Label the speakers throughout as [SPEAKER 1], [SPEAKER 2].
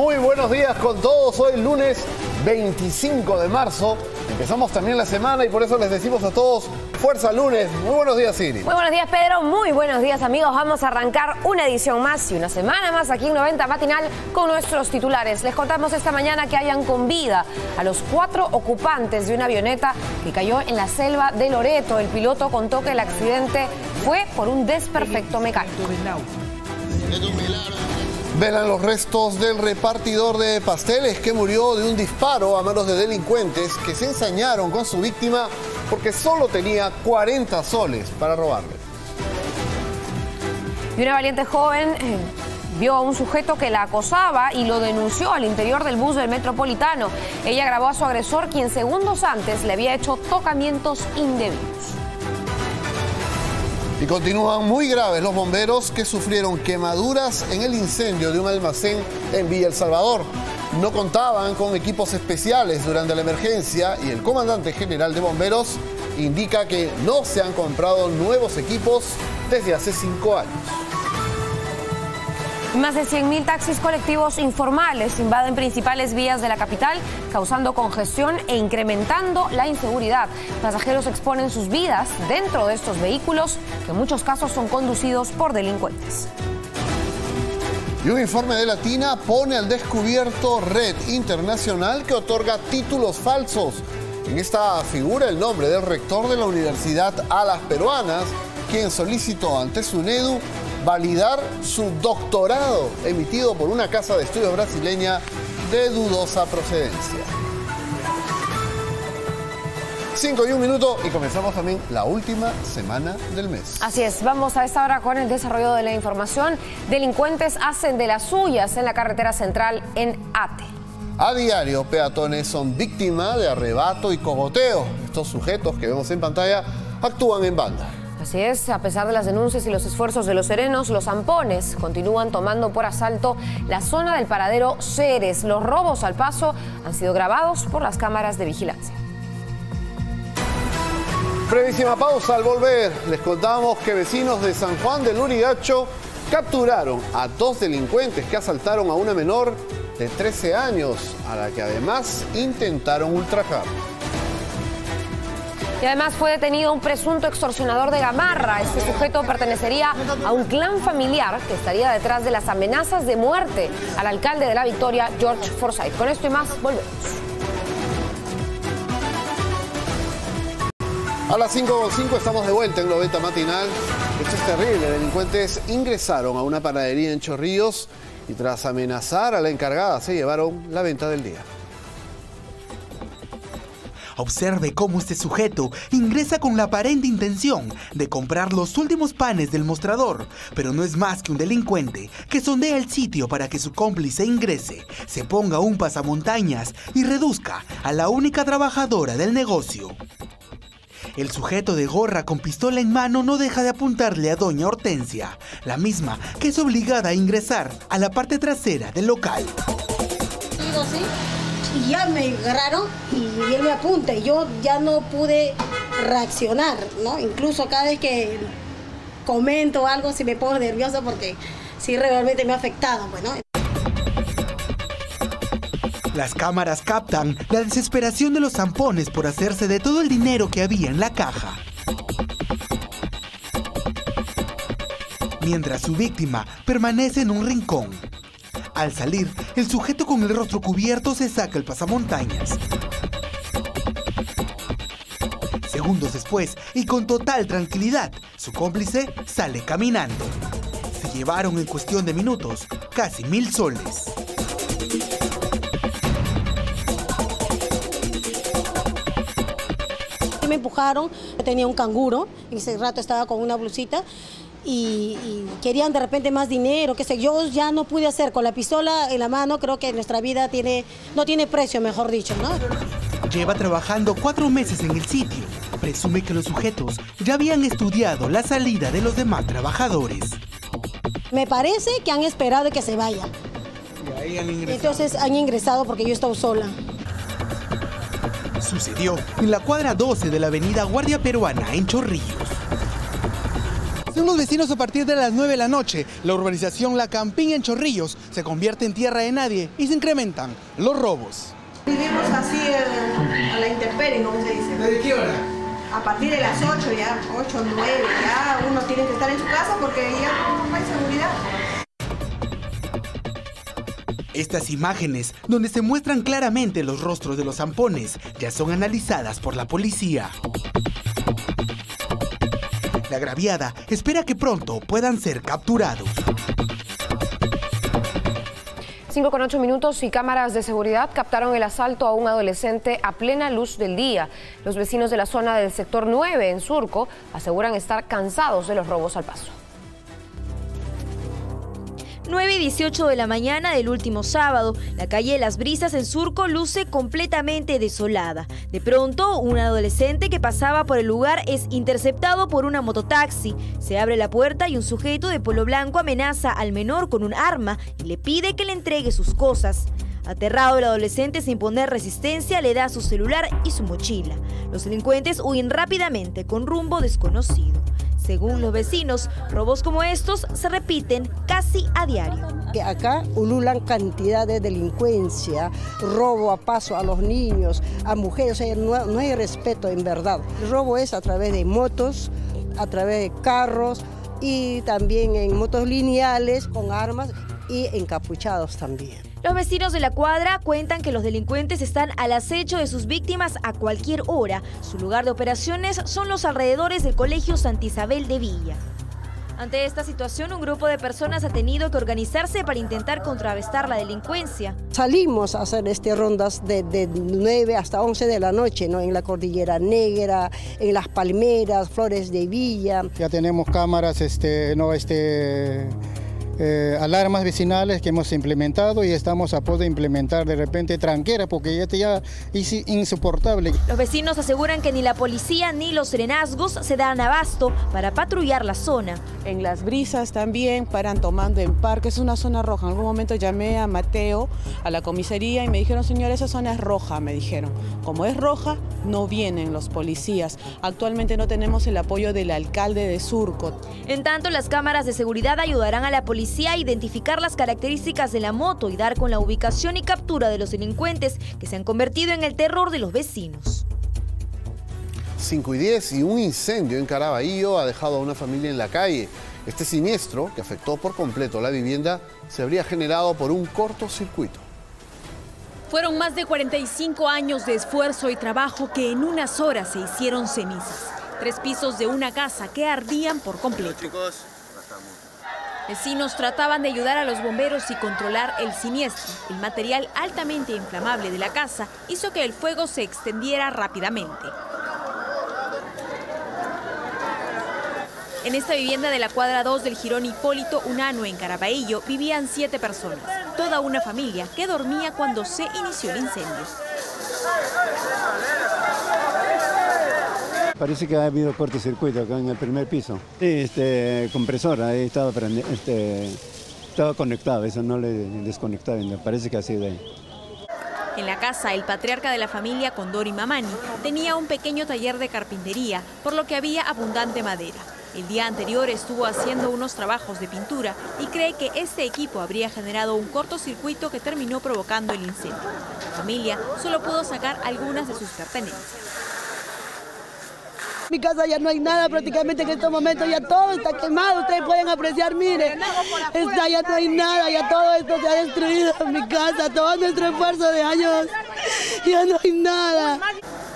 [SPEAKER 1] Muy buenos días con todos. Hoy lunes 25 de marzo. Empezamos también la semana y por eso les decimos a todos fuerza lunes. Muy buenos días, Siri.
[SPEAKER 2] Muy buenos días, Pedro. Muy buenos días, amigos. Vamos a arrancar una edición más y una semana más aquí en 90 Matinal con nuestros titulares. Les contamos esta mañana que hayan con vida a los cuatro ocupantes de una avioneta que cayó en la selva de Loreto. El piloto contó que el accidente fue por un desperfecto mecánico.
[SPEAKER 1] Velan los restos del repartidor de pasteles que murió de un disparo a manos de delincuentes que se ensañaron con su víctima porque solo tenía 40 soles para robarle.
[SPEAKER 2] Y una valiente joven eh, vio a un sujeto que la acosaba y lo denunció al interior del bus del metropolitano. Ella grabó a su agresor quien segundos antes le había hecho tocamientos indebidos.
[SPEAKER 1] Y continúan muy graves los bomberos que sufrieron quemaduras en el incendio de un almacén en Villa El Salvador. No contaban con equipos especiales durante la emergencia y el comandante general de bomberos indica que no se han comprado nuevos equipos desde hace cinco años.
[SPEAKER 2] Más de 100.000 taxis colectivos informales invaden principales vías de la capital, causando congestión e incrementando la inseguridad. Pasajeros exponen sus vidas dentro de estos vehículos, que en muchos casos son conducidos por delincuentes.
[SPEAKER 1] Y un informe de Latina pone al descubierto Red Internacional que otorga títulos falsos. En esta figura el nombre del rector de la Universidad a las peruanas, quien solicitó ante SUNEDU validar su doctorado emitido por una casa de estudios brasileña de dudosa procedencia. 5 y un minuto y comenzamos también la última semana del mes.
[SPEAKER 2] Así es, vamos a esta hora con el desarrollo de la información. Delincuentes hacen de las suyas en la carretera central en Ate.
[SPEAKER 1] A diario, peatones son víctimas de arrebato y cogoteo. Estos sujetos que vemos en pantalla actúan en banda.
[SPEAKER 2] Así es, a pesar de las denuncias y los esfuerzos de los serenos, los zampones continúan tomando por asalto la zona del paradero Ceres. Los robos al paso han sido grabados por las cámaras de vigilancia.
[SPEAKER 1] Brevísima pausa al volver. Les contamos que vecinos de San Juan del Lurigacho capturaron a dos delincuentes que asaltaron a una menor de 13 años, a la que además intentaron ultrajar.
[SPEAKER 2] Y además fue detenido un presunto extorsionador de Gamarra. Este sujeto pertenecería a un clan familiar que estaría detrás de las amenazas de muerte al alcalde de la Victoria, George Forsyth. Con esto y más, volvemos.
[SPEAKER 1] A las 5.05 estamos de vuelta en 90 Matinal. Esto es terrible. Delincuentes ingresaron a una panadería en Chorrillos y tras amenazar a la encargada se llevaron la venta del día.
[SPEAKER 3] Observe cómo este sujeto ingresa con la aparente intención de comprar los últimos panes del mostrador, pero no es más que un delincuente que sondea el sitio para que su cómplice ingrese, se ponga un pasamontañas y reduzca a la única trabajadora del negocio. El sujeto de gorra con pistola en mano no deja de apuntarle a doña Hortensia, la misma que es obligada a ingresar a la parte trasera del local.
[SPEAKER 4] Sí, y ya me agarraron y él me apunta y yo ya no pude reaccionar, ¿no? Incluso cada vez que comento algo si me pongo nerviosa porque sí realmente me ha afectado, bueno.
[SPEAKER 3] Las cámaras captan la desesperación de los zampones por hacerse de todo el dinero que había en la caja. Mientras su víctima permanece en un rincón. Al salir, el sujeto con el rostro cubierto se saca el pasamontañas. Segundos después, y con total tranquilidad, su cómplice sale caminando. Se llevaron en cuestión de minutos casi mil soles.
[SPEAKER 4] Me empujaron, tenía un canguro, en ese rato estaba con una blusita y, y, querían de repente más dinero, que sé yo ya no pude hacer con la pistola en la mano, creo que nuestra vida tiene, no tiene precio, mejor dicho, ¿no?
[SPEAKER 3] Lleva trabajando cuatro meses en el sitio. Presume que los sujetos ya habían estudiado la salida de los demás trabajadores.
[SPEAKER 4] Me parece que han esperado que se vaya.
[SPEAKER 3] Y han
[SPEAKER 4] Entonces han ingresado porque yo estaba sola.
[SPEAKER 3] Sucedió en la cuadra 12 de la avenida Guardia Peruana en Chorrillos.
[SPEAKER 5] Según los vecinos, a partir de las 9 de la noche, la urbanización La Campiña en Chorrillos se convierte en tierra de nadie y se incrementan los robos.
[SPEAKER 6] Vivimos así a la intemperie, como se dice.
[SPEAKER 5] ¿Desde qué hora?
[SPEAKER 6] A partir de las 8 ya, 8, 9, ya uno tiene que estar en su casa porque ya no hay seguridad.
[SPEAKER 5] Estas imágenes, donde se muestran claramente los rostros de los zampones, ya son analizadas por la policía. La agraviada espera que pronto puedan ser capturados.
[SPEAKER 2] 5 con 8 minutos y cámaras de seguridad captaron el asalto a un adolescente a plena luz del día. Los vecinos de la zona del sector 9 en Surco aseguran estar cansados de los robos al paso.
[SPEAKER 7] 9 y 18 de la mañana del último sábado, la calle de Las Brisas en Surco luce completamente desolada. De pronto, un adolescente que pasaba por el lugar es interceptado por una mototaxi. Se abre la puerta y un sujeto de polo blanco amenaza al menor con un arma y le pide que le entregue sus cosas. Aterrado el adolescente sin poner resistencia le da su celular y su mochila. Los delincuentes huyen rápidamente con rumbo desconocido. Según los vecinos, robos como estos se repiten casi a diario.
[SPEAKER 8] Que acá ululan cantidad de delincuencia, robo a paso a los niños, a mujeres, o sea, no, no hay respeto en verdad. El robo es a través de motos, a través de carros y también en motos lineales con armas y encapuchados también.
[SPEAKER 7] Los vecinos de la cuadra cuentan que los delincuentes están al acecho de sus víctimas a cualquier hora. Su lugar de operaciones son los alrededores del Colegio Santa Isabel de Villa. Ante esta situación, un grupo de personas ha tenido que organizarse para intentar contrarrestar la delincuencia.
[SPEAKER 8] Salimos a hacer este rondas de, de 9 hasta 11 de la noche, ¿no? en la Cordillera Negra, en las Palmeras, Flores de Villa.
[SPEAKER 9] Ya tenemos cámaras, este, no, este, eh, alarmas vecinales que hemos implementado y estamos a punto de implementar de repente tranquera porque ya, ya es insoportable.
[SPEAKER 7] Los vecinos aseguran que ni la policía ni los serenazgos se dan abasto para patrullar la zona.
[SPEAKER 10] En las brisas también paran tomando en parque, es una zona roja. En algún momento llamé a Mateo, a la comisaría y me dijeron, señor, esa zona es roja, me dijeron. Como es roja, no vienen los policías. Actualmente no tenemos el apoyo del alcalde de Surco.
[SPEAKER 7] En tanto, las cámaras de seguridad ayudarán a la policía a identificar las características de la moto y dar con la ubicación y captura de los delincuentes que se han convertido en el terror de los vecinos.
[SPEAKER 1] 5 y 10 y un incendio en Caraballo ha dejado a una familia en la calle. Este siniestro, que afectó por completo la vivienda, se habría generado por un cortocircuito.
[SPEAKER 11] Fueron más de 45 años de esfuerzo y trabajo que en unas horas se hicieron cenizas. Tres pisos de una casa que ardían por completo. Vecinos trataban de ayudar a los bomberos y controlar el siniestro. El material altamente inflamable de la casa hizo que el fuego se extendiera rápidamente. En esta vivienda de la cuadra 2 del Girón Hipólito Unano en Caraballo vivían siete personas, toda una familia que dormía cuando se inició el incendio.
[SPEAKER 12] Parece que ha habido cortocircuito acá en el primer piso. Sí, este compresor ahí estaba, este, conectado, eso no le desconectaba, parece que ha sido ahí.
[SPEAKER 11] En la casa, el patriarca de la familia, Condori Mamani, tenía un pequeño taller de carpintería, por lo que había abundante madera. El día anterior estuvo haciendo unos trabajos de pintura y cree que este equipo habría generado un cortocircuito que terminó provocando el incendio. La familia solo pudo sacar algunas de sus pertenencias.
[SPEAKER 13] Mi casa ya no hay nada prácticamente en estos momentos, ya todo está quemado, ustedes pueden apreciar, miren, está, ya no hay nada, ya todo esto se ha destruido en mi casa, todo nuestro esfuerzo de años, ya no hay nada.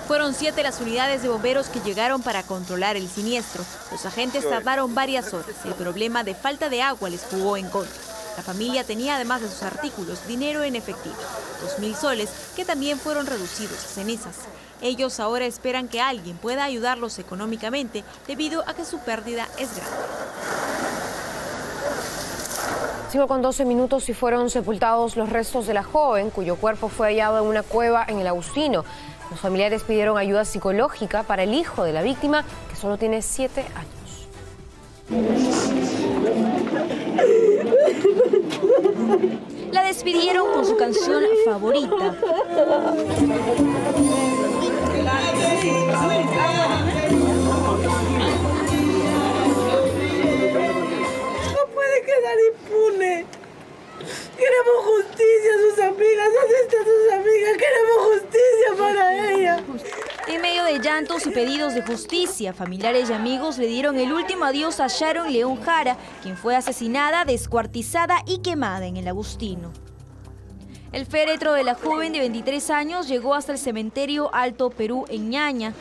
[SPEAKER 11] Fueron siete las unidades de bomberos que llegaron para controlar el siniestro. Los agentes tardaron varias horas. El problema de falta de agua les jugó en contra. La familia tenía además de sus artículos dinero en efectivo, dos mil soles que también fueron reducidos a cenizas. Ellos ahora esperan que alguien pueda ayudarlos económicamente debido a que su pérdida es grande.
[SPEAKER 2] Sigo con 12 minutos y fueron sepultados los restos de la joven cuyo cuerpo fue hallado en una cueva en el Agustino. Los familiares pidieron ayuda psicológica para el hijo de la víctima que solo tiene 7 años
[SPEAKER 7] la despidieron con su canción favorita. No puede quedar impune. Queremos justicia,
[SPEAKER 14] sus amigas, ¿dónde están sus amigas? Queremos justicia para ella. En medio de llantos y pedidos de justicia,
[SPEAKER 7] familiares y amigos le dieron el último adiós a Sharon León Jara, quien fue asesinada, descuartizada y quemada en el Agustino. El féretro de la joven de 23 años llegó hasta el cementerio Alto Perú en Ñaña,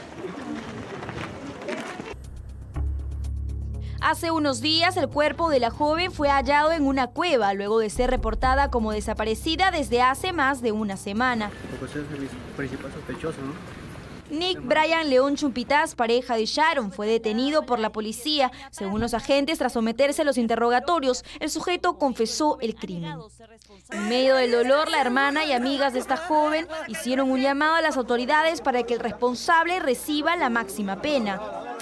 [SPEAKER 7] Hace unos días el cuerpo de la joven fue hallado en una cueva luego de ser reportada como desaparecida desde hace más de una semana.
[SPEAKER 15] principal sospechoso, ¿no?
[SPEAKER 7] Nick Brian León Chumpitaz, pareja de Sharon, fue detenido por la policía. Según los agentes, tras someterse a los interrogatorios, el sujeto confesó el crimen. En medio del dolor, la hermana y amigas de esta joven hicieron un llamado a las autoridades para que el responsable reciba la máxima pena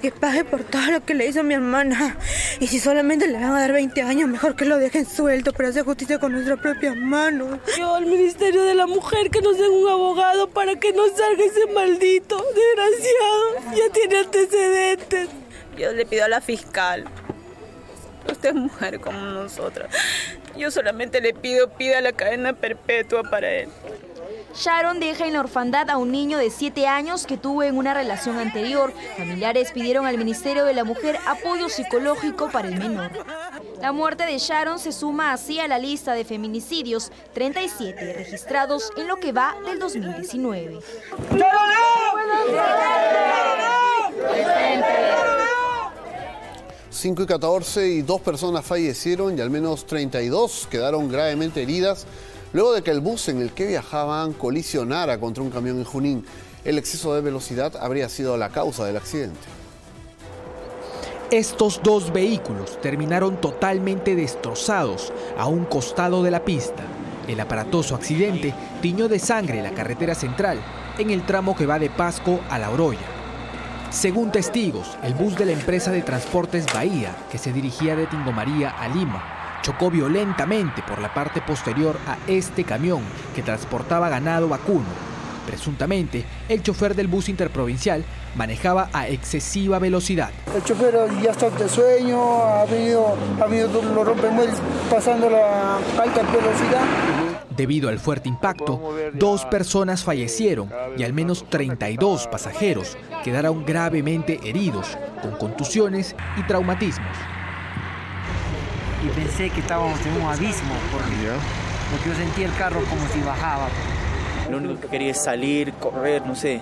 [SPEAKER 14] que pague por todo lo que le hizo a mi hermana. Y si solamente le van a dar 20 años, mejor que lo dejen suelto para hacer justicia con nuestras propias manos. Yo al Ministerio de la Mujer que nos den un abogado para que no salga ese maldito, desgraciado. Ya tiene antecedentes. Yo le pido a la fiscal. Usted es mujer como nosotras. Yo solamente le pido, pida la cadena perpetua para él.
[SPEAKER 7] Sharon deja en la orfandad a un niño de 7 años que tuvo en una relación anterior. Familiares pidieron al Ministerio de la Mujer apoyo psicológico para el menor. La muerte de Sharon se suma así a la lista de feminicidios, 37 registrados en lo que va del 2019.
[SPEAKER 1] 5 y 14 y dos personas fallecieron y al menos 32 quedaron gravemente heridas luego de que el bus en el que viajaban colisionara contra un camión en Junín. El exceso de velocidad habría sido la causa del accidente.
[SPEAKER 16] Estos dos vehículos terminaron totalmente destrozados a un costado de la pista. El aparatoso accidente tiñó de sangre la carretera central en el tramo que va de Pasco a La Oroya. Según testigos, el bus de la empresa de transportes Bahía, que se dirigía de Tingomaría a Lima, chocó violentamente por la parte posterior a este camión que transportaba ganado vacuno. Presuntamente, el chofer del bus interprovincial manejaba a excesiva velocidad.
[SPEAKER 17] El chofer ya está de sueño, ha venido, ha venido los rompemuelles pasando la alta velocidad.
[SPEAKER 16] Debido al fuerte impacto, dos personas fallecieron y al menos 32 pasajeros quedaron gravemente heridos, con contusiones y traumatismos
[SPEAKER 18] y pensé que estábamos en un abismo porque, yo sentía el carro como si bajaba.
[SPEAKER 19] Lo único que quería es salir, correr, no sé,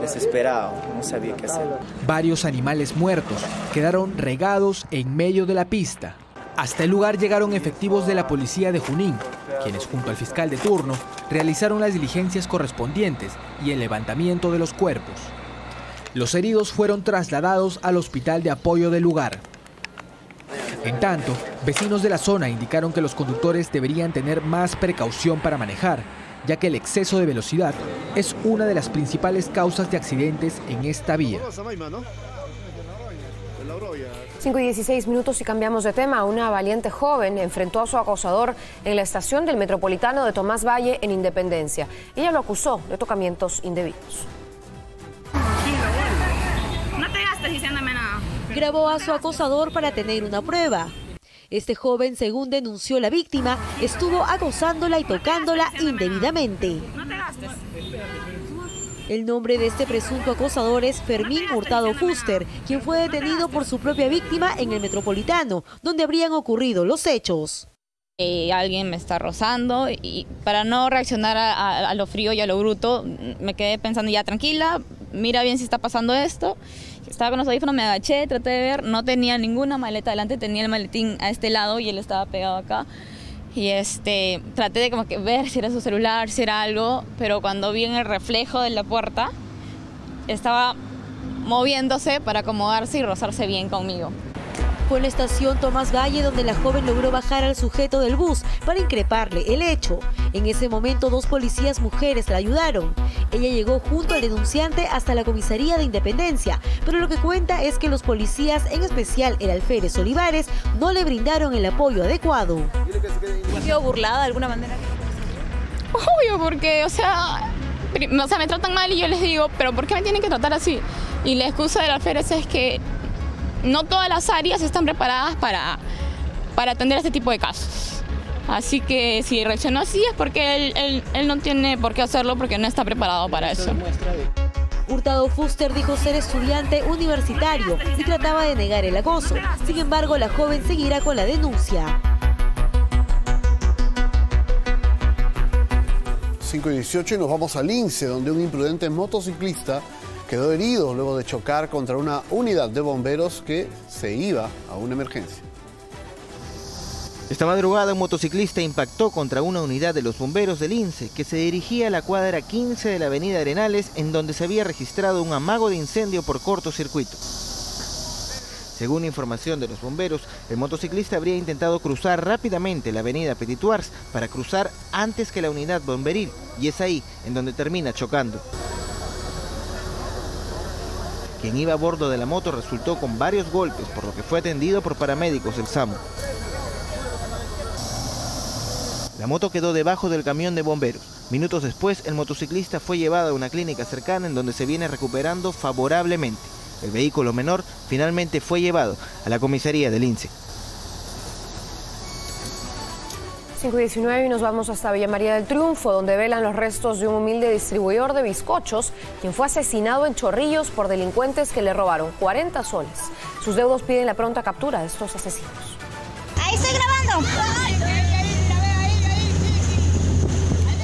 [SPEAKER 19] desesperado, no sabía qué hacer.
[SPEAKER 16] Varios animales muertos quedaron regados en medio de la pista. Hasta el lugar llegaron efectivos de la policía de Junín, quienes junto al fiscal de turno realizaron las diligencias correspondientes y el levantamiento de los cuerpos. Los heridos fueron trasladados al hospital de apoyo del lugar. En tanto, vecinos de la zona indicaron que los conductores deberían tener más precaución para manejar, ya que el exceso de velocidad es una de las principales causas de accidentes en esta vía.
[SPEAKER 2] 5 y 16 minutos y cambiamos de tema. Una valiente joven enfrentó a su acosador en la estación del Metropolitano de Tomás Valle en Independencia. Ella lo acusó de tocamientos indebidos.
[SPEAKER 7] Grabó a su acosador para tener una prueba. Este joven, según denunció la víctima, estuvo acosándola y tocándola indebidamente. El nombre de este presunto acosador es Fermín Hurtado Fuster, quien fue detenido por su propia víctima en el Metropolitano, donde habrían ocurrido los hechos.
[SPEAKER 20] Eh, alguien me está rozando y para no reaccionar a, a, lo frío y a lo bruto, me quedé pensando ya tranquila, mira bien si está pasando esto estaba con los audífonos, me agaché, traté de ver, no tenía ninguna maleta delante, tenía el maletín a este lado y él estaba pegado acá. Y este, traté de como que ver si era su celular, si era algo, pero cuando vi en el reflejo de la puerta, estaba moviéndose para acomodarse y rozarse bien conmigo.
[SPEAKER 7] Fue en la estación Tomás Valle donde la joven logró bajar al sujeto del bus para increparle el hecho. En ese momento dos policías mujeres la ayudaron. Ella llegó junto al denunciante hasta la comisaría de Independencia, pero lo que cuenta es que los policías, en especial el alférez Olivares, no le brindaron el apoyo adecuado.
[SPEAKER 20] ¿Ha burlada de alguna manera? Obvio, porque, o sea, o sea, me tratan mal y yo les digo, pero ¿por qué me tienen que tratar así? Y la excusa del alférez es que no todas las áreas están preparadas para, para atender este tipo de casos. Así que si reaccionó así es porque él, él no tiene por qué hacerlo porque no está preparado para eso.
[SPEAKER 21] Hurtado Fuster dijo ser estudiante universitario y trataba de negar el acoso. Sin embargo, la joven seguirá con la denuncia.
[SPEAKER 1] 5 y 18 y nos vamos al Lince, donde un imprudente motociclista quedó herido luego de chocar contra una unidad de bomberos que se iba a una emergencia.
[SPEAKER 22] Esta madrugada un motociclista impactó contra una unidad de los bomberos del INSE que se dirigía a la cuadra 15 de la avenida Arenales en donde se había registrado un amago de incendio por cortocircuito. Según información de los bomberos, el motociclista habría intentado cruzar rápidamente la avenida Petituars para cruzar antes que la unidad bomberil y es ahí en donde termina chocando. Quien iba a bordo de la moto resultó con varios golpes, por lo que fue atendido por paramédicos del SAMU. La moto quedó debajo del camión de bomberos. Minutos después, el motociclista fue llevado a una clínica cercana en donde se viene recuperando favorablemente. El vehículo menor finalmente fue llevado a la comisaría del INSE.
[SPEAKER 2] 519 y nos vamos hasta Villa María del Triunfo, donde velan los restos de un humilde distribuidor de bizcochos, quien fue asesinado en Chorrillos por delincuentes que le robaron 40 soles. Sus deudos piden la pronta captura de estos asesinos.
[SPEAKER 23] Ahí estoy grabando.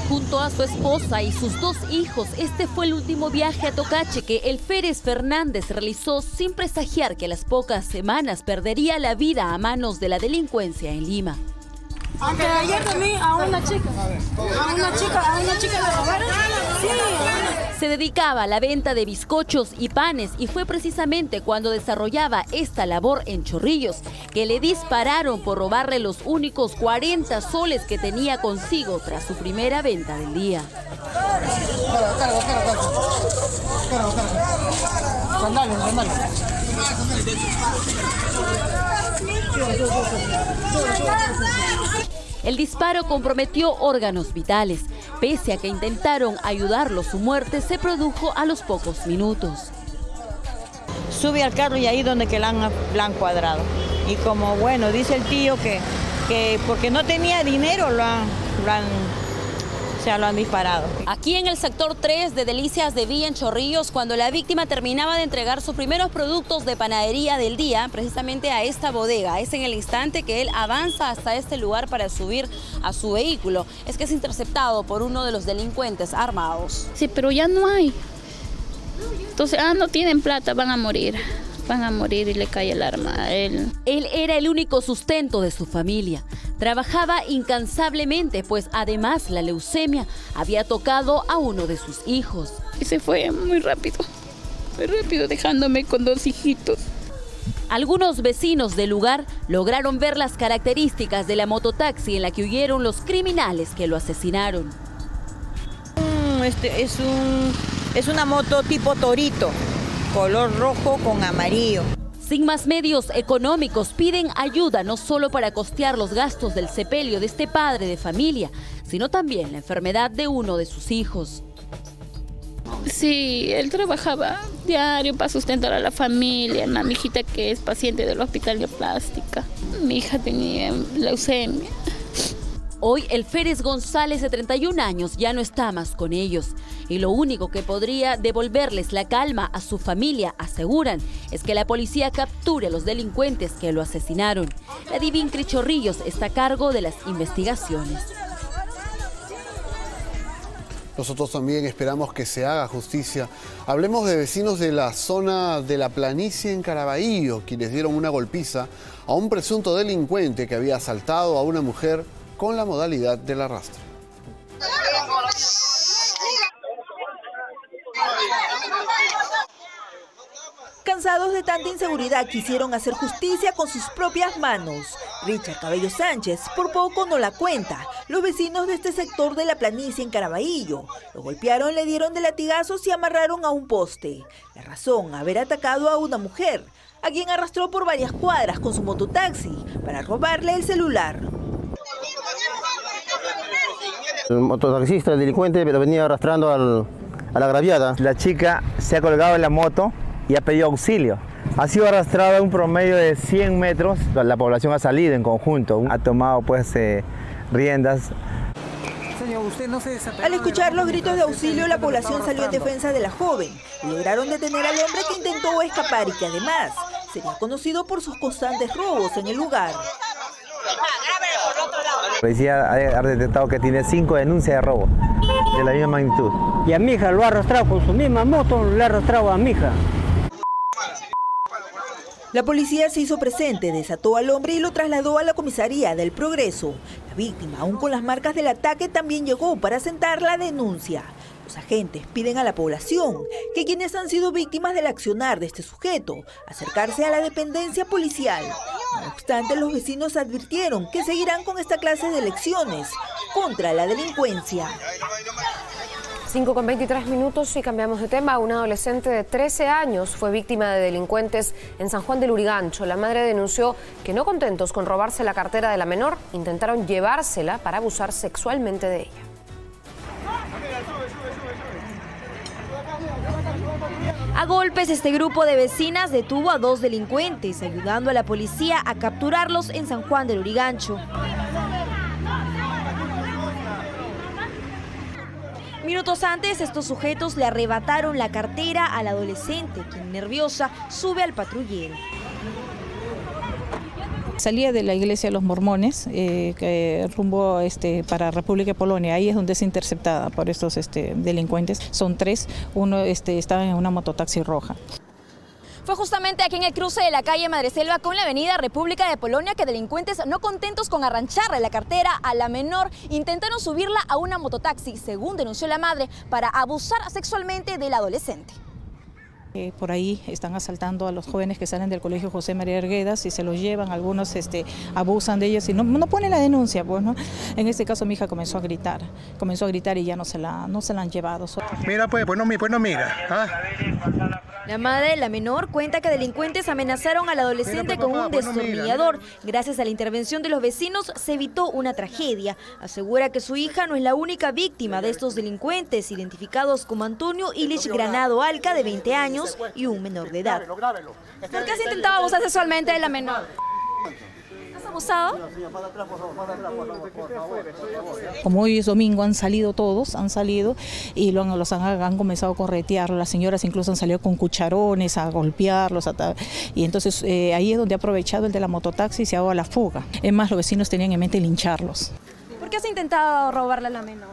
[SPEAKER 21] Junto a su esposa y sus dos hijos, este fue el último viaje a Tocache que el Férez Fernández realizó sin presagiar que a las pocas semanas perdería la vida a manos de la delincuencia en Lima.
[SPEAKER 24] Aunque ayer también a una chica, a una chica, a una chica le robaron. Sí.
[SPEAKER 21] Se dedicaba a la venta de bizcochos y panes y fue precisamente cuando desarrollaba esta labor en Chorrillos que le dispararon por robarle los únicos 40 soles que tenía consigo tras su primera venta del día. El disparo comprometió órganos vitales. Pese a que intentaron ayudarlo, su muerte se produjo a los pocos minutos.
[SPEAKER 23] Sube al carro y ahí donde que la han, cuadrado. Y como, bueno, dice el tío que, que porque no tenía dinero lo lo han, sea, lo han disparado.
[SPEAKER 21] Aquí en el sector 3 de Delicias de Villa en Chorrillos, cuando la víctima terminaba de entregar sus primeros productos de panadería del día, precisamente a esta bodega, es en el instante que él avanza hasta este lugar para subir a su vehículo. Es que es interceptado por uno de los delincuentes armados.
[SPEAKER 25] Sí, pero ya no hay. Entonces, ah, no tienen plata, van a morir. Van a morir y le cae el arma a él.
[SPEAKER 21] Él era el único sustento de su familia. Trabajaba incansablemente, pues además la leucemia había tocado a uno de sus hijos.
[SPEAKER 25] Y se fue muy rápido, muy rápido, dejándome con dos hijitos.
[SPEAKER 21] Algunos vecinos del lugar lograron ver las características de la mototaxi en la que huyeron los criminales que lo asesinaron.
[SPEAKER 23] Este es, un, es una moto tipo torito, color rojo con amarillo.
[SPEAKER 21] Sin más medios económicos, piden ayuda no solo para costear los gastos del sepelio de este padre de familia, sino también la enfermedad de uno de sus hijos.
[SPEAKER 25] Sí, él trabajaba diario para sustentar a la familia, a mi hijita que es paciente del hospital de plástica. Mi hija tenía leucemia.
[SPEAKER 21] Hoy el Férez González de 31 años ya no está más con ellos y lo único que podría devolverles la calma a su familia, aseguran, es que la policía capture a los delincuentes que lo asesinaron. La Divin Crichorrillos está a cargo de las investigaciones.
[SPEAKER 1] Nosotros también esperamos que se haga justicia. Hablemos de vecinos de la zona de la planicie en Caraballo, quienes dieron una golpiza a un presunto delincuente que había asaltado a una mujer con la modalidad del arrastre.
[SPEAKER 26] Cansados de tanta inseguridad, quisieron hacer justicia con sus propias manos. Richard Cabello Sánchez por poco no la cuenta. Los vecinos de este sector de la planicie en Caraballo lo golpearon, le dieron de latigazos y amarraron a un poste. La razón, haber atacado a una mujer, a quien arrastró por varias cuadras con su mototaxi para robarle el celular.
[SPEAKER 27] El mototaxista, el delincuente, venía arrastrando al, a la agraviada.
[SPEAKER 28] La chica se ha colgado en la moto y ha pedido auxilio. Ha sido arrastrada a un promedio de 100 metros. La, la población ha salido en conjunto, ha tomado pues eh, riendas.
[SPEAKER 26] Al escuchar los gritos de auxilio, la población salió en defensa de la joven y lograron detener al hombre que intentó escapar y que además sería conocido por sus constantes robos en el lugar.
[SPEAKER 28] La policía ha detectado que tiene cinco denuncias de robo de la misma magnitud.
[SPEAKER 29] Y a mi hija lo ha arrastrado con su misma moto, le ha arrastrado a mi hija.
[SPEAKER 26] La policía se hizo presente, desató al hombre y lo trasladó a la comisaría del Progreso. La víctima, aún con las marcas del ataque, también llegó para sentar la denuncia. Los agentes piden a la población que quienes han sido víctimas del accionar de este sujeto, acercarse a la dependencia policial. No obstante, los vecinos advirtieron que seguirán con esta clase de elecciones contra la delincuencia.
[SPEAKER 2] 5 con 23 minutos y cambiamos de tema. Una adolescente de 13 años fue víctima de delincuentes en San Juan del Urigancho. La madre denunció que no contentos con robarse la cartera de la menor, intentaron llevársela para abusar sexualmente de ella.
[SPEAKER 30] A golpes, este grupo de vecinas detuvo a dos delincuentes, ayudando a la policía a capturarlos en San Juan del Urigancho. Minutos antes, estos sujetos le arrebataron la cartera al adolescente, quien nerviosa sube al patrullero.
[SPEAKER 31] Salía de la iglesia de los mormones, eh, rumbo este, para República de Polonia. Ahí es donde es interceptada por estos este, delincuentes. Son tres, uno este, estaba en una mototaxi roja.
[SPEAKER 30] Fue justamente aquí en el cruce de la calle Madreselva con la avenida República de Polonia que delincuentes no contentos con arrancharle la cartera a la menor intentaron subirla a una mototaxi, según denunció la madre, para abusar sexualmente del adolescente.
[SPEAKER 31] Por ahí están asaltando a los jóvenes que salen del colegio José María Arguedas y se los llevan, algunos este, abusan de ellos y no, no ponen la denuncia, pues, ¿no? En este caso mi hija comenzó a gritar, comenzó a gritar y ya no se la, no se la han llevado.
[SPEAKER 32] Mira pues, pues no, pues no mira. ¿ah?
[SPEAKER 30] La madre de la menor cuenta que delincuentes amenazaron al adolescente con un destornillador. Gracias a la intervención de los vecinos se evitó una tragedia. Asegura que su hija no es la única víctima de estos delincuentes, identificados como Antonio Ilich Granado Alca, de 20 años, y un menor de edad. ¿Por qué has intentado abusar sexualmente de la menor? ¿Has abusado?
[SPEAKER 31] Como hoy es domingo, han salido todos, han salido y lo han, los han, han comenzado a corretear. Las señoras incluso han salido con cucharones a golpearlos. a y entonces eh, ahí es donde ha aprovechado el de la mototaxi y se ha dado a la fuga. Es más, los vecinos tenían en mente lincharlos.
[SPEAKER 30] ¿Por qué has intentado robarle a la menor?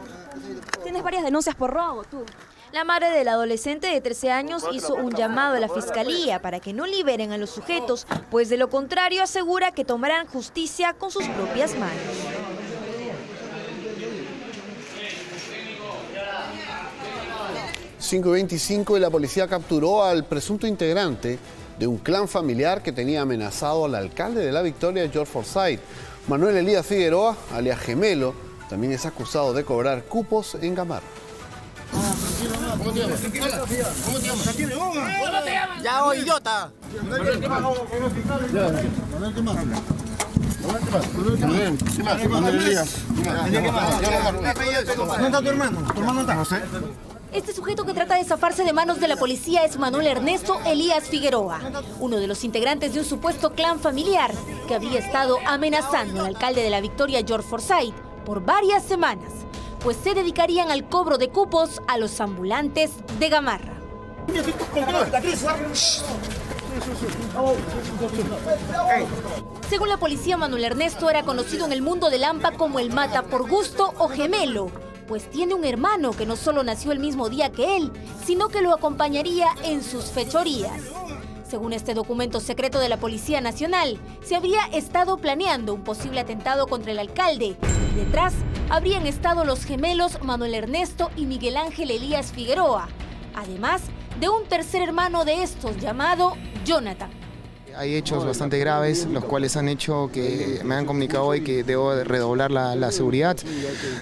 [SPEAKER 30] Tienes varias denuncias por robo, tú. La madre del adolescente de 13 años hizo un llamado a la fiscalía para que no liberen a los sujetos, pues de lo contrario asegura que tomarán justicia con sus propias manos.
[SPEAKER 1] ...5.25 y la policía capturó al presunto integrante de un clan familiar que tenía amenazado al alcalde de La Victoria, George Forsyth. Manuel Elías Figueroa, alias Gemelo, también es acusado de cobrar cupos en Gamarra.
[SPEAKER 33] ¿Cómo te llamas? ¿Cómo te llamas? ¿Cómo te llamas?
[SPEAKER 34] Ya, oh, idiota. ¿Dónde está tu hermano? ¿Tu hermano está, José?
[SPEAKER 30] Este sujeto que trata de zafarse de manos de la policía es Manuel Ernesto Elías Figueroa, uno de los integrantes de un supuesto clan familiar que había estado amenazando al alcalde de la Victoria, George Forsyth, por varias semanas, pues se dedicarían al cobro de cupos a los ambulantes de Gamarra. Según la policía, Manuel Ernesto era conocido en el mundo del AMPA como el mata por gusto o gemelo, pues tiene un hermano que no solo nació el mismo día que él, sino que lo acompañaría en sus fechorías. Según este documento secreto de la Policía Nacional, se habría estado planeando un posible atentado contra el alcalde. Detrás habrían estado los gemelos Manuel Ernesto y Miguel Ángel Elías Figueroa, además de un tercer hermano de estos llamado Jonathan.
[SPEAKER 35] Hay hechos bastante graves, los cuales han hecho que me han comunicado hoy que debo de redoblar la, la seguridad,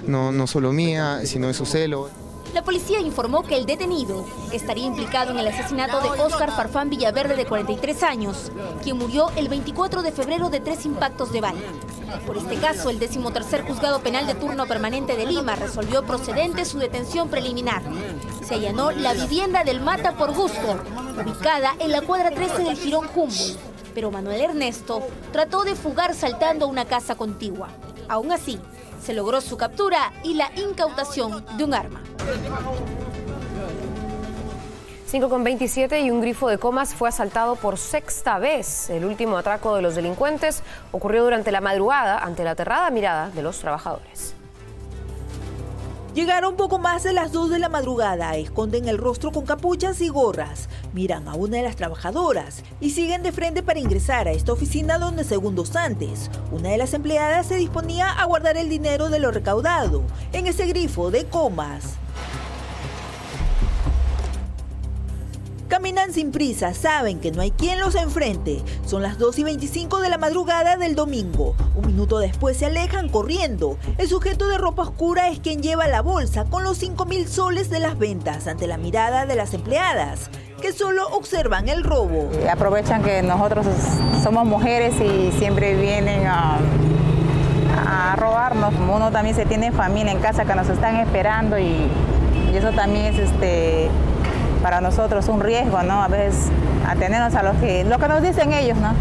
[SPEAKER 35] no, no solo mía, sino de su celo.
[SPEAKER 30] La policía informó que el detenido estaría implicado en el asesinato de Óscar Farfán Villaverde de 43 años, quien murió el 24 de febrero de tres impactos de bala. Por este caso, el 13 Juzgado Penal de Turno Permanente de Lima resolvió procedente su detención preliminar. Se allanó la vivienda del Mata por Gusto, ubicada en la cuadra 13 del Girón Humboldt. Pero Manuel Ernesto trató de fugar saltando a una casa contigua. Aún así, se logró su captura y la incautación de un arma.
[SPEAKER 2] 5 con 27 y un grifo de comas fue asaltado por sexta vez. El último atraco de los delincuentes ocurrió durante la madrugada ante la aterrada mirada de los trabajadores.
[SPEAKER 26] Llegaron poco más de las 2 de la madrugada, esconden el rostro con capuchas y gorras, miran a una de las trabajadoras y siguen de frente para ingresar a esta oficina donde segundos antes, una de las empleadas se disponía a guardar el dinero de lo recaudado en ese grifo de comas. Caminan sin prisa, saben que no hay quien los enfrente. Son las 2 y 25 de la madrugada del domingo. Un minuto después se alejan corriendo. El sujeto de ropa oscura es quien lleva la bolsa con los 5 mil soles de las ventas ante la mirada de las empleadas que solo observan el robo.
[SPEAKER 36] Aprovechan que nosotros somos mujeres y siempre vienen a, robarnos. Uno también se tiene familia en casa que nos están esperando y eso también es este para nosotros un riesgo, ¿no? A veces atenernos a lo que, lo que nos dicen ellos, ¿no?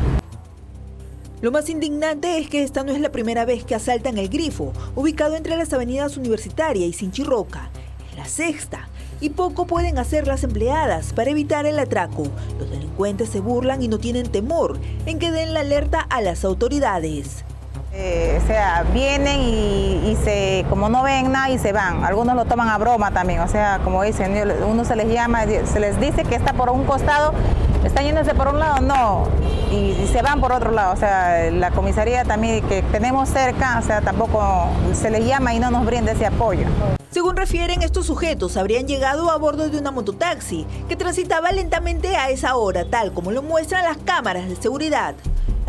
[SPEAKER 26] Lo más indignante es que esta no es la primera vez que asaltan el grifo, ubicado entre las avenidas Universitaria y Sinchirroca. Es la sexta. Y poco pueden hacer las empleadas para evitar el atraco. Los delincuentes se burlan y no tienen temor en que den la alerta a las autoridades.
[SPEAKER 36] Eh, o sea, vienen y, se, como no ven nada y se van. Algunos lo toman a broma también, o sea, como dicen, uno se les llama, se les dice que está por un costado, están yéndose por un lado, no, y, y, se van por otro lado. O sea, la comisaría también que tenemos cerca, o sea, tampoco se les llama y no nos brinda ese apoyo.
[SPEAKER 26] Según refieren, estos sujetos habrían llegado a bordo de una mototaxi que transitaba lentamente a esa hora, tal como lo muestran las cámaras de seguridad.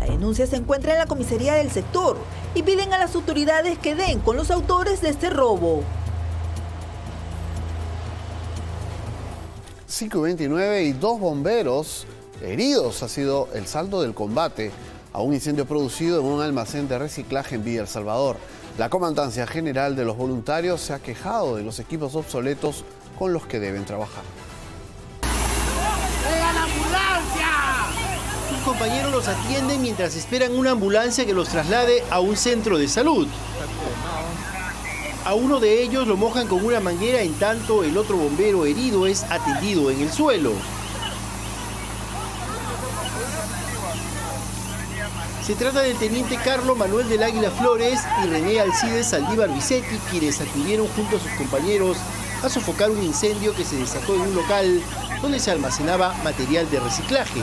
[SPEAKER 26] La denuncia se encuentra en la comisaría del sector y piden a las autoridades que den con los autores de este robo.
[SPEAKER 1] 529 y dos bomberos heridos ha sido el saldo del combate a un incendio producido en un almacén de reciclaje en Villa El Salvador. La Comandancia General de los Voluntarios se ha quejado de los equipos obsoletos con los que deben trabajar.
[SPEAKER 37] la ambulancia!
[SPEAKER 38] Compañeros los atienden mientras esperan una ambulancia que los traslade a un centro de salud. A uno de ellos lo mojan con una manguera en tanto el otro bombero herido es atendido en el suelo. Se trata del teniente Carlos Manuel del Águila Flores y René Alcides Saldívar Vicetti, quienes acudieron junto a sus compañeros a sofocar un incendio que se desató en un local donde se almacenaba material de reciclaje.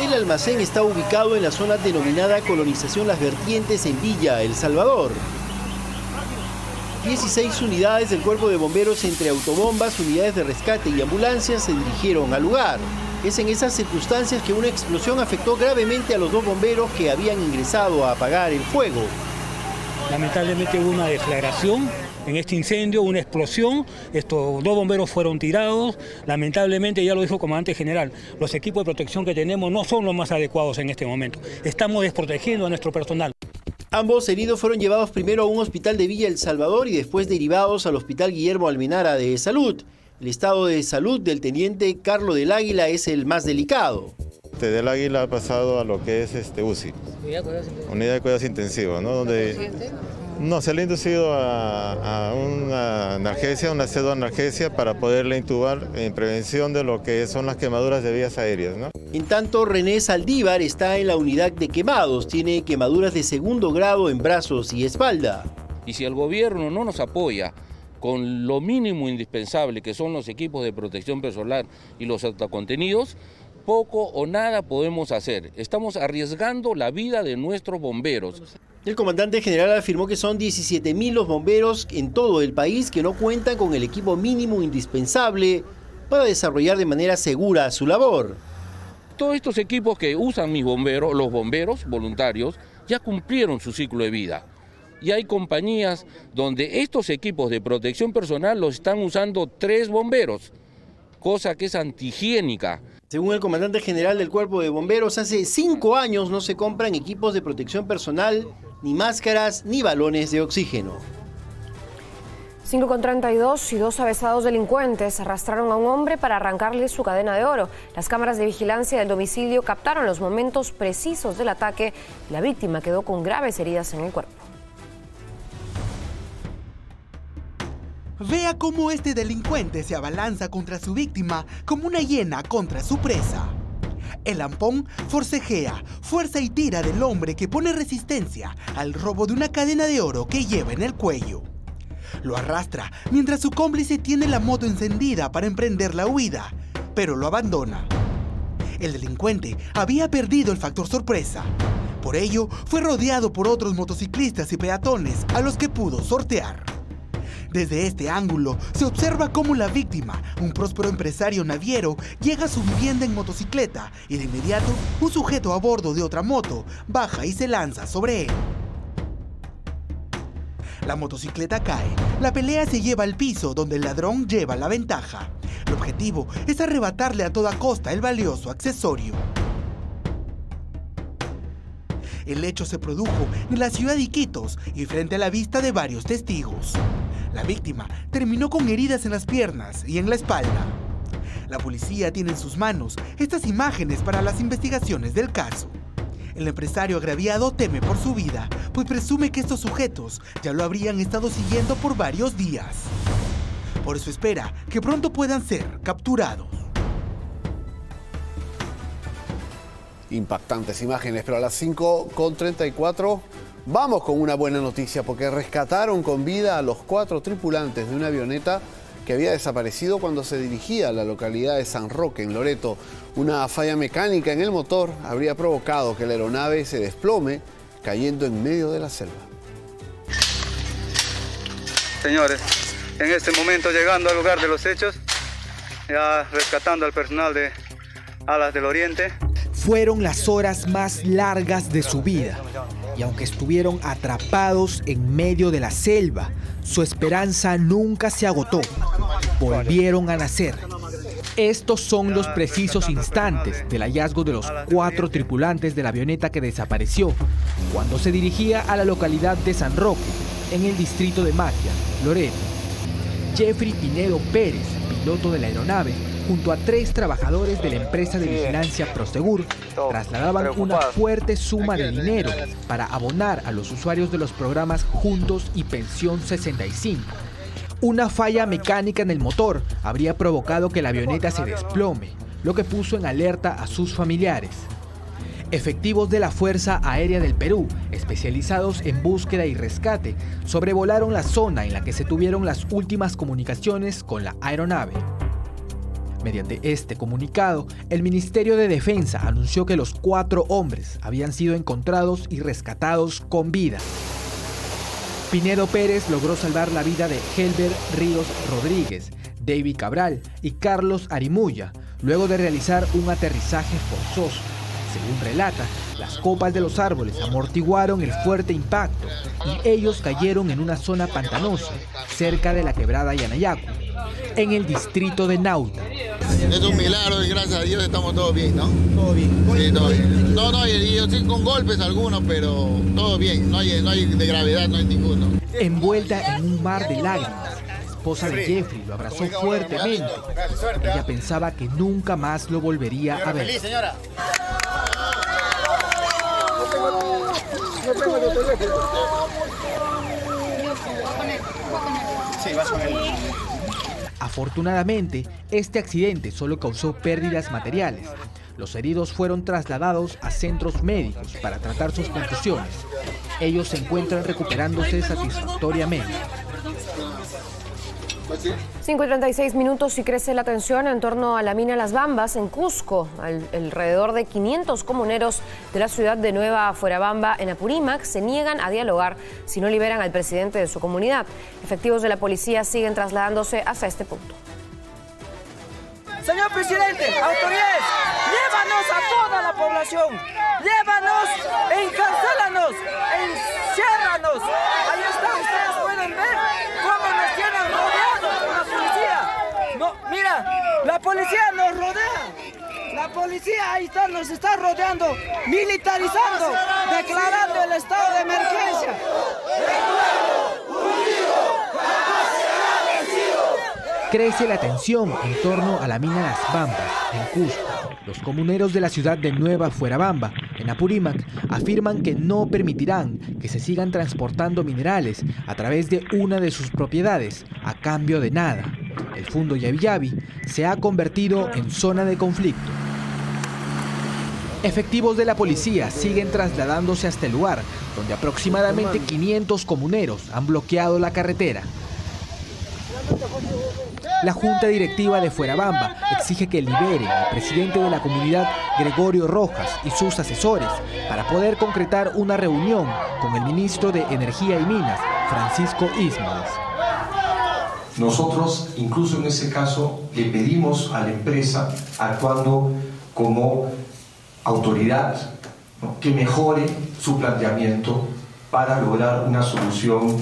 [SPEAKER 38] El almacén está ubicado en la zona denominada Colonización Las Vertientes en Villa, El Salvador. 16 unidades del cuerpo de bomberos entre autobombas, unidades de rescate y ambulancias se dirigieron al lugar. Es en esas circunstancias que una explosión afectó gravemente a los dos bomberos que habían ingresado a apagar el fuego.
[SPEAKER 39] Lamentablemente hubo una deflagración en este incendio, una explosión, estos dos bomberos fueron tirados, lamentablemente ya lo dijo el comandante general, los equipos de protección que tenemos no son los más adecuados en este momento, estamos desprotegiendo a nuestro personal.
[SPEAKER 38] Ambos heridos fueron llevados primero a un hospital de Villa El Salvador y después derivados al Hospital Guillermo Almenara de Salud. El estado de salud del teniente Carlos del Águila es el más delicado.
[SPEAKER 40] Este del Águila ha pasado a lo que es este UCI, unidad de cuidados intensivos, ¿no? Donde no, se le ha inducido a, a una analgesia, una pseudoanalgesia para poderle intubar en prevención de lo que son las quemaduras de vías aéreas. ¿no?
[SPEAKER 38] En tanto, René Saldívar está en la unidad de quemados, tiene quemaduras de segundo grado en brazos y espalda.
[SPEAKER 41] Y si el gobierno no nos apoya con lo mínimo indispensable que son los equipos de protección personal y los autocontenidos, poco o nada podemos hacer. Estamos arriesgando la vida de nuestros bomberos.
[SPEAKER 38] El comandante general afirmó que son 17.000 los bomberos en todo el país que no cuentan con el equipo mínimo indispensable para desarrollar de manera segura su labor.
[SPEAKER 41] Todos estos equipos que usan mis bomberos, los bomberos voluntarios, ya cumplieron su ciclo de vida. Y hay compañías donde estos equipos de protección personal los están usando tres bomberos, cosa que es antihigiénica.
[SPEAKER 38] Según el comandante general del cuerpo de bomberos, hace cinco años no se compran equipos de protección personal, ni máscaras, ni balones de oxígeno.
[SPEAKER 2] 5 con 32 y dos avesados delincuentes arrastraron a un hombre para arrancarle su cadena de oro. Las cámaras de vigilancia del domicilio captaron los momentos precisos del ataque. La víctima quedó con graves heridas en el cuerpo.
[SPEAKER 3] Vea cómo este delincuente se abalanza contra su víctima como una hiena contra su presa. El ampón forcejea, fuerza y tira del hombre que pone resistencia al robo de una cadena de oro que lleva en el cuello. Lo arrastra mientras su cómplice tiene la moto encendida para emprender la huida, pero lo abandona. El delincuente había perdido el factor sorpresa. Por ello, fue rodeado por otros motociclistas y peatones a los que pudo sortear. Desde este ángulo se observa cómo la víctima, un próspero empresario naviero, llega a su vivienda en motocicleta y de inmediato un sujeto a bordo de otra moto baja y se lanza sobre él. La motocicleta cae, la pelea se lleva al piso donde el ladrón lleva la ventaja. El objetivo es arrebatarle a toda costa el valioso accesorio. El hecho se produjo en la ciudad de Iquitos y frente a la vista de varios testigos. La víctima terminó con heridas en las piernas y en la espalda. La policía tiene en sus manos estas imágenes para las investigaciones del caso. El empresario agraviado teme por su vida, pues presume que estos sujetos ya lo habrían estado siguiendo por varios días. Por eso espera que pronto puedan ser capturados.
[SPEAKER 1] Impactantes imágenes, pero a las 5.34 vamos con una buena noticia porque rescataron con vida a los cuatro tripulantes de una avioneta que había desaparecido cuando se dirigía a la localidad de San Roque, en Loreto. Una falla mecánica en el motor habría provocado que la aeronave se desplome, cayendo en medio de la selva.
[SPEAKER 42] Señores, en este momento llegando al lugar de los hechos, ya rescatando al personal de Alas del Oriente.
[SPEAKER 16] Fueron las horas más largas de su vida y aunque estuvieron atrapados en medio de la selva, su esperanza nunca se agotó. Volvieron a nacer. Estos son los precisos instantes del hallazgo de los cuatro tripulantes de la avioneta que desapareció cuando se dirigía a la localidad de San Roque, en el distrito de Magia, Loreto. Jeffrey Pinedo Pérez, piloto de la aeronave, junto a tres trabajadores de la empresa de vigilancia Prosegur, trasladaban una fuerte suma de dinero para abonar a los usuarios de los programas Juntos y Pensión 65. Una falla mecánica en el motor habría provocado que la avioneta se desplome, lo que puso en alerta a sus familiares. Efectivos de la Fuerza Aérea del Perú, especializados en búsqueda y rescate, sobrevolaron la zona en la que se tuvieron las últimas comunicaciones con la aeronave. Mediante este comunicado, el Ministerio de Defensa anunció que los cuatro hombres habían sido encontrados y rescatados con vida. Pinedo Pérez logró salvar la vida de Helber Ríos Rodríguez, David Cabral y Carlos Arimuya, luego de realizar un aterrizaje forzoso. Según relata, las copas de los árboles amortiguaron el fuerte impacto y ellos cayeron en una zona pantanosa, cerca de la quebrada Yanayacu, en el distrito de Nauta.
[SPEAKER 43] Es un milagro y gracias a Dios estamos todos bien, ¿no? Todo bien. Sí, todo bien. No, no, y yo sí con golpes algunos, pero todo bien, no hay, no hay de gravedad, no hay ninguno.
[SPEAKER 16] Envuelta en un mar de lágrimas, esposa de Jeffrey lo abrazó fuertemente. Ella pensaba que nunca más lo volvería a ver. Afortunadamente, este accidente solo causó pérdidas materiales. Los heridos fueron trasladados a centros médicos para tratar sus contusiones. Ellos se encuentran recuperándose satisfactoriamente.
[SPEAKER 2] 5 y 36 minutos y crece la tensión en torno a la mina Las Bambas en Cusco. Al- alrededor de 500 comuneros de la ciudad de Nueva Fuerabamba en Apurímac se niegan a dialogar si no liberan al presidente de su comunidad. Efectivos de la policía siguen trasladándose hasta este punto.
[SPEAKER 44] Señor presidente, autoridades, llévanos a toda la población, llévanos, encarcélanos, enciérranos. Ahí está, ustedes pueden ver cómo nos tienen rodeados por la policía. La policía nos rodea. La policía ahí está, nos está rodeando, militarizando, declarando el estado de emergencia.
[SPEAKER 16] Crece la tensión en torno a la mina Las Bambas, en Cusco. Los comuneros de la ciudad de Nueva Fuerabamba, en Apurímac, afirman que no permitirán que se sigan transportando minerales a través de una de sus propiedades a cambio de nada. El Fundo Yavi se ha convertido en zona de conflicto. Efectivos de la policía siguen trasladándose hasta el lugar, donde aproximadamente 500 comuneros han bloqueado la carretera. La Junta Directiva de Fuerabamba exige que liberen al presidente de la comunidad, Gregorio Rojas, y sus asesores para poder concretar una reunión con el ministro de Energía y Minas, Francisco Ismas.
[SPEAKER 45] Nosotros, incluso en ese caso, le pedimos a la empresa, actuando como autoridad, que mejore su planteamiento para lograr una solución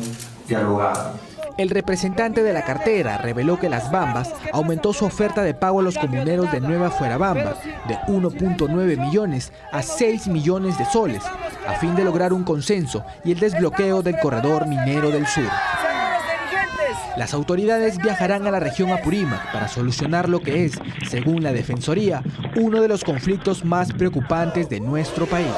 [SPEAKER 45] dialogada.
[SPEAKER 16] El representante de la cartera reveló que Las Bambas aumentó su oferta de pago a los comuneros de Nueva Fuerabamba de 1.9 millones a 6 millones de soles, a fin de lograr un consenso y el desbloqueo del corredor minero del sur. Las autoridades viajarán a la región Apurímac para solucionar lo que es, según la Defensoría, uno de los conflictos más preocupantes de nuestro país.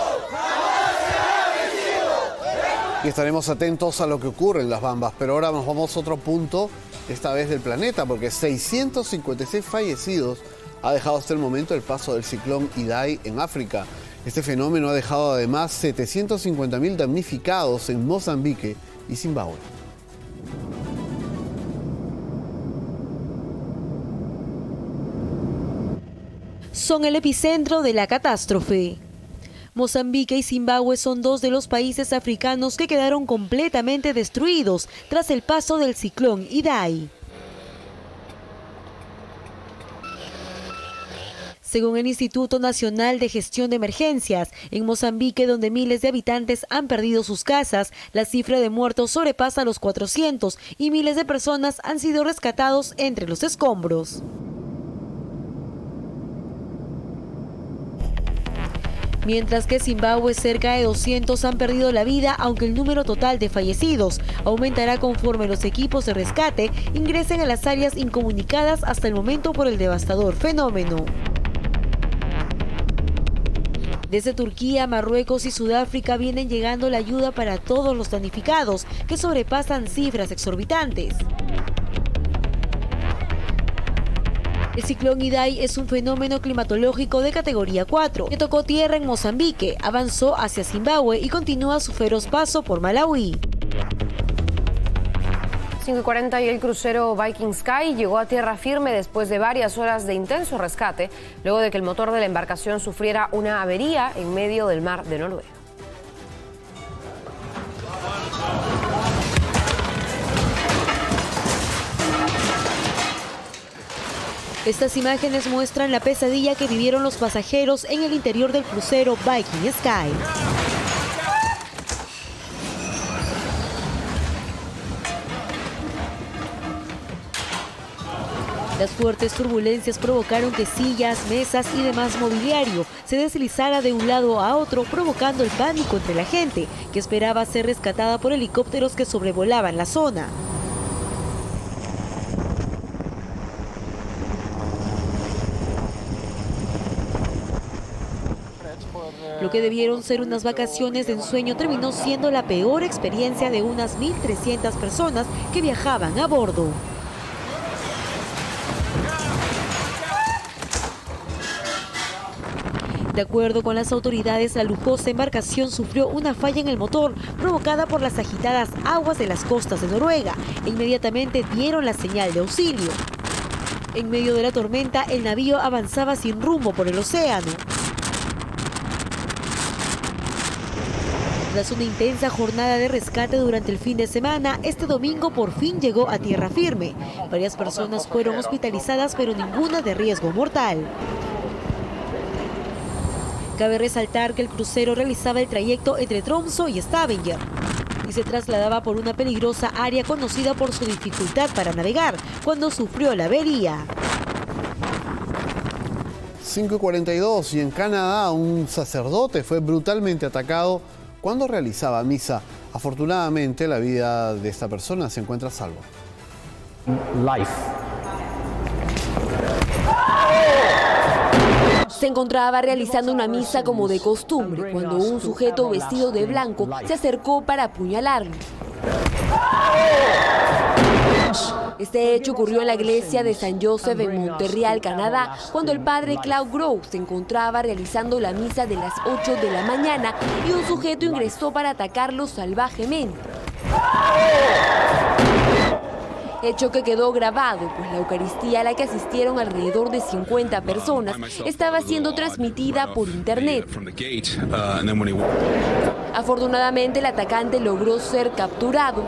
[SPEAKER 1] Y estaremos atentos a lo que ocurre en las Bambas. Pero ahora nos vamos a otro punto, esta vez del planeta, porque 656 fallecidos ha dejado hasta el momento el paso del ciclón Idai en África. Este fenómeno ha dejado además 750.000 damnificados en Mozambique y Zimbabue.
[SPEAKER 7] Son el epicentro de la catástrofe. Mozambique y Zimbabue son dos de los países africanos que quedaron completamente destruidos tras el paso del ciclón Idai. Según el Instituto Nacional de Gestión de Emergencias, en Mozambique, donde miles de habitantes han perdido sus casas, la cifra de muertos sobrepasa los 400 y miles de personas han sido rescatados entre los escombros. Mientras que Zimbabue cerca de 200 han perdido la vida, aunque el número total de fallecidos aumentará conforme los equipos de rescate ingresen a las áreas incomunicadas hasta el momento por el devastador fenómeno. Desde Turquía, Marruecos y Sudáfrica vienen llegando la ayuda para todos los damnificados, que sobrepasan cifras exorbitantes. El ciclón Idai es un fenómeno climatológico de categoría 4 que tocó tierra en Mozambique, avanzó hacia Zimbabue y continúa su feroz paso por Malawi.
[SPEAKER 2] 5 y 40 y el crucero Viking Sky llegó a tierra firme después de varias horas de intenso rescate, luego de que el motor de la embarcación sufriera una avería en medio del mar de Noruega.
[SPEAKER 7] Estas imágenes muestran la pesadilla que vivieron los pasajeros en el interior del crucero Viking Sky. Las fuertes turbulencias provocaron que sillas, mesas y demás mobiliario se deslizara de un lado a otro, provocando el pánico entre la gente, que esperaba ser rescatada por helicópteros que sobrevolaban la zona. Que debieron ser unas vacaciones de ensueño terminó siendo la peor experiencia de unas 1.300 personas que viajaban a bordo. De acuerdo con las autoridades, la lujosa embarcación sufrió una falla en el motor provocada por las agitadas aguas de las costas de Noruega e inmediatamente dieron la señal de auxilio. En medio de la tormenta, el navío avanzaba sin rumbo por el océano. Tras una intensa jornada de rescate durante el fin de semana, este domingo por fin llegó a tierra firme. Varias personas fueron hospitalizadas, pero ninguna de riesgo mortal. Cabe resaltar que el crucero realizaba el trayecto entre Tromso y Stavanger y se trasladaba por una peligrosa área conocida por su dificultad para navegar cuando sufrió la avería.
[SPEAKER 1] 5 y 42 y en Canadá un sacerdote fue brutalmente atacado cuando realizaba misa. Afortunadamente la vida de esta persona se encuentra a salvo.
[SPEAKER 46] Life. Se encontraba realizando una misa como de costumbre cuando un sujeto vestido de blanco se acercó para apuñalarlo. Este hecho ocurrió en la iglesia de San Joseph en Montreal, Canadá, cuando el padre Claude Grove se encontraba realizando la misa de las 8 de la mañana y un sujeto ingresó para atacarlo salvajemente. Hecho que quedó grabado, pues la Eucaristía a la que asistieron alrededor de 50 personas estaba siendo transmitida por internet. Afortunadamente el atacante logró ser capturado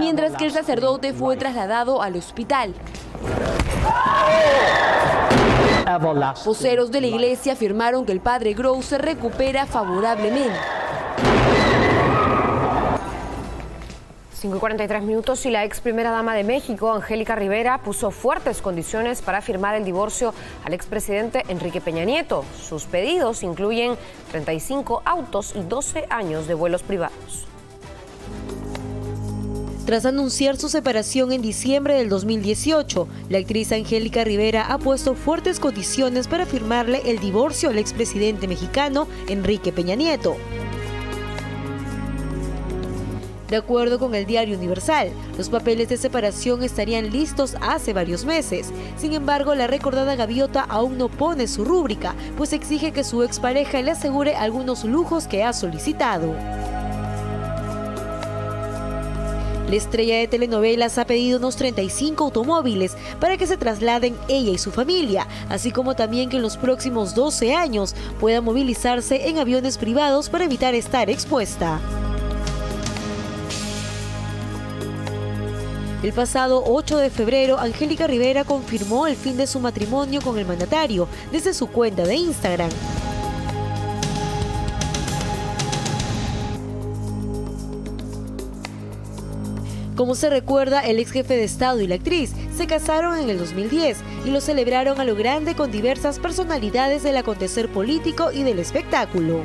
[SPEAKER 46] mientras que el sacerdote fue trasladado al hospital. Voceros de la iglesia afirmaron que el padre Gross se recupera favorablemente.
[SPEAKER 2] 5 y 43 minutos y la ex primera dama de México, Angélica Rivera, puso fuertes condiciones para firmar el divorcio al expresidente Enrique Peña Nieto. Sus pedidos incluyen 35 autos y 12 años de vuelos privados.
[SPEAKER 7] Tras anunciar su separación en diciembre del 2018, la actriz Angélica Rivera ha puesto fuertes condiciones para firmarle el divorcio al expresidente mexicano Enrique Peña Nieto. De acuerdo con el diario Universal, los papeles de separación estarían listos hace varios meses. Sin embargo, la recordada gaviota aún no pone su rúbrica, pues exige que su expareja le asegure algunos lujos que ha solicitado. La estrella de telenovelas ha pedido unos 35 automóviles para que se trasladen ella y su familia, así como también que en los próximos 12 años pueda movilizarse en aviones privados para evitar estar expuesta. El pasado 8 de febrero, Angélica Rivera confirmó el fin de su matrimonio con el mandatario desde su cuenta de Instagram. Como se recuerda, el ex jefe de Estado y la actriz se casaron en el 2010 y lo celebraron a lo grande con diversas personalidades del acontecer político y del espectáculo.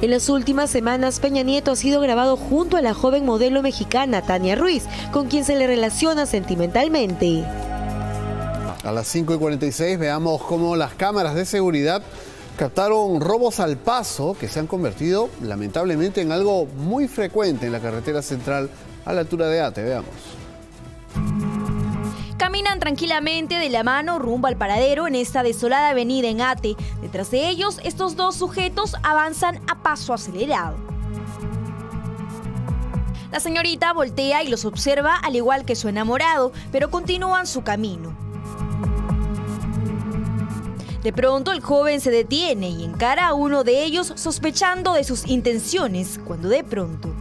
[SPEAKER 7] En las últimas semanas, Peña Nieto ha sido grabado junto a la joven modelo mexicana Tania Ruiz, con quien se le relaciona sentimentalmente.
[SPEAKER 1] A las 5 y 46 veamos cómo las cámaras de seguridad captaron robos al paso que se han convertido lamentablemente en algo muy frecuente en la carretera central a la altura de Ate. Veamos.
[SPEAKER 7] Caminan tranquilamente de la mano rumbo al paradero en esta desolada avenida en Ate. Detrás de ellos, estos dos sujetos avanzan a paso acelerado. La señorita voltea y los observa al igual que su enamorado, pero continúan su camino. De pronto el joven se detiene y encara a uno de ellos sospechando de sus intenciones, cuando de pronto...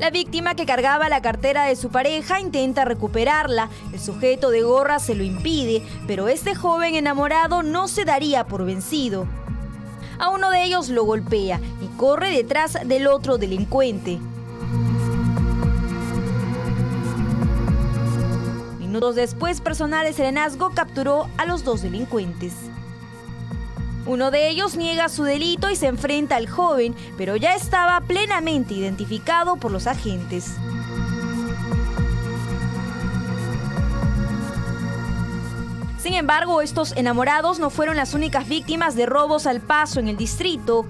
[SPEAKER 7] La víctima que cargaba la cartera de su pareja intenta recuperarla. El sujeto de gorra se lo impide, pero este joven enamorado no se daría por vencido. A uno de ellos lo golpea y corre detrás del otro delincuente. Minutos después, personal de Serenazgo capturó a los dos delincuentes. Uno de ellos niega su delito y se enfrenta al joven, pero ya estaba plenamente identificado por los agentes. Sin embargo, estos enamorados no fueron las únicas víctimas de robos al paso en el distrito.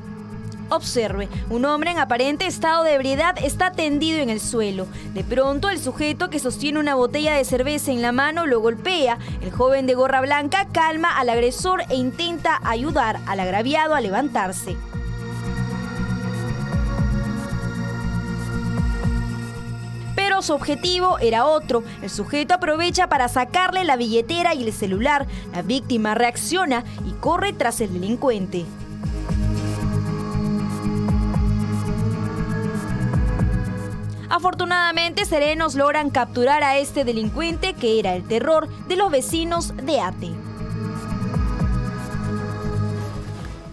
[SPEAKER 7] Observe, un hombre en aparente estado de ebriedad está tendido en el suelo. De pronto, el sujeto que sostiene una botella de cerveza en la mano lo golpea. El joven de gorra blanca calma al agresor e intenta ayudar al agraviado a levantarse. Pero su objetivo era otro. El sujeto aprovecha para sacarle la billetera y el celular. La víctima reacciona y corre tras el delincuente. Afortunadamente, serenos logran capturar a este delincuente que era el terror de los vecinos de Ate.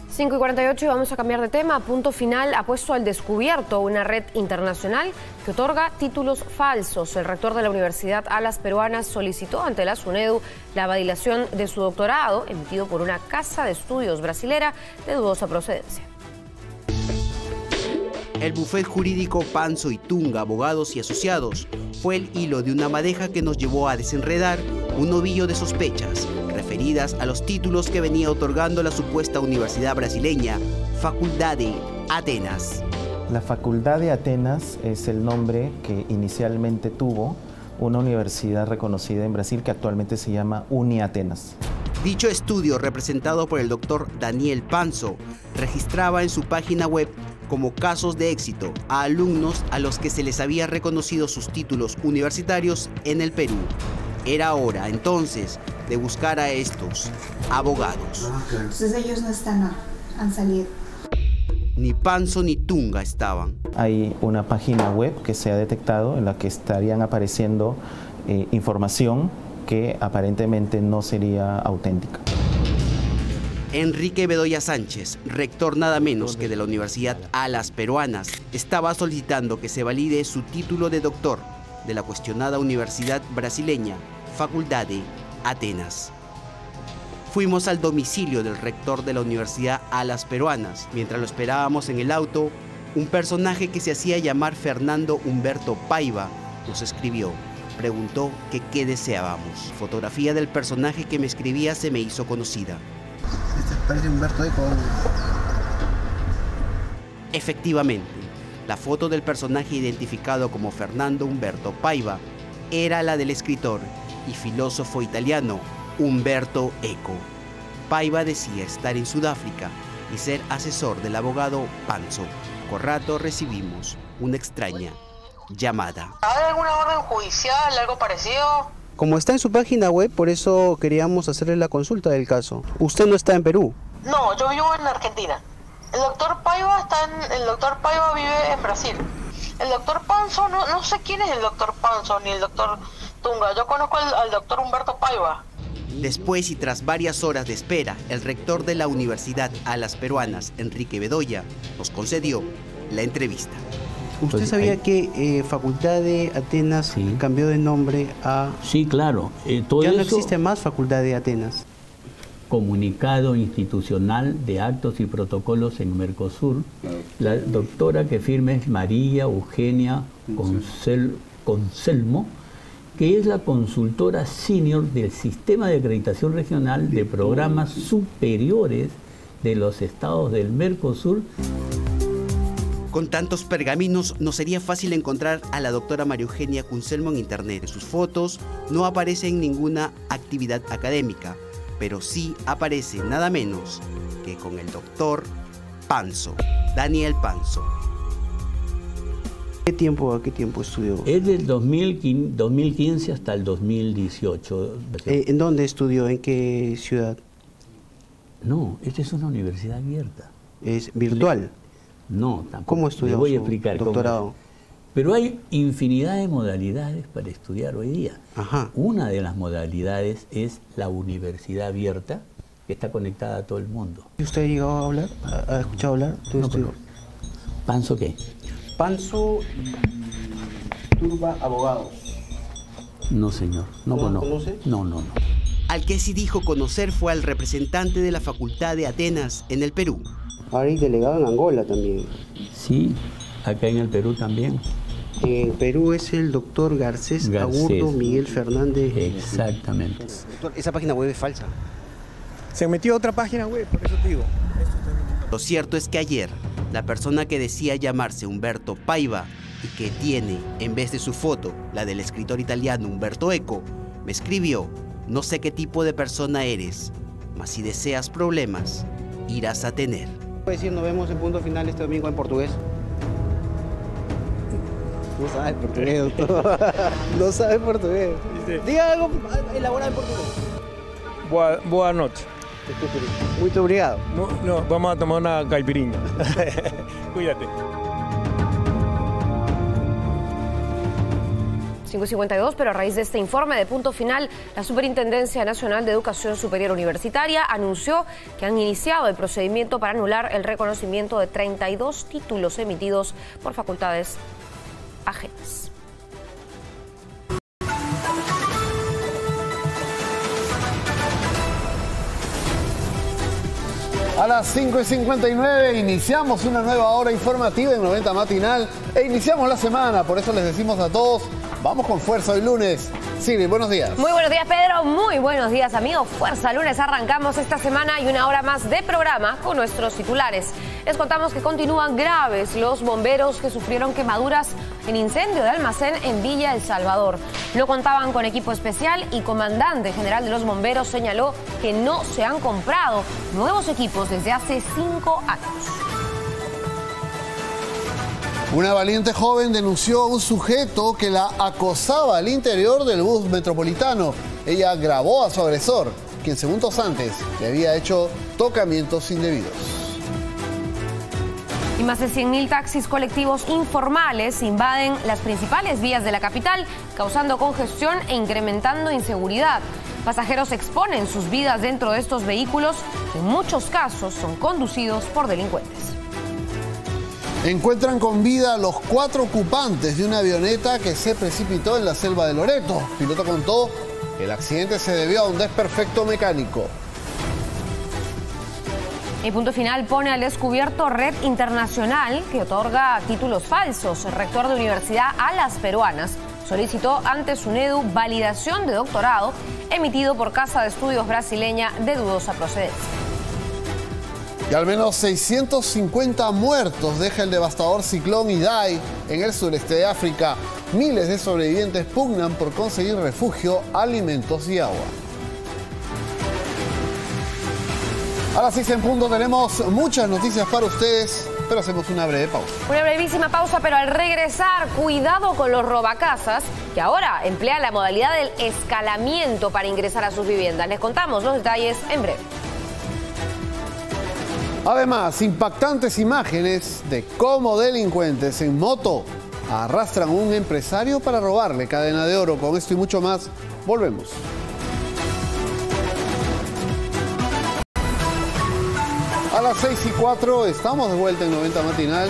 [SPEAKER 2] 5 y 48 y vamos a cambiar de tema. Punto final ha puesto al descubierto una red internacional que otorga títulos falsos. El rector de la Universidad Alas Peruanas solicitó ante la SUNEDU la validación de su doctorado emitido por una casa de estudios brasilera de dudosa procedencia.
[SPEAKER 3] El bufet jurídico Panzo y Tunga, abogados y asociados, fue el hilo de una madeja que nos llevó a desenredar un novillo de sospechas referidas a los títulos que venía otorgando la supuesta universidad brasileña Faculdad de Atenas.
[SPEAKER 47] La Facultad de Atenas es el nombre que inicialmente tuvo una universidad reconocida en Brasil que actualmente se llama UniAtenas.
[SPEAKER 3] Dicho estudio, representado por el doctor Daniel Panzo, registraba en su página web como casos de éxito a alumnos a los que se les había reconocido sus títulos universitarios en el Perú. Era hora entonces de buscar a estos abogados.
[SPEAKER 48] Entonces ellos no están, han salido.
[SPEAKER 3] Ni Panzo ni Tunga estaban.
[SPEAKER 47] Hay una página web que se ha detectado en la que estarían apareciendo eh, información que aparentemente no sería auténtica.
[SPEAKER 3] Enrique Bedoya Sánchez, rector nada menos que de la Universidad Alas Peruanas, estaba solicitando que se valide su título de doctor de la cuestionada Universidad Brasileña, Facultad de Atenas. Fuimos al domicilio del rector de la Universidad Alas Peruanas. Mientras lo esperábamos en el auto, un personaje que se hacía llamar Fernando Humberto Paiva nos escribió. Preguntó que qué deseábamos. Fotografía del personaje que me escribía se me hizo conocida.
[SPEAKER 49] Este parece Humberto Eco.
[SPEAKER 3] Efectivamente, la foto del personaje identificado como Fernando Humberto Paiva era la del escritor y filósofo italiano Humberto Eco. Paiva decía estar en Sudáfrica y ser asesor del abogado Panzo. Por rato recibimos una extraña llamada.
[SPEAKER 50] ¿Hay alguna orden judicial, algo parecido?
[SPEAKER 3] Como está en su página web, por eso queríamos hacerle la consulta del caso. Usted no está en Perú.
[SPEAKER 50] No, yo vivo en Argentina. El doctor Paiva está en, el doctor Paiva vive en Brasil. El doctor Panzo, no, no sé quién es el doctor Panzo ni el doctor Tunga. Yo conozco al, al doctor Humberto Paiva.
[SPEAKER 3] Después y tras varias horas de espera, el rector de la Universidad Alas Peruanas, Enrique Bedoya, nos concedió la entrevista. ¿Usted sabía que eh, Facultad de Atenas cambió de nombre a...
[SPEAKER 51] Sí, claro. Eh, todo
[SPEAKER 3] ya no
[SPEAKER 51] eso-
[SPEAKER 3] existe más Facultad de Atenas.
[SPEAKER 51] comunicado institucional de actos y protocolos en Mercosur. La doctora que firma es María Eugenia Concel- Conselmo, que es la consultora senior del Sistema de Acreditación Regional de Programas Superiores de los estados del Mercosur
[SPEAKER 3] Con tantos pergaminos no sería fácil encontrar a la doctora María Eugenia Cunselmo en internet. En sus fotos no aparece en ninguna actividad académica, pero sí aparece nada menos que con el doctor Panzo, Daniel Panzo. ¿Qué tiempo, a qué tiempo estudió?
[SPEAKER 51] Es del 2015, 2015 hasta el 2018.
[SPEAKER 3] Eh, ¿En dónde estudió? ¿En qué ciudad?
[SPEAKER 51] No, esta es una universidad abierta.
[SPEAKER 3] ¿Es virtual?
[SPEAKER 51] No, tampoco.
[SPEAKER 3] ¿Cómo estudió
[SPEAKER 51] Le voy a explicar.
[SPEAKER 3] doctorado?
[SPEAKER 51] Pero hay infinidad de modalidades para estudiar hoy día. Una de las modalidades es la universidad abierta, que está conectada a todo el mundo.
[SPEAKER 3] ¿Y usted ha llegado a hablar? ¿Ha, ha escuchado hablar? ¿Tú
[SPEAKER 51] No,
[SPEAKER 3] estudió?
[SPEAKER 51] ¿Panzo qué?
[SPEAKER 3] Panzo Turba Abogados.
[SPEAKER 51] No, señor. No,
[SPEAKER 3] ¿No conoce?
[SPEAKER 51] No, no, no.
[SPEAKER 3] Al que sí dijo conocer fue al representante de la Facultad de Atenas en el Perú. Ahora hay delegado en Angola también.
[SPEAKER 51] Sí, acá en el Perú también.
[SPEAKER 3] En Perú es el doctor Garcés,
[SPEAKER 51] Garcés.
[SPEAKER 3] Agurdo Miguel Fernández.
[SPEAKER 51] Exactamente.
[SPEAKER 3] Doctor, esa página web es falsa.
[SPEAKER 52] Se metió a otra página web, por eso te digo.
[SPEAKER 3] Lo cierto es que ayer, la persona que decía llamarse Humberto Paiva y que tiene, en vez de su foto, la del escritor italiano Humberto Eco, me escribió, no sé qué tipo de persona eres, mas si deseas problemas, irás a tener. Puede decir, nos vemos en punto final este domingo en portugués. No sabe portugués, doctor. no sabe portugués. Diga algo elaborado en portugués.
[SPEAKER 52] Boa, boa noite.
[SPEAKER 3] Muito obrigado.
[SPEAKER 52] No, no, vamos a tomar una caipirinha. Cuídate.
[SPEAKER 2] 552, pero a raíz de este informe de punto final, la Superintendencia Nacional de Educación Superior Universitaria anunció que han iniciado el procedimiento para anular el reconocimiento de 32 títulos emitidos por facultades ajenas.
[SPEAKER 1] A las 5 y 59 iniciamos una nueva hora informativa en 90 matinal e iniciamos la semana. Por eso les decimos a todos, vamos con fuerza hoy lunes. Siri, buenos días.
[SPEAKER 2] Muy buenos días, Pedro. Muy buenos días, amigos. Fuerza lunes. Arrancamos esta semana y una hora más de programa con nuestros titulares. Les contamos que continúan graves los bomberos que sufrieron quemaduras en incendio de almacén en Villa El Salvador. No contaban con equipo especial y comandante general de los bomberos señaló que no se han comprado nuevos equipos desde hace cinco años.
[SPEAKER 1] Una valiente joven denunció a un sujeto que la acosaba al interior del bus metropolitano. Ella grabó a su agresor, quien segundos antes le había hecho tocamientos indebidos.
[SPEAKER 2] Y más de 100.000 taxis colectivos informales invaden las principales vías de la capital, causando congestión e incrementando inseguridad. Pasajeros exponen sus vidas dentro de estos vehículos, que en muchos casos son conducidos por delincuentes.
[SPEAKER 1] Encuentran con vida a los cuatro ocupantes de una avioneta que se precipitó en la selva de Loreto. El piloto contó que el accidente se debió a un desperfecto mecánico.
[SPEAKER 2] Y punto final pone al descubierto Red Internacional que otorga títulos falsos. El rector de universidad a las peruanas solicitó ante SUNEDU validación de doctorado emitido por Casa de Estudios brasileña de dudosa procedencia.
[SPEAKER 1] Y al menos 650 muertos deja el devastador ciclón Idai en el sureste de África. Miles de sobrevivientes pugnan por conseguir refugio, alimentos y agua. A las 6 en punto tenemos muchas noticias para ustedes, pero hacemos una breve pausa.
[SPEAKER 2] Una brevísima pausa, pero al regresar, cuidado con los robacasas, que ahora emplean la modalidad del escalamiento para ingresar a sus viviendas. Les contamos los detalles en breve.
[SPEAKER 1] Además, impactantes imágenes de cómo delincuentes en moto arrastran a un empresario para robarle cadena de oro. Con esto y mucho más, volvemos. A las 6 y 4 estamos de vuelta en 90 matinal.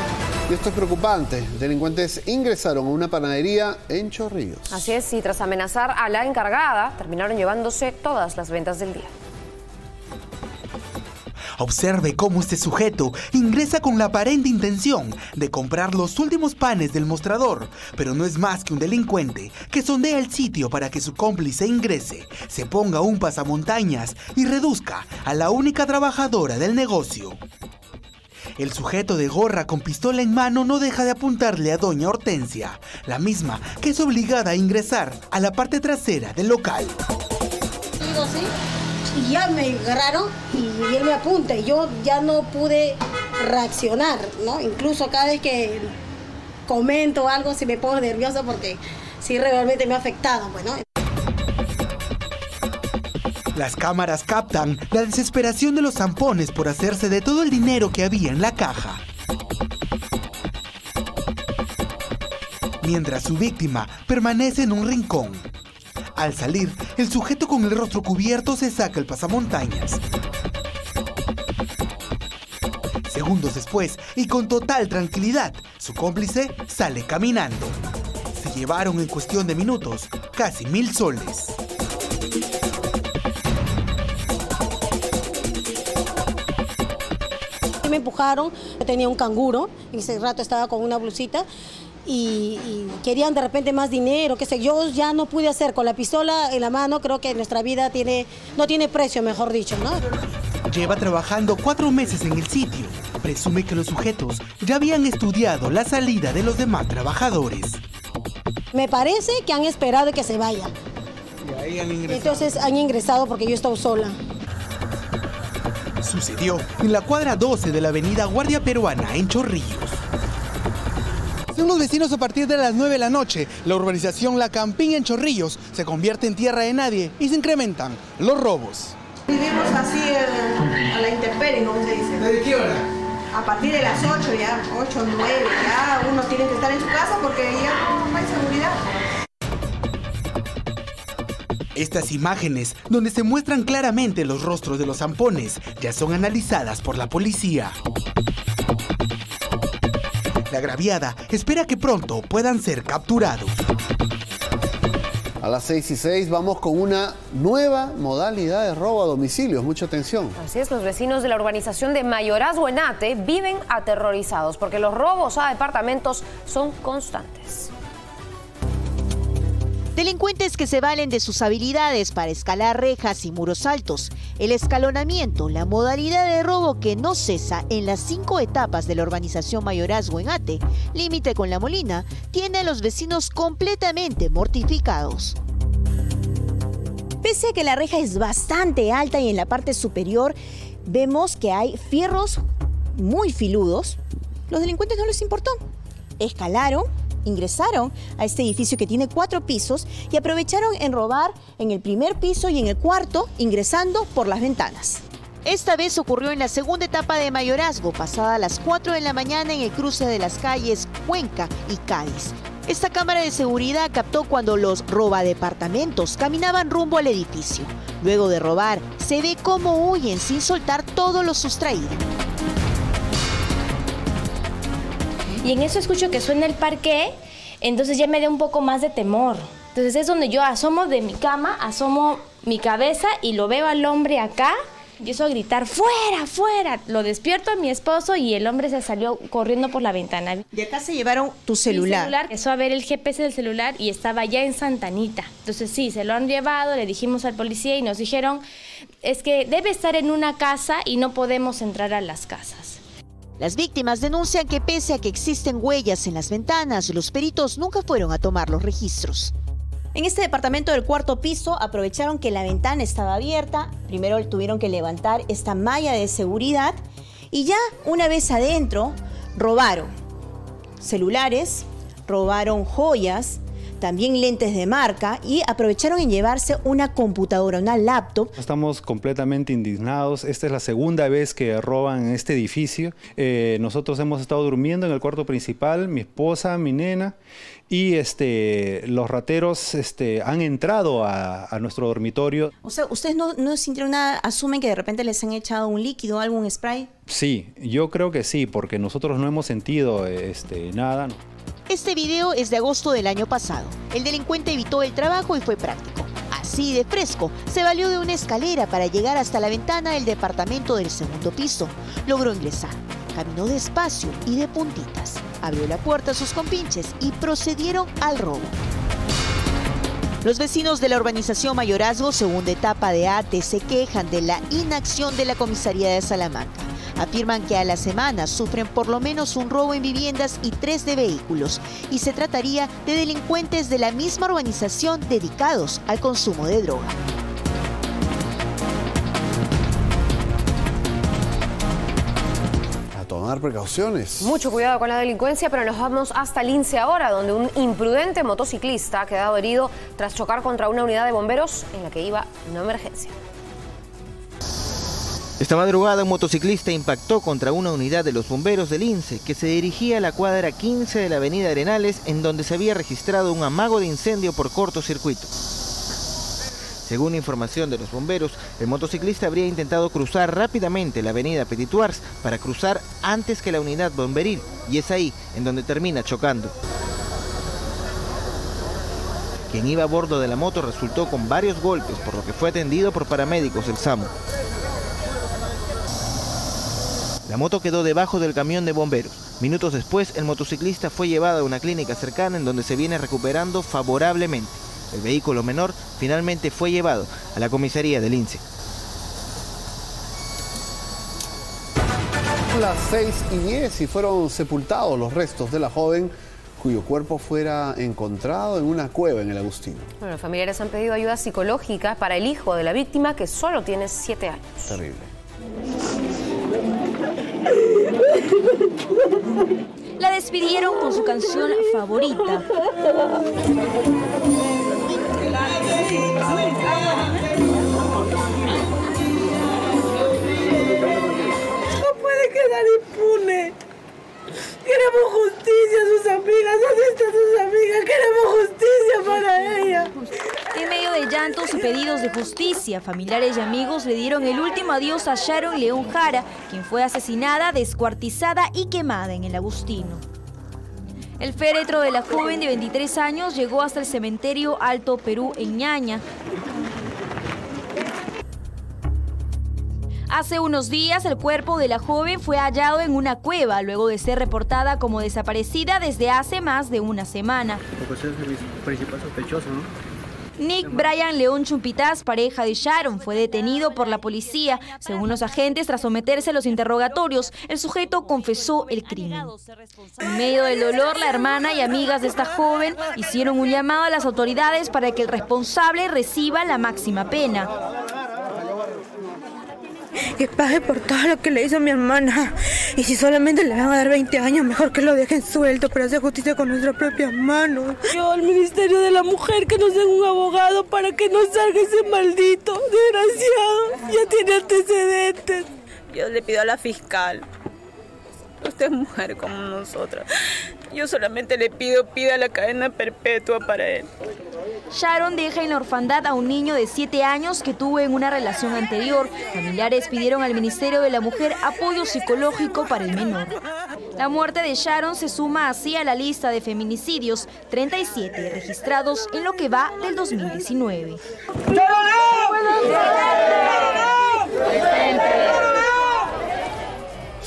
[SPEAKER 1] Y esto es preocupante. Delincuentes ingresaron a una panadería en Chorrillos.
[SPEAKER 2] Así es, y tras amenazar a la encargada, terminaron llevándose todas las ventas del día.
[SPEAKER 3] Observe cómo este sujeto ingresa con la aparente intención de comprar los últimos panes del mostrador, pero no es más que un delincuente que sondea el sitio para que su cómplice ingrese, se ponga un pasamontañas y reduzca a la única trabajadora del negocio. El sujeto de gorra con pistola en mano no deja de apuntarle a doña Hortensia, la misma que es obligada a ingresar a la parte trasera del local.
[SPEAKER 53] Y ya me agarraron y él me apunta y yo ya no pude reaccionar, ¿no? Incluso cada vez que comento algo si me pongo nerviosa porque sí realmente me ha afectado, bueno.
[SPEAKER 3] Las cámaras captan la desesperación de los zampones por hacerse de todo el dinero que había en la caja. Mientras su víctima permanece en un rincón. Al salir, el sujeto con el rostro cubierto se saca el pasamontañas. Segundos después, y con total tranquilidad, su cómplice sale caminando. Se llevaron en cuestión de minutos casi mil soles.
[SPEAKER 53] Me empujaron, tenía un canguro, y ese rato estaba con una blusita y, y, querían de repente más dinero, que sé yo ya no pude hacer con la pistola en la mano, creo que nuestra vida tiene, no tiene precio, mejor dicho, ¿no?
[SPEAKER 3] Lleva trabajando cuatro meses en el sitio. Presume que los sujetos ya habían estudiado la salida de los demás trabajadores.
[SPEAKER 53] Me parece que han esperado que se vaya.
[SPEAKER 3] Y ahí han ingresado.
[SPEAKER 53] Entonces han ingresado porque yo estaba sola.
[SPEAKER 3] Sucedió en la cuadra 12 de la avenida Guardia Peruana en Chorrillos. Según los vecinos, a partir de las 9 de la noche, la urbanización La Campiña en Chorrillos se convierte en tierra de nadie y se incrementan los robos.
[SPEAKER 54] Vivimos así a la intemperie, ¿no se dice?
[SPEAKER 3] ¿Desde qué hora?
[SPEAKER 54] A partir de las 8 ya, 8, 9, ya uno tiene que estar en su casa porque ya no hay seguridad.
[SPEAKER 3] Estas imágenes, donde se muestran claramente los rostros de los zampones, ya son analizadas por la policía. La agraviada espera que pronto puedan ser capturados.
[SPEAKER 1] A las 6 y 6 vamos con una nueva modalidad de robo a domicilios. Mucha atención.
[SPEAKER 2] Así es, los vecinos de la urbanización de Mayorazgo en Ate viven aterrorizados porque los robos a departamentos son constantes.
[SPEAKER 55] Delincuentes que se valen de sus habilidades para escalar rejas y muros altos. El escalonamiento, la modalidad de robo que no cesa en las cinco etapas de la urbanización Mayorazgo en Ate, límite con La Molina, tiene a los vecinos completamente mortificados.
[SPEAKER 56] Pese a que la reja es bastante alta y en la parte superior vemos que hay fierros muy filudos, los delincuentes no les importó. Escalaron, ingresaron a este edificio que tiene cuatro pisos y aprovecharon en robar en el primer piso y en el cuarto, ingresando por las ventanas.
[SPEAKER 55] Esta vez ocurrió en la segunda etapa de mayorazgo, pasada a las 4 de la mañana en el cruce de las calles Cuenca y Cádiz. Esta cámara de seguridad captó cuando los robadepartamentos caminaban rumbo al edificio. Luego de robar, se ve cómo huyen sin soltar todo lo sustraído.
[SPEAKER 46] Y en eso escucho que suena el parque, entonces ya me da un poco más de temor. Entonces es donde yo asomo de mi cama, asomo mi cabeza y lo veo al hombre acá. Empiezo a gritar, fuera, fuera. Lo despierto a mi esposo y el hombre se salió corriendo por la ventana.
[SPEAKER 56] De acá se llevaron tu celular.
[SPEAKER 46] Mi celular. Empezó a ver el GPS del celular y estaba ya en Santanita. Entonces sí, se lo han llevado, le dijimos al policía y nos dijeron, es que debe estar en una casa y no podemos entrar a las casas.
[SPEAKER 55] Las víctimas denuncian que pese a que existen huellas en las ventanas, los peritos nunca fueron a tomar los registros.
[SPEAKER 56] En este departamento del cuarto piso aprovecharon que la ventana estaba abierta, primero tuvieron que levantar esta malla de seguridad y ya una vez adentro robaron celulares, robaron joyas, también lentes de marca y aprovecharon en llevarse una computadora, una laptop.
[SPEAKER 57] Estamos completamente indignados. Esta es la segunda vez que roban este edificio. Eh, nosotros hemos estado durmiendo en el cuarto principal, mi esposa, mi nena, y este, los rateros este, han entrado a, nuestro dormitorio.
[SPEAKER 56] O sea, ¿ustedes no, no sintieron nada? ¿Asumen que de repente les han echado un líquido, algún spray?
[SPEAKER 57] Sí, yo creo que sí, porque nosotros no hemos sentido este, nada.
[SPEAKER 55] Este video es de agosto del año pasado. El delincuente evitó el trabajo y fue práctico. Así de fresco, se valió de una escalera para llegar hasta la ventana del departamento del segundo piso. Logró ingresar. Caminó despacio y de puntitas. Abrió la puerta a sus compinches y procedieron al robo. Los vecinos de la urbanización Mayorazgo, segunda etapa de ATE, se quejan de la inacción de la comisaría de Salamanca. Afirman que a la semana sufren por lo menos un robo en viviendas y tres de vehículos, y se trataría de delincuentes de la misma urbanización dedicados al consumo de droga.
[SPEAKER 1] A tomar precauciones.
[SPEAKER 2] Mucho cuidado con la delincuencia, pero nos vamos hasta Lince ahora, donde un imprudente motociclista ha quedado herido tras chocar contra una unidad de bomberos en la que iba una emergencia.
[SPEAKER 22] Esta madrugada un motociclista impactó contra una unidad de los bomberos del INSE que se dirigía a la cuadra 15 de la avenida Arenales en donde se había registrado un amago de incendio por cortocircuito. Según información de los bomberos, el motociclista habría intentado cruzar rápidamente la avenida Petituars para cruzar antes que la unidad bomberil y es ahí en donde termina chocando. Quien iba a bordo de la moto resultó con varios golpes, por lo que fue atendido por paramédicos del SAMU. La moto quedó debajo del camión de bomberos. Minutos después, el motociclista fue llevado a una clínica cercana en donde se viene recuperando favorablemente. El vehículo menor finalmente fue llevado a la comisaría del INSE.
[SPEAKER 1] Las 6 y 10 y fueron sepultados los restos de la joven cuyo cuerpo fuera encontrado en una cueva en el Agustino.
[SPEAKER 2] Bueno, los familiares han pedido ayuda psicológica para el hijo de la víctima que solo tiene 7 años.
[SPEAKER 1] Terrible.
[SPEAKER 58] La despidieron con su canción favorita.
[SPEAKER 14] No puede quedar impune. Queremos justicia sus amigas. ¿Dónde están sus amigas? Queremos justicia para ella.
[SPEAKER 58] En medio de llantos y pedidos de justicia, familiares y amigos le dieron el último adiós a Sharon León Jara, quien fue asesinada, descuartizada y quemada en el Agustino.
[SPEAKER 57] El féretro de la joven de 23 años llegó hasta el cementerio Alto Perú en Ñaña. Hace unos días el cuerpo de la joven fue hallado en una cueva luego de ser reportada como desaparecida desde hace más de una semana.
[SPEAKER 59] principal sospechoso, ¿no?
[SPEAKER 57] Nick Brian León Chumpitaz, pareja de Sharon, fue detenido por la policía. Según los agentes, tras someterse a los interrogatorios, el sujeto confesó el crimen. En medio del dolor, la hermana y amigas de esta joven hicieron un llamado a las autoridades para que el responsable reciba la máxima pena
[SPEAKER 60] que pague por todo lo que le hizo a mi hermana. Y si solamente le van a dar 20 años, mejor que lo dejen suelto para hacer justicia con nuestras propias manos.
[SPEAKER 14] Yo al Ministerio de la Mujer que nos den un abogado para que no salga ese maldito desgraciado. Ya tiene antecedentes.
[SPEAKER 60] Yo le pido a la fiscal. Usted es mujer como nosotras. Yo solamente le pido, pida la cadena perpetua para él.
[SPEAKER 57] Sharon deja en la orfandad a un niño de 7 años que tuvo en una relación anterior. Familiares pidieron al Ministerio de la Mujer apoyo psicológico para el menor. La muerte de Sharon se suma así a la lista de feminicidios, 37 registrados en lo que va del 2019.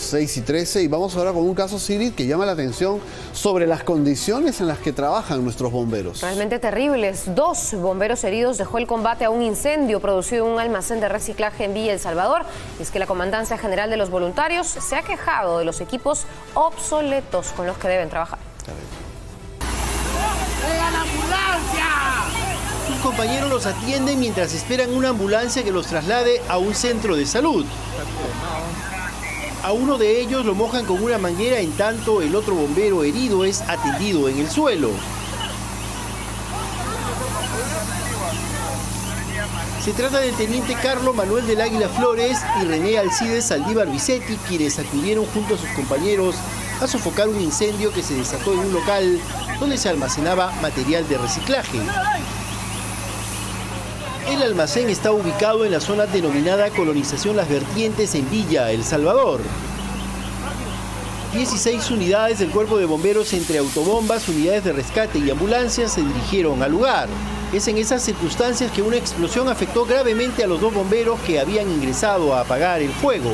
[SPEAKER 1] 6 y 13 y vamos ahora con un caso, Sirit, que llama la atención sobre las condiciones en las que trabajan nuestros bomberos.
[SPEAKER 2] Realmente terribles. Dos bomberos heridos dejó el combate a un incendio producido en un almacén de reciclaje en Villa El Salvador. Y es que la Comandancia General de los Voluntarios se ha quejado de los equipos obsoletos con los que deben trabajar.
[SPEAKER 38] la ambulancia! Sus compañeros los atienden mientras esperan una ambulancia que los traslade a un centro de salud. A uno de ellos lo mojan con una manguera en tanto el otro bombero herido es atendido en el suelo. Se trata del teniente Carlos Manuel del Águila Flores y René Alcides Saldívar Vicetti, quienes acudieron junto a sus compañeros a sofocar un incendio que se desató en un local donde se almacenaba material de reciclaje. El almacén está ubicado en la zona denominada Colonización Las Vertientes en Villa, El Salvador. 16 unidades del cuerpo de bomberos entre autobombas, unidades de rescate y ambulancias se dirigieron al lugar. Es en esas circunstancias que una explosión afectó gravemente a los dos bomberos que habían ingresado a apagar el fuego.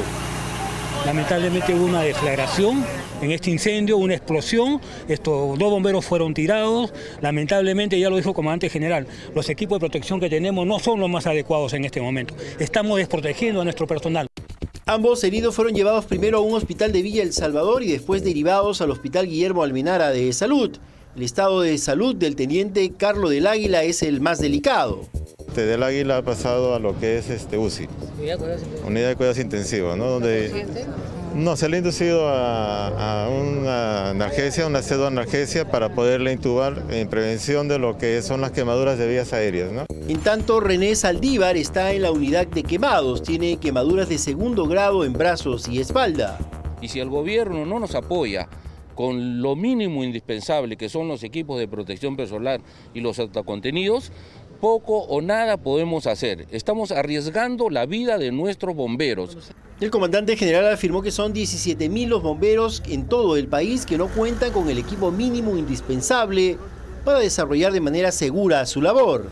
[SPEAKER 61] Lamentablemente hubo una deflagración en este incendio, una explosión, estos dos bomberos fueron tirados, lamentablemente ya lo dijo el comandante general, los equipos de protección que tenemos no son los más adecuados en este momento, estamos desprotegiendo a nuestro personal.
[SPEAKER 38] Ambos heridos fueron llevados primero a un hospital de Villa El Salvador y después derivados al Hospital Guillermo Almenara de Salud. El estado de salud del teniente Carlos del Águila es el más delicado.
[SPEAKER 40] Este, del Águila ha pasado a lo que es este UCI, unidad de cuidados intensivos, ¿no? Donde no, se le ha inducido a, una analgesia, una pseudoanalgesia para poderle intubar en prevención de lo que son las quemaduras de vías aéreas. ¿no?
[SPEAKER 38] En tanto, René Saldívar está en la unidad de quemados, tiene quemaduras de segundo grado en brazos y espalda.
[SPEAKER 41] Y si el gobierno no nos apoya con lo mínimo indispensable que son los equipos de protección personal y los autocontenidos, poco o nada podemos hacer. Estamos arriesgando la vida de nuestros bomberos.
[SPEAKER 38] El comandante general afirmó que son 17.000 los bomberos en todo el país que no cuentan con el equipo mínimo indispensable para desarrollar de manera segura su labor.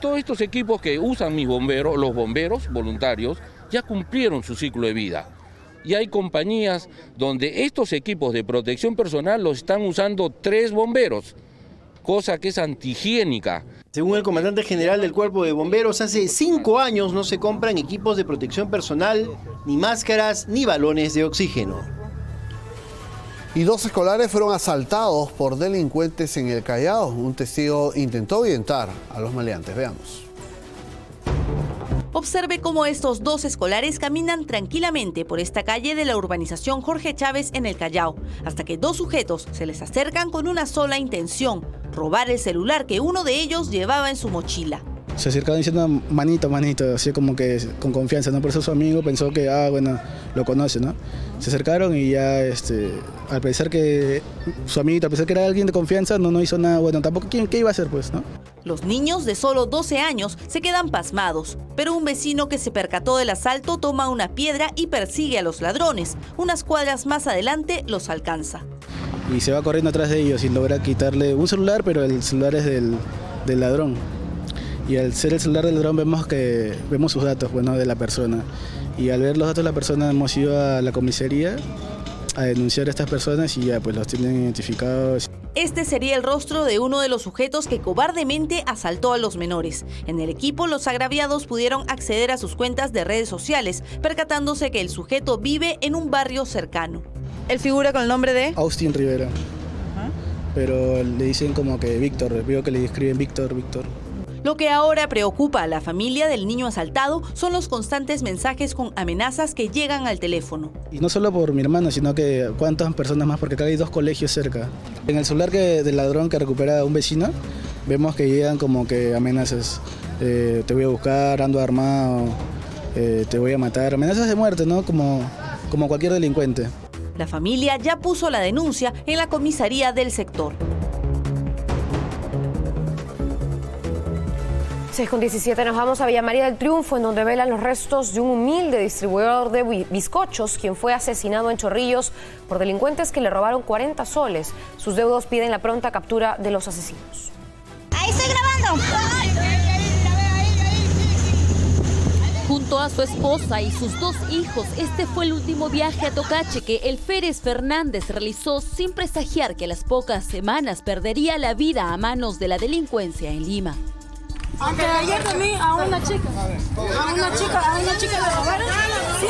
[SPEAKER 41] Todos estos equipos que usan mis bomberos, los bomberos voluntarios, ya cumplieron su ciclo de vida. Y hay compañías donde estos equipos de protección personal los están usando tres bomberos, cosa que es antihigiénica.
[SPEAKER 38] Según el comandante general del Cuerpo de Bomberos, hace cinco años no se compran equipos de protección personal, ni máscaras, ni balones de oxígeno.
[SPEAKER 1] Y dos escolares fueron asaltados por delincuentes en el Callao. Un testigo intentó orientar a los maleantes. Veamos.
[SPEAKER 62] Observe cómo estos dos escolares caminan tranquilamente por esta calle de la urbanización Jorge Chávez en el Callao, hasta que dos sujetos se les acercan con una sola intención, robar el celular que uno de ellos llevaba en su mochila.
[SPEAKER 63] Se acercaban diciendo manito, manito, así como que con confianza, ¿no? Por eso su amigo pensó que, ah, bueno, lo conoce, ¿no? Se acercaron y ya, este, al pensar que su amiguito, al pensar que era alguien de confianza, no, no hizo nada bueno. Tampoco, ¿qué, qué iba a hacer, pues, no?
[SPEAKER 62] Los niños de solo 12 años se quedan pasmados, pero un vecino que se percató del asalto toma una piedra y persigue a los ladrones. Unas cuadras más adelante los alcanza.
[SPEAKER 63] y se va corriendo atrás de ellos y logra quitarle un celular, pero el celular es del, del ladrón. Y al ser el celular del ladrón vemos que vemos sus datos, bueno, de la persona. Y al ver los datos de la persona hemos ido a la comisaría a denunciar a estas personas y ya pues los tienen identificados.
[SPEAKER 62] Este sería el rostro de uno de los sujetos que cobardemente asaltó a los menores. En el equipo, los agraviados pudieron acceder a sus cuentas de redes sociales, percatándose que el sujeto vive en un barrio cercano. ¿Él figura con el nombre de?
[SPEAKER 63] Austin Rivera. Pero le dicen como que Víctor, veo que le escriben Víctor, Víctor.
[SPEAKER 62] Lo que ahora preocupa a la familia del niño asaltado son los constantes mensajes con amenazas que llegan al teléfono.
[SPEAKER 63] Y no solo por mi hermano, sino que cuántas personas más, porque acá hay dos colegios cerca. En el celular que, del ladrón que recupera un vecino, vemos que llegan como que amenazas. Eh, te voy a buscar, ando armado, eh, te voy a matar. Amenazas de muerte, ¿no? Como, como cualquier delincuente.
[SPEAKER 62] La familia ya puso la denuncia en la comisaría del sector.
[SPEAKER 2] 6 con 17 nos vamos a Villa María del Triunfo, en donde velan los restos de un humilde distribuidor de bizcochos, quien fue asesinado en Chorrillos por delincuentes que le robaron 40 soles. Sus deudos piden la pronta captura de los asesinos.
[SPEAKER 64] Ahí estoy grabando.
[SPEAKER 21] Junto a su esposa y sus dos hijos, este fue el último viaje a Tocache que el Férez Fernández realizó sin presagiar que a las pocas semanas perdería la vida a manos de la delincuencia en Lima.
[SPEAKER 65] Aunque ayer también a una chica, a una chica, a una chica le robaron. Sí.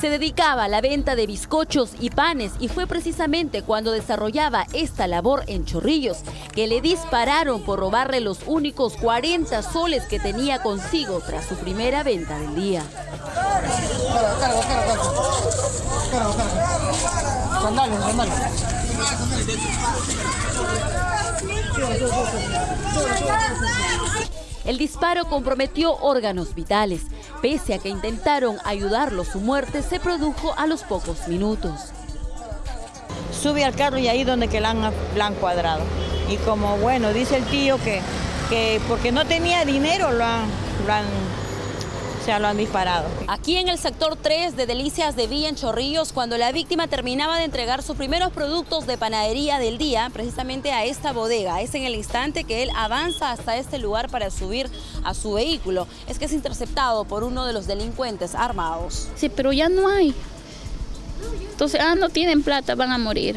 [SPEAKER 21] Se dedicaba a la venta de bizcochos y panes y fue precisamente cuando desarrollaba esta labor en Chorrillos que le dispararon por robarle los únicos 40 soles que tenía consigo tras su primera venta del día. El disparo comprometió órganos vitales. Pese a que intentaron ayudarlo, su muerte se produjo a los pocos minutos.
[SPEAKER 66] Sube al carro y ahí donde que la han, han cuadrado. Y como, bueno, dice el tío que, que porque no tenía dinero lo han, lo han ya lo han disparado.
[SPEAKER 21] Aquí en el sector 3 de Delicias de Villa en Chorrillos, cuando la víctima terminaba de entregar sus primeros productos de panadería del día, precisamente a esta bodega, es en el instante que él avanza hasta este lugar para subir a su vehículo. Es que es interceptado por uno de los delincuentes armados.
[SPEAKER 67] Sí, pero ya no hay. Entonces, ah, no tienen plata, van a morir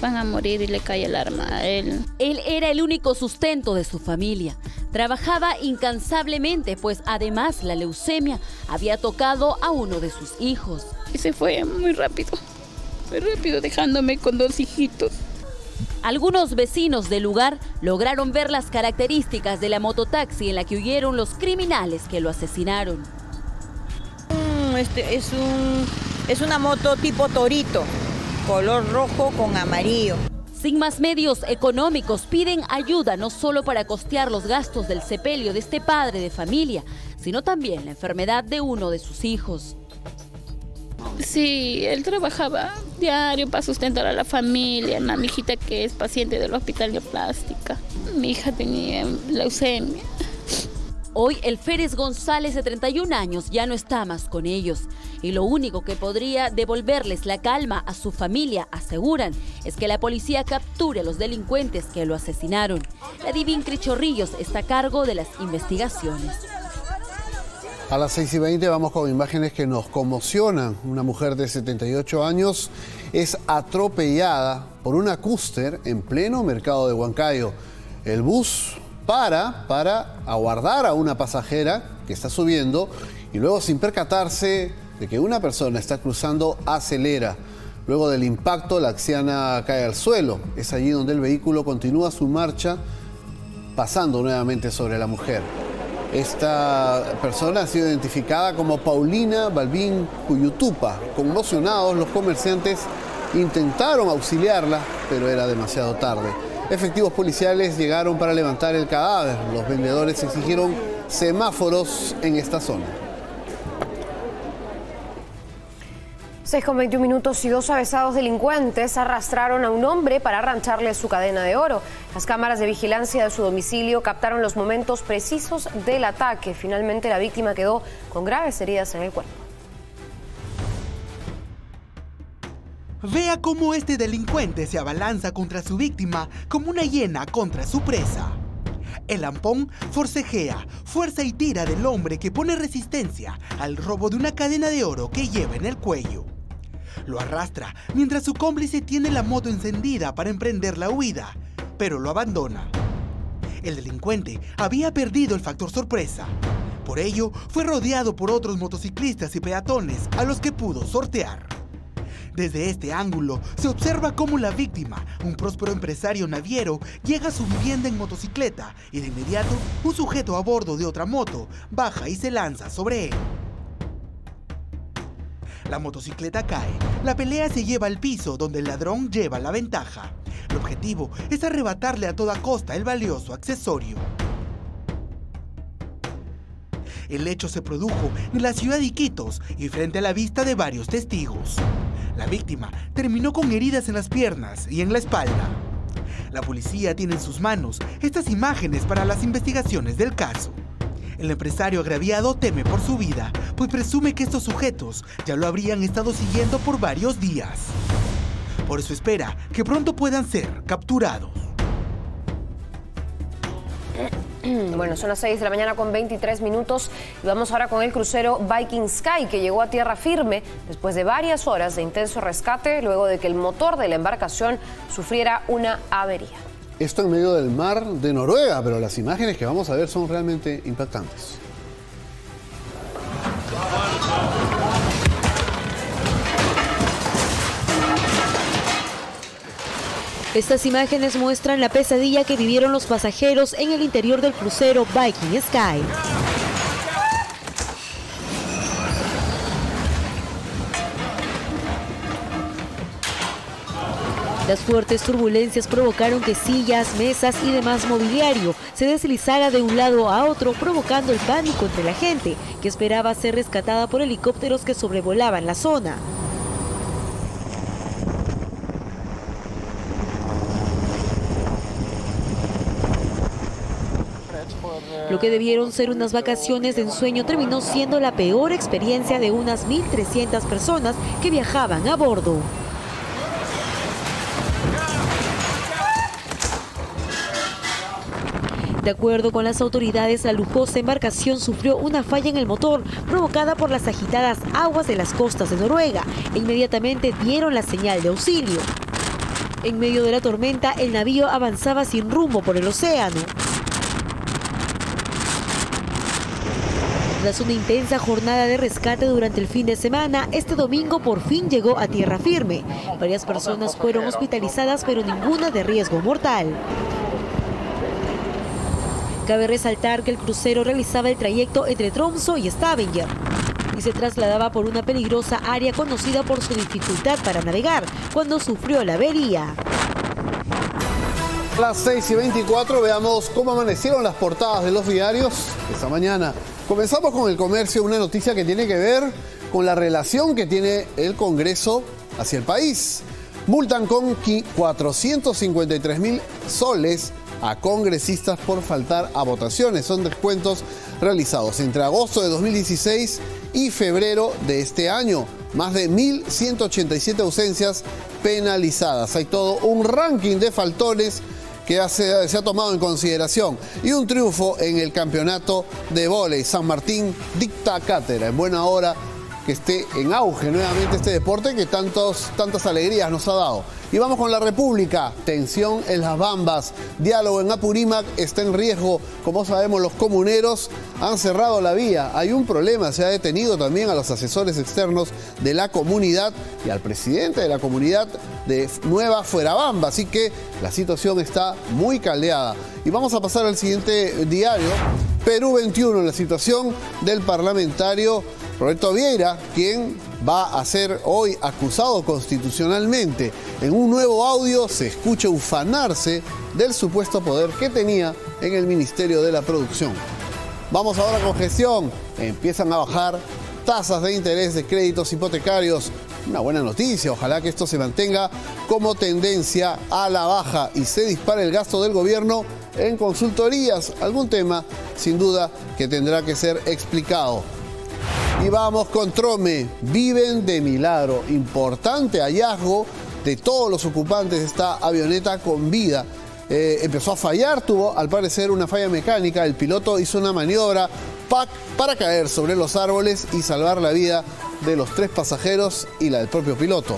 [SPEAKER 67] van a morir y le cae el arma a él.
[SPEAKER 21] Él era el único sustento de su familia. Trabajaba incansablemente, pues además la leucemia había tocado a uno de sus hijos.
[SPEAKER 67] Y se fue muy rápido, muy rápido, dejándome con dos hijitos.
[SPEAKER 21] Algunos vecinos del lugar lograron ver las características de la mototaxi en la que huyeron los criminales que lo asesinaron.
[SPEAKER 66] Este es, un, es una moto tipo torito, color rojo con amarillo.
[SPEAKER 21] Sin más medios económicos, piden ayuda no solo para costear los gastos del sepelio de este padre de familia, sino también la enfermedad de uno de sus hijos.
[SPEAKER 67] Sí, él trabajaba diario para sustentar a la familia, mi hijita que es paciente del hospital de plástica. Mi hija tenía leucemia.
[SPEAKER 21] Hoy el Férez González de 31 años ya no está más con ellos y lo único que podría devolverles la calma a su familia, aseguran, es que la policía capture a los delincuentes que lo asesinaron. La Divin Crichorrillos está a cargo de las investigaciones.
[SPEAKER 1] A las 6 y 20 vamos con imágenes que nos conmocionan. Una mujer de 78 años es atropellada por una cúster en pleno mercado de Huancayo. El bus para para aguardar a una pasajera que está subiendo y luego sin percatarse de que una persona está cruzando acelera. Luego del impacto la anciana cae al suelo. Es allí donde el vehículo continúa su marcha pasando nuevamente sobre la mujer. Esta persona ha sido identificada como Paulina Balbín Cuyutupa. Conmocionados, los comerciantes intentaron auxiliarla, pero era demasiado tarde. Efectivos policiales llegaron para levantar el cadáver. Los vendedores exigieron semáforos en esta zona.
[SPEAKER 2] 6 con 21 minutos y dos avesados delincuentes arrastraron a un hombre para arrancharle su cadena de oro. Las cámaras de vigilancia de su domicilio captaron los momentos precisos del ataque. Finalmente la víctima quedó con graves heridas en el cuerpo.
[SPEAKER 3] Vea cómo este delincuente se abalanza contra su víctima como una hiena contra su presa. El ampón forcejea, fuerza y tira del hombre que pone resistencia al robo de una cadena de oro que lleva en el cuello. Lo arrastra mientras su cómplice tiene la moto encendida para emprender la huida, pero lo abandona. El delincuente había perdido el factor sorpresa. Por ello, fue rodeado por otros motociclistas y peatones a los que pudo sortear. Desde este ángulo se observa cómo la víctima, un próspero empresario naviero, llega a su vivienda en motocicleta y de inmediato un sujeto a bordo de otra moto baja y se lanza sobre él. La motocicleta cae, la pelea se lleva al piso donde el ladrón lleva la ventaja. El objetivo es arrebatarle a toda costa el valioso accesorio. El hecho se produjo en la ciudad de Iquitos y frente a la vista de varios testigos. La víctima terminó con heridas en las piernas y en la espalda. La policía tiene en sus manos estas imágenes para las investigaciones del caso. El empresario agraviado teme por su vida, pues presume que estos sujetos ya lo habrían estado siguiendo por varios días. Por eso espera que pronto puedan ser capturados.
[SPEAKER 2] Bueno, son las 6 de la mañana con 23 minutos y vamos ahora con el crucero Viking Sky que llegó a tierra firme después de varias horas de intenso rescate luego de que el motor de la embarcación sufriera una avería.
[SPEAKER 1] Esto en medio del mar de Noruega, pero las imágenes que vamos a ver son realmente impactantes.
[SPEAKER 7] Estas imágenes muestran la pesadilla que vivieron los pasajeros en el interior del crucero Viking Sky. Las fuertes turbulencias provocaron que sillas, mesas y demás mobiliario se deslizara de un lado a otro, provocando el pánico entre la gente, que esperaba ser rescatada por helicópteros que sobrevolaban la zona. Lo que debieron ser unas vacaciones de ensueño terminó siendo la peor experiencia de unas 1.300 personas que viajaban a bordo. De acuerdo con las autoridades, la lujosa embarcación sufrió una falla en el motor provocada por las agitadas aguas de las costas de Noruega e inmediatamente dieron la señal de auxilio. En medio de la tormenta, el navío avanzaba sin rumbo por el océano. Tras una intensa jornada de rescate durante el fin de semana, este domingo por fin llegó a tierra firme. Varias personas fueron hospitalizadas, pero ninguna de riesgo mortal. Cabe resaltar que el crucero realizaba el trayecto entre Tromso y Stavanger y se trasladaba por una peligrosa área conocida por su dificultad para navegar cuando sufrió la avería.
[SPEAKER 1] A las 6 y 24 veamos cómo amanecieron las portadas de los diarios esta mañana. Comenzamos con el comercio, una noticia que tiene que ver con la relación que tiene el Congreso hacia el país. Multan con 453 mil soles a congresistas por faltar a votaciones. Son descuentos realizados entre agosto de 2016 y febrero de este año. Más de 1.187 ausencias penalizadas. Hay todo un ranking de faltones que se, se ha tomado en consideración y un triunfo en el campeonato de vóley. San Martín dicta cátedra en buena hora que esté en auge nuevamente este deporte que tantos, tantas alegrías nos ha dado. Y vamos con la República. Tensión en las Bambas. Diálogo en Apurímac está en riesgo. Como sabemos, los comuneros han cerrado la vía. Hay un problema. Se ha detenido también a los asesores externos de la comunidad y al presidente de la comunidad de Nueva Fuerabamba. Así que la situación está muy caldeada. Y vamos a pasar al siguiente diario. Perú 21, la situación del parlamentario Roberto Vieira, quien va a ser hoy acusado constitucionalmente. En un nuevo audio se escucha ufanarse del supuesto poder que tenía en el Ministerio de la Producción. Vamos ahora con gestión. Empiezan a bajar tasas de interés de créditos hipotecarios. Una buena noticia, ojalá que esto se mantenga como tendencia a la baja y se dispare el gasto del gobierno en consultorías, algún tema sin duda que tendrá que ser explicado. Y vamos con Trome. Viven de milagro. Importante hallazgo de todos los ocupantes de esta avioneta con vida. Eh, empezó a fallar, tuvo al parecer una falla mecánica. El piloto hizo una maniobra para caer sobre los árboles y salvar la vida de los tres pasajeros y la del propio piloto.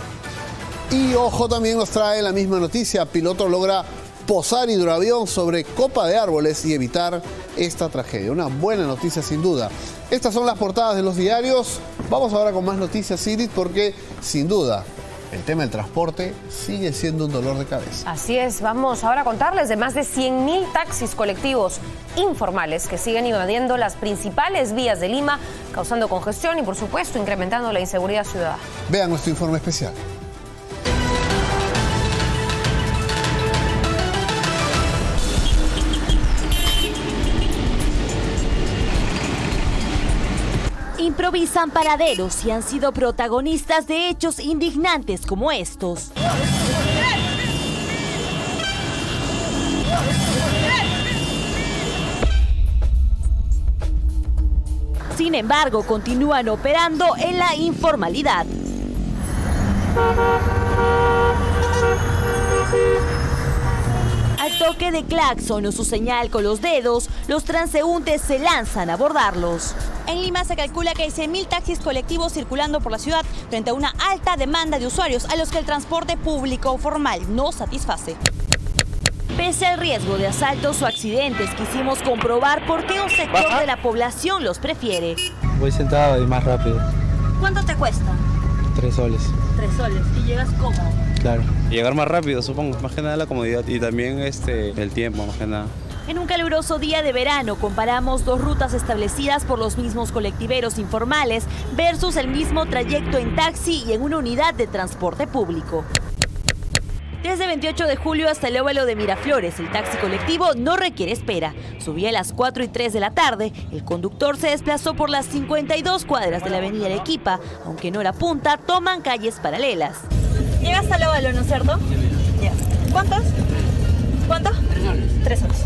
[SPEAKER 1] Y ojo también nos trae la misma noticia. Piloto logra posar hidroavión sobre copa de árboles y evitar esta tragedia. Una buena noticia sin duda. Estas son las portadas de los diarios. Vamos ahora con más noticias, Iris, porque sin duda el tema del transporte sigue siendo un dolor de cabeza.
[SPEAKER 2] Así es, vamos ahora a contarles de más de 100.000 taxis colectivos informales que siguen invadiendo las principales vías de Lima, causando congestión y por supuesto incrementando la inseguridad ciudadana.
[SPEAKER 1] Vean nuestro informe especial.
[SPEAKER 21] Improvisan paraderos y han sido protagonistas de hechos indignantes como estos. Sin embargo, continúan operando en la informalidad. Toque de claxon o su señal con los dedos, los transeúntes se lanzan a abordarlos.
[SPEAKER 68] En Lima se calcula que hay 100.000 taxis colectivos circulando por la ciudad frente a una alta demanda de usuarios a los que el transporte público formal no satisface.
[SPEAKER 21] Pese al riesgo de asaltos o accidentes, quisimos comprobar por qué un sector de la población los prefiere.
[SPEAKER 69] Voy sentado y más rápido.
[SPEAKER 68] ¿Cuánto te cuesta?
[SPEAKER 69] Tres soles.
[SPEAKER 68] Tres soles. ¿Y llegas cómodo?
[SPEAKER 69] Claro. Llegar más rápido, supongo. Más que nada la comodidad y también este, el tiempo, más que nada.
[SPEAKER 21] En un caluroso día de verano comparamos dos rutas establecidas por los mismos colectiveros informales versus el mismo trayecto en taxi y en una unidad de transporte público. Desde 28 de julio hasta el óvalo de Miraflores, el taxi colectivo no requiere espera. Subía a las 4 y 3 de la tarde, el conductor se desplazó por las 52 cuadras de la avenida Arequipa, aunque en hora punta toman calles paralelas.
[SPEAKER 68] Llega hasta el óvalo, ¿no es cierto? Ya. ¿Cuántos? ¿Cuánto? Tres soles. Tres soles.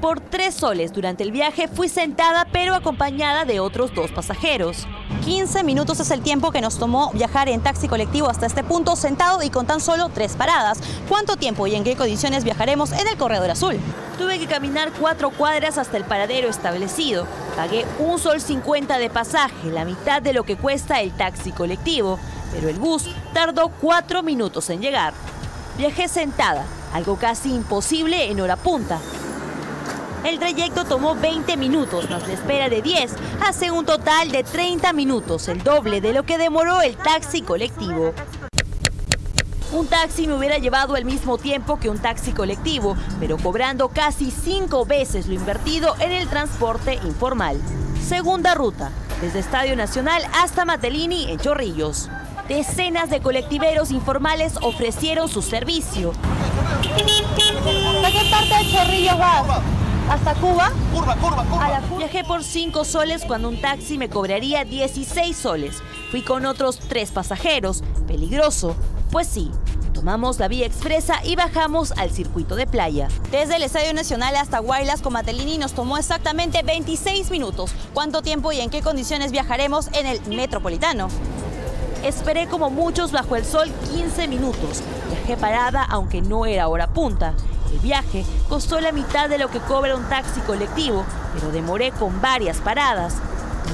[SPEAKER 21] Por tres soles durante el viaje fui sentada pero acompañada de otros dos pasajeros.
[SPEAKER 68] 15 minutos es el tiempo que nos tomó viajar en taxi colectivo hasta este punto sentado y con tan solo tres paradas. ¿Cuánto tiempo y en qué condiciones viajaremos en el Corredor Azul?
[SPEAKER 21] Tuve que caminar cuatro cuadras hasta el paradero establecido. Pagué un sol 50 de pasaje, la mitad de lo que cuesta el taxi colectivo, pero el bus tardó cuatro minutos en llegar. Viajé sentada, algo casi imposible en hora punta. El trayecto tomó 20 minutos, más la espera de 10, hace un total de 30 minutos, el doble de lo que demoró el taxi colectivo. Un taxi me hubiera llevado el mismo tiempo que un taxi colectivo, pero cobrando casi cinco veces lo invertido en el transporte informal. Segunda ruta, desde Estadio Nacional hasta Matelini en Chorrillos. Decenas de colectiveros informales ofrecieron su servicio.
[SPEAKER 68] ¿De qué parte de Chorrillos vas? ¿Hasta Cuba?
[SPEAKER 21] Curva, curva, curva. Viajé por 5 soles cuando un taxi me cobraría 16 soles. Fui con otros tres pasajeros. Peligroso. Pues sí, tomamos la vía expresa y bajamos al circuito de playa.
[SPEAKER 68] Desde el Estadio Nacional hasta Guaylas con Matelini nos tomó exactamente 26 minutos. ¿Cuánto tiempo y en qué condiciones viajaremos en el Metropolitano?
[SPEAKER 21] Esperé como muchos bajo el sol 15 minutos. Viajé parada aunque no era hora punta. El viaje costó la mitad de lo que cobra un taxi colectivo, pero demoré con varias paradas.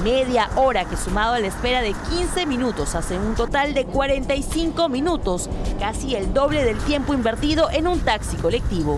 [SPEAKER 21] Media hora que sumado a la espera de 15 minutos hace un total de 45 minutos, casi el doble del tiempo invertido en un taxi colectivo.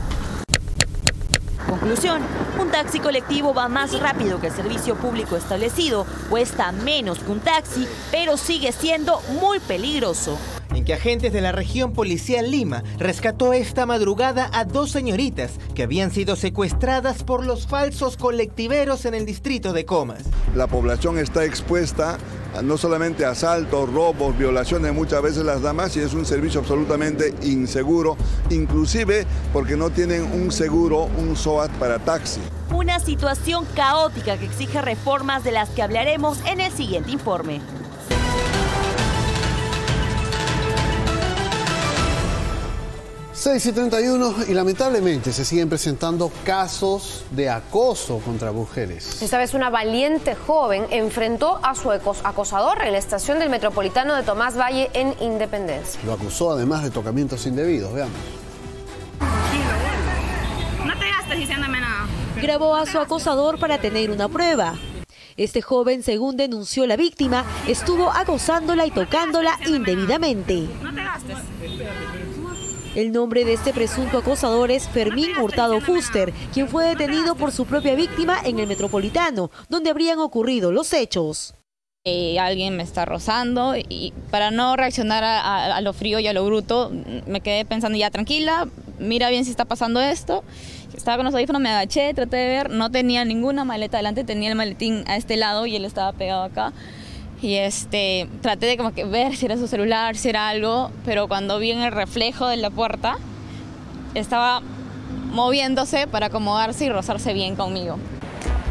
[SPEAKER 21] Conclusión, un taxi colectivo va más rápido que el servicio público establecido, cuesta menos que un taxi, pero sigue siendo muy peligroso
[SPEAKER 70] en que agentes de la región policial Lima rescató esta madrugada a dos señoritas que habían sido secuestradas por los falsos colectiveros en el distrito de Comas.
[SPEAKER 71] La población está expuesta a no solamente a asaltos, robos, violaciones muchas veces las damas y es un servicio absolutamente inseguro, inclusive porque no tienen un seguro, un SOAT para taxi.
[SPEAKER 21] Una situación caótica que exige reformas de las que hablaremos en el siguiente informe.
[SPEAKER 1] 6 y 31 y lamentablemente se siguen presentando casos de acoso contra mujeres.
[SPEAKER 2] Esta vez una valiente joven enfrentó a su acosador en la estación del Metropolitano de Tomás Valle en Independencia.
[SPEAKER 1] Lo acusó además de tocamientos indebidos, veamos.
[SPEAKER 72] No te gastes diciéndome nada.
[SPEAKER 7] Grabó a su acosador para tener una prueba. Este joven, según denunció la víctima, estuvo acosándola y tocándola indebidamente.
[SPEAKER 72] No te gastes.
[SPEAKER 7] El nombre de este presunto acosador es Fermín Hurtado Fuster, quien fue detenido por su propia víctima en el Metropolitano, donde habrían ocurrido los hechos.
[SPEAKER 20] Eh, alguien me está rozando y para no reaccionar a, lo frío y a lo bruto, me quedé pensando ya tranquila, mira bien si está pasando esto. Estaba con los audífonos, me agaché, traté de ver, no tenía ninguna maleta adelante, tenía el maletín a este lado y él estaba pegado acá y este, traté de como que ver si era su celular, si era algo, pero cuando vi en el reflejo de la puerta, estaba moviéndose para acomodarse y rozarse bien conmigo.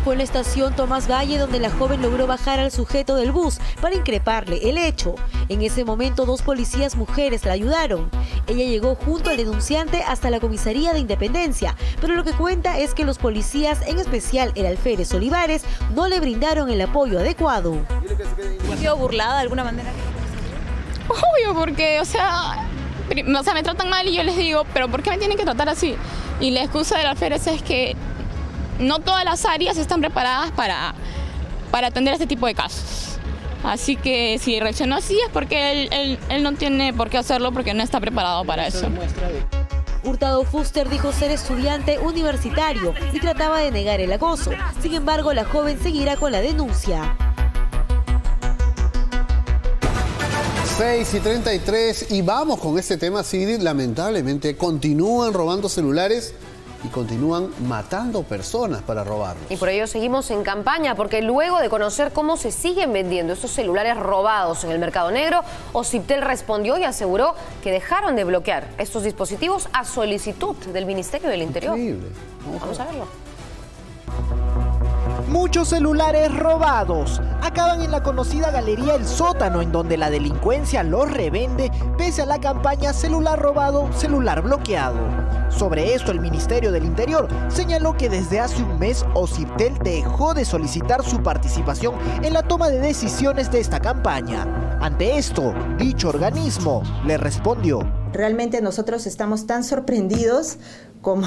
[SPEAKER 7] Fue en la estación Tomás Valle donde la joven logró bajar al sujeto del bus para increparle el hecho. En ese momento dos policías mujeres la ayudaron. Ella llegó junto al denunciante hasta la comisaría de Independencia, pero lo que cuenta es que los policías, en especial el alférez Olivares, no le brindaron el apoyo adecuado.
[SPEAKER 20] ¿Ha burlada de alguna manera? Obvio, porque, o sea, o sea, me tratan mal y yo les digo, pero ¿por qué me tienen que tratar así? Y la excusa del alférez es que no todas las áreas están preparadas para, para atender este tipo de casos. Así que si reaccionó así es porque él, no tiene por qué hacerlo porque no está preparado para eso.
[SPEAKER 7] Hurtado Fuster dijo ser estudiante universitario y trataba de negar el acoso. Sin embargo, la joven seguirá con la denuncia.
[SPEAKER 1] 6 y 33 y vamos con este tema, Sigrid. Lamentablemente continúan robando celulares y continúan matando personas para robarlos.
[SPEAKER 2] Y por ello seguimos en campaña, porque luego de conocer cómo se siguen vendiendo estos celulares robados en el mercado negro, Ociptel respondió y aseguró que dejaron de bloquear estos dispositivos a solicitud del Ministerio del Interior.
[SPEAKER 1] Increíble.
[SPEAKER 2] Vamos, a verlo.
[SPEAKER 16] Muchos celulares robados acaban en la conocida galería El Sótano, en donde la delincuencia los revende pese a la campaña celular robado, celular bloqueado. Sobre esto, el Ministerio del Interior señaló que desde hace un mes Ociptel dejó de solicitar su participación en la toma de decisiones de esta campaña. Ante esto, dicho organismo le respondió.
[SPEAKER 56] Realmente nosotros estamos tan sorprendidos como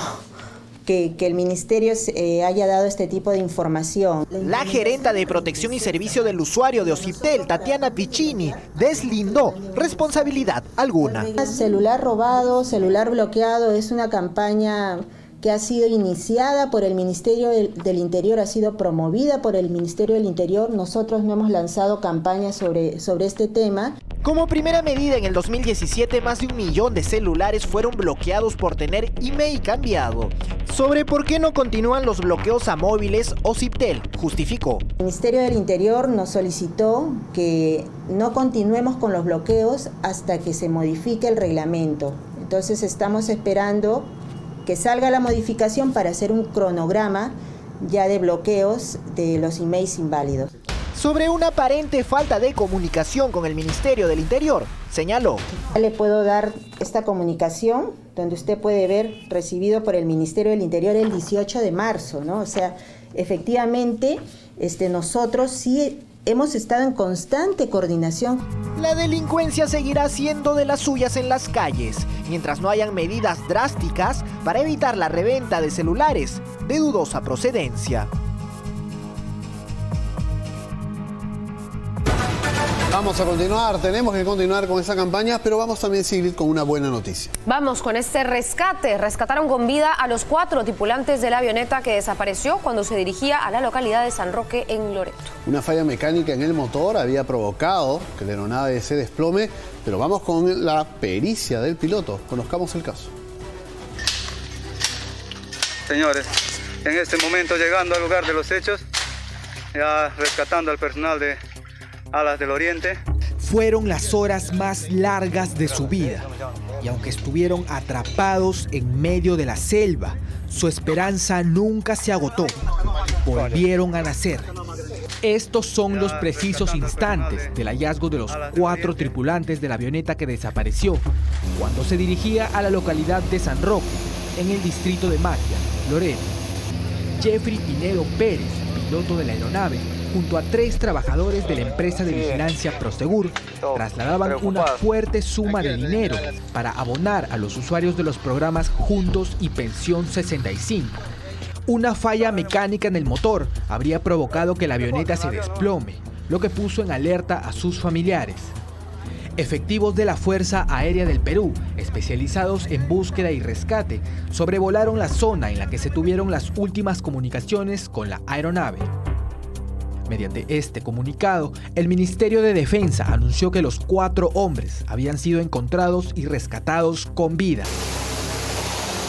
[SPEAKER 56] que, el ministerio eh, haya dado este tipo de información.
[SPEAKER 16] La gerenta de protección y servicio del usuario de Ociptel, Tatiana Piccini, deslindó responsabilidad alguna.
[SPEAKER 56] Celular robado, celular bloqueado es una campaña que ha sido iniciada por el Ministerio del Interior, ha sido promovida por el Ministerio del Interior. Nosotros no hemos lanzado campañas sobre, sobre este tema.
[SPEAKER 16] Como primera medida, en el 2017 más de un millón de celulares fueron bloqueados por tener email cambiado. Sobre por qué no continúan los bloqueos a móviles, Ociptel justificó.
[SPEAKER 56] El Ministerio del Interior nos solicitó que no continuemos con los bloqueos hasta que se modifique el reglamento. Entonces estamos esperando que salga la modificación para hacer un cronograma ya de bloqueos de los emails inválidos.
[SPEAKER 16] Sobre una aparente falta de comunicación con el Ministerio del Interior, señaló.
[SPEAKER 56] Le puedo dar esta comunicación donde usted puede ver recibido por el Ministerio del Interior el 18 de marzo, ¿no? O sea, efectivamente, este, nosotros sí hemos estado en constante coordinación.
[SPEAKER 16] La delincuencia seguirá siendo de las suyas en las calles, mientras no hayan medidas drásticas para evitar la reventa de celulares de dudosa procedencia.
[SPEAKER 1] Vamos a continuar, tenemos que continuar con esa campaña, pero vamos también a seguir con una buena noticia.
[SPEAKER 2] Vamos con este rescate. Rescataron con vida a los cuatro tripulantes de la avioneta que desapareció cuando se dirigía a la localidad de San Roque en Loreto.
[SPEAKER 1] Una falla mecánica en el motor había provocado que la aeronave se desplome, pero vamos con la pericia del piloto. Conozcamos el caso.
[SPEAKER 73] Señores, en este momento llegando al lugar de los hechos, ya rescatando al personal de Alas del Oriente.
[SPEAKER 16] Fueron las horas más largas de su vida y aunque estuvieron atrapados en medio de la selva, su esperanza nunca se agotó. Volvieron a nacer. Estos son los precisos instantes del hallazgo de los cuatro tripulantes de la avioneta que desapareció cuando se dirigía a la localidad de San Roque, en el distrito de Magia, Loreto. Jeffrey Pinedo Pérez, piloto de la aeronave, junto a tres trabajadores de la empresa de vigilancia Prosegur, trasladaban una fuerte suma de dinero para abonar a los usuarios de los programas Juntos y Pensión 65. Una falla mecánica en el motor habría provocado que la avioneta se desplome, lo que puso en alerta a sus familiares. Efectivos de la Fuerza Aérea del Perú, especializados en búsqueda y rescate, sobrevolaron la zona en la que se tuvieron las últimas comunicaciones con la aeronave. Mediante este comunicado, el Ministerio de Defensa anunció que los cuatro hombres habían sido encontrados y rescatados con vida.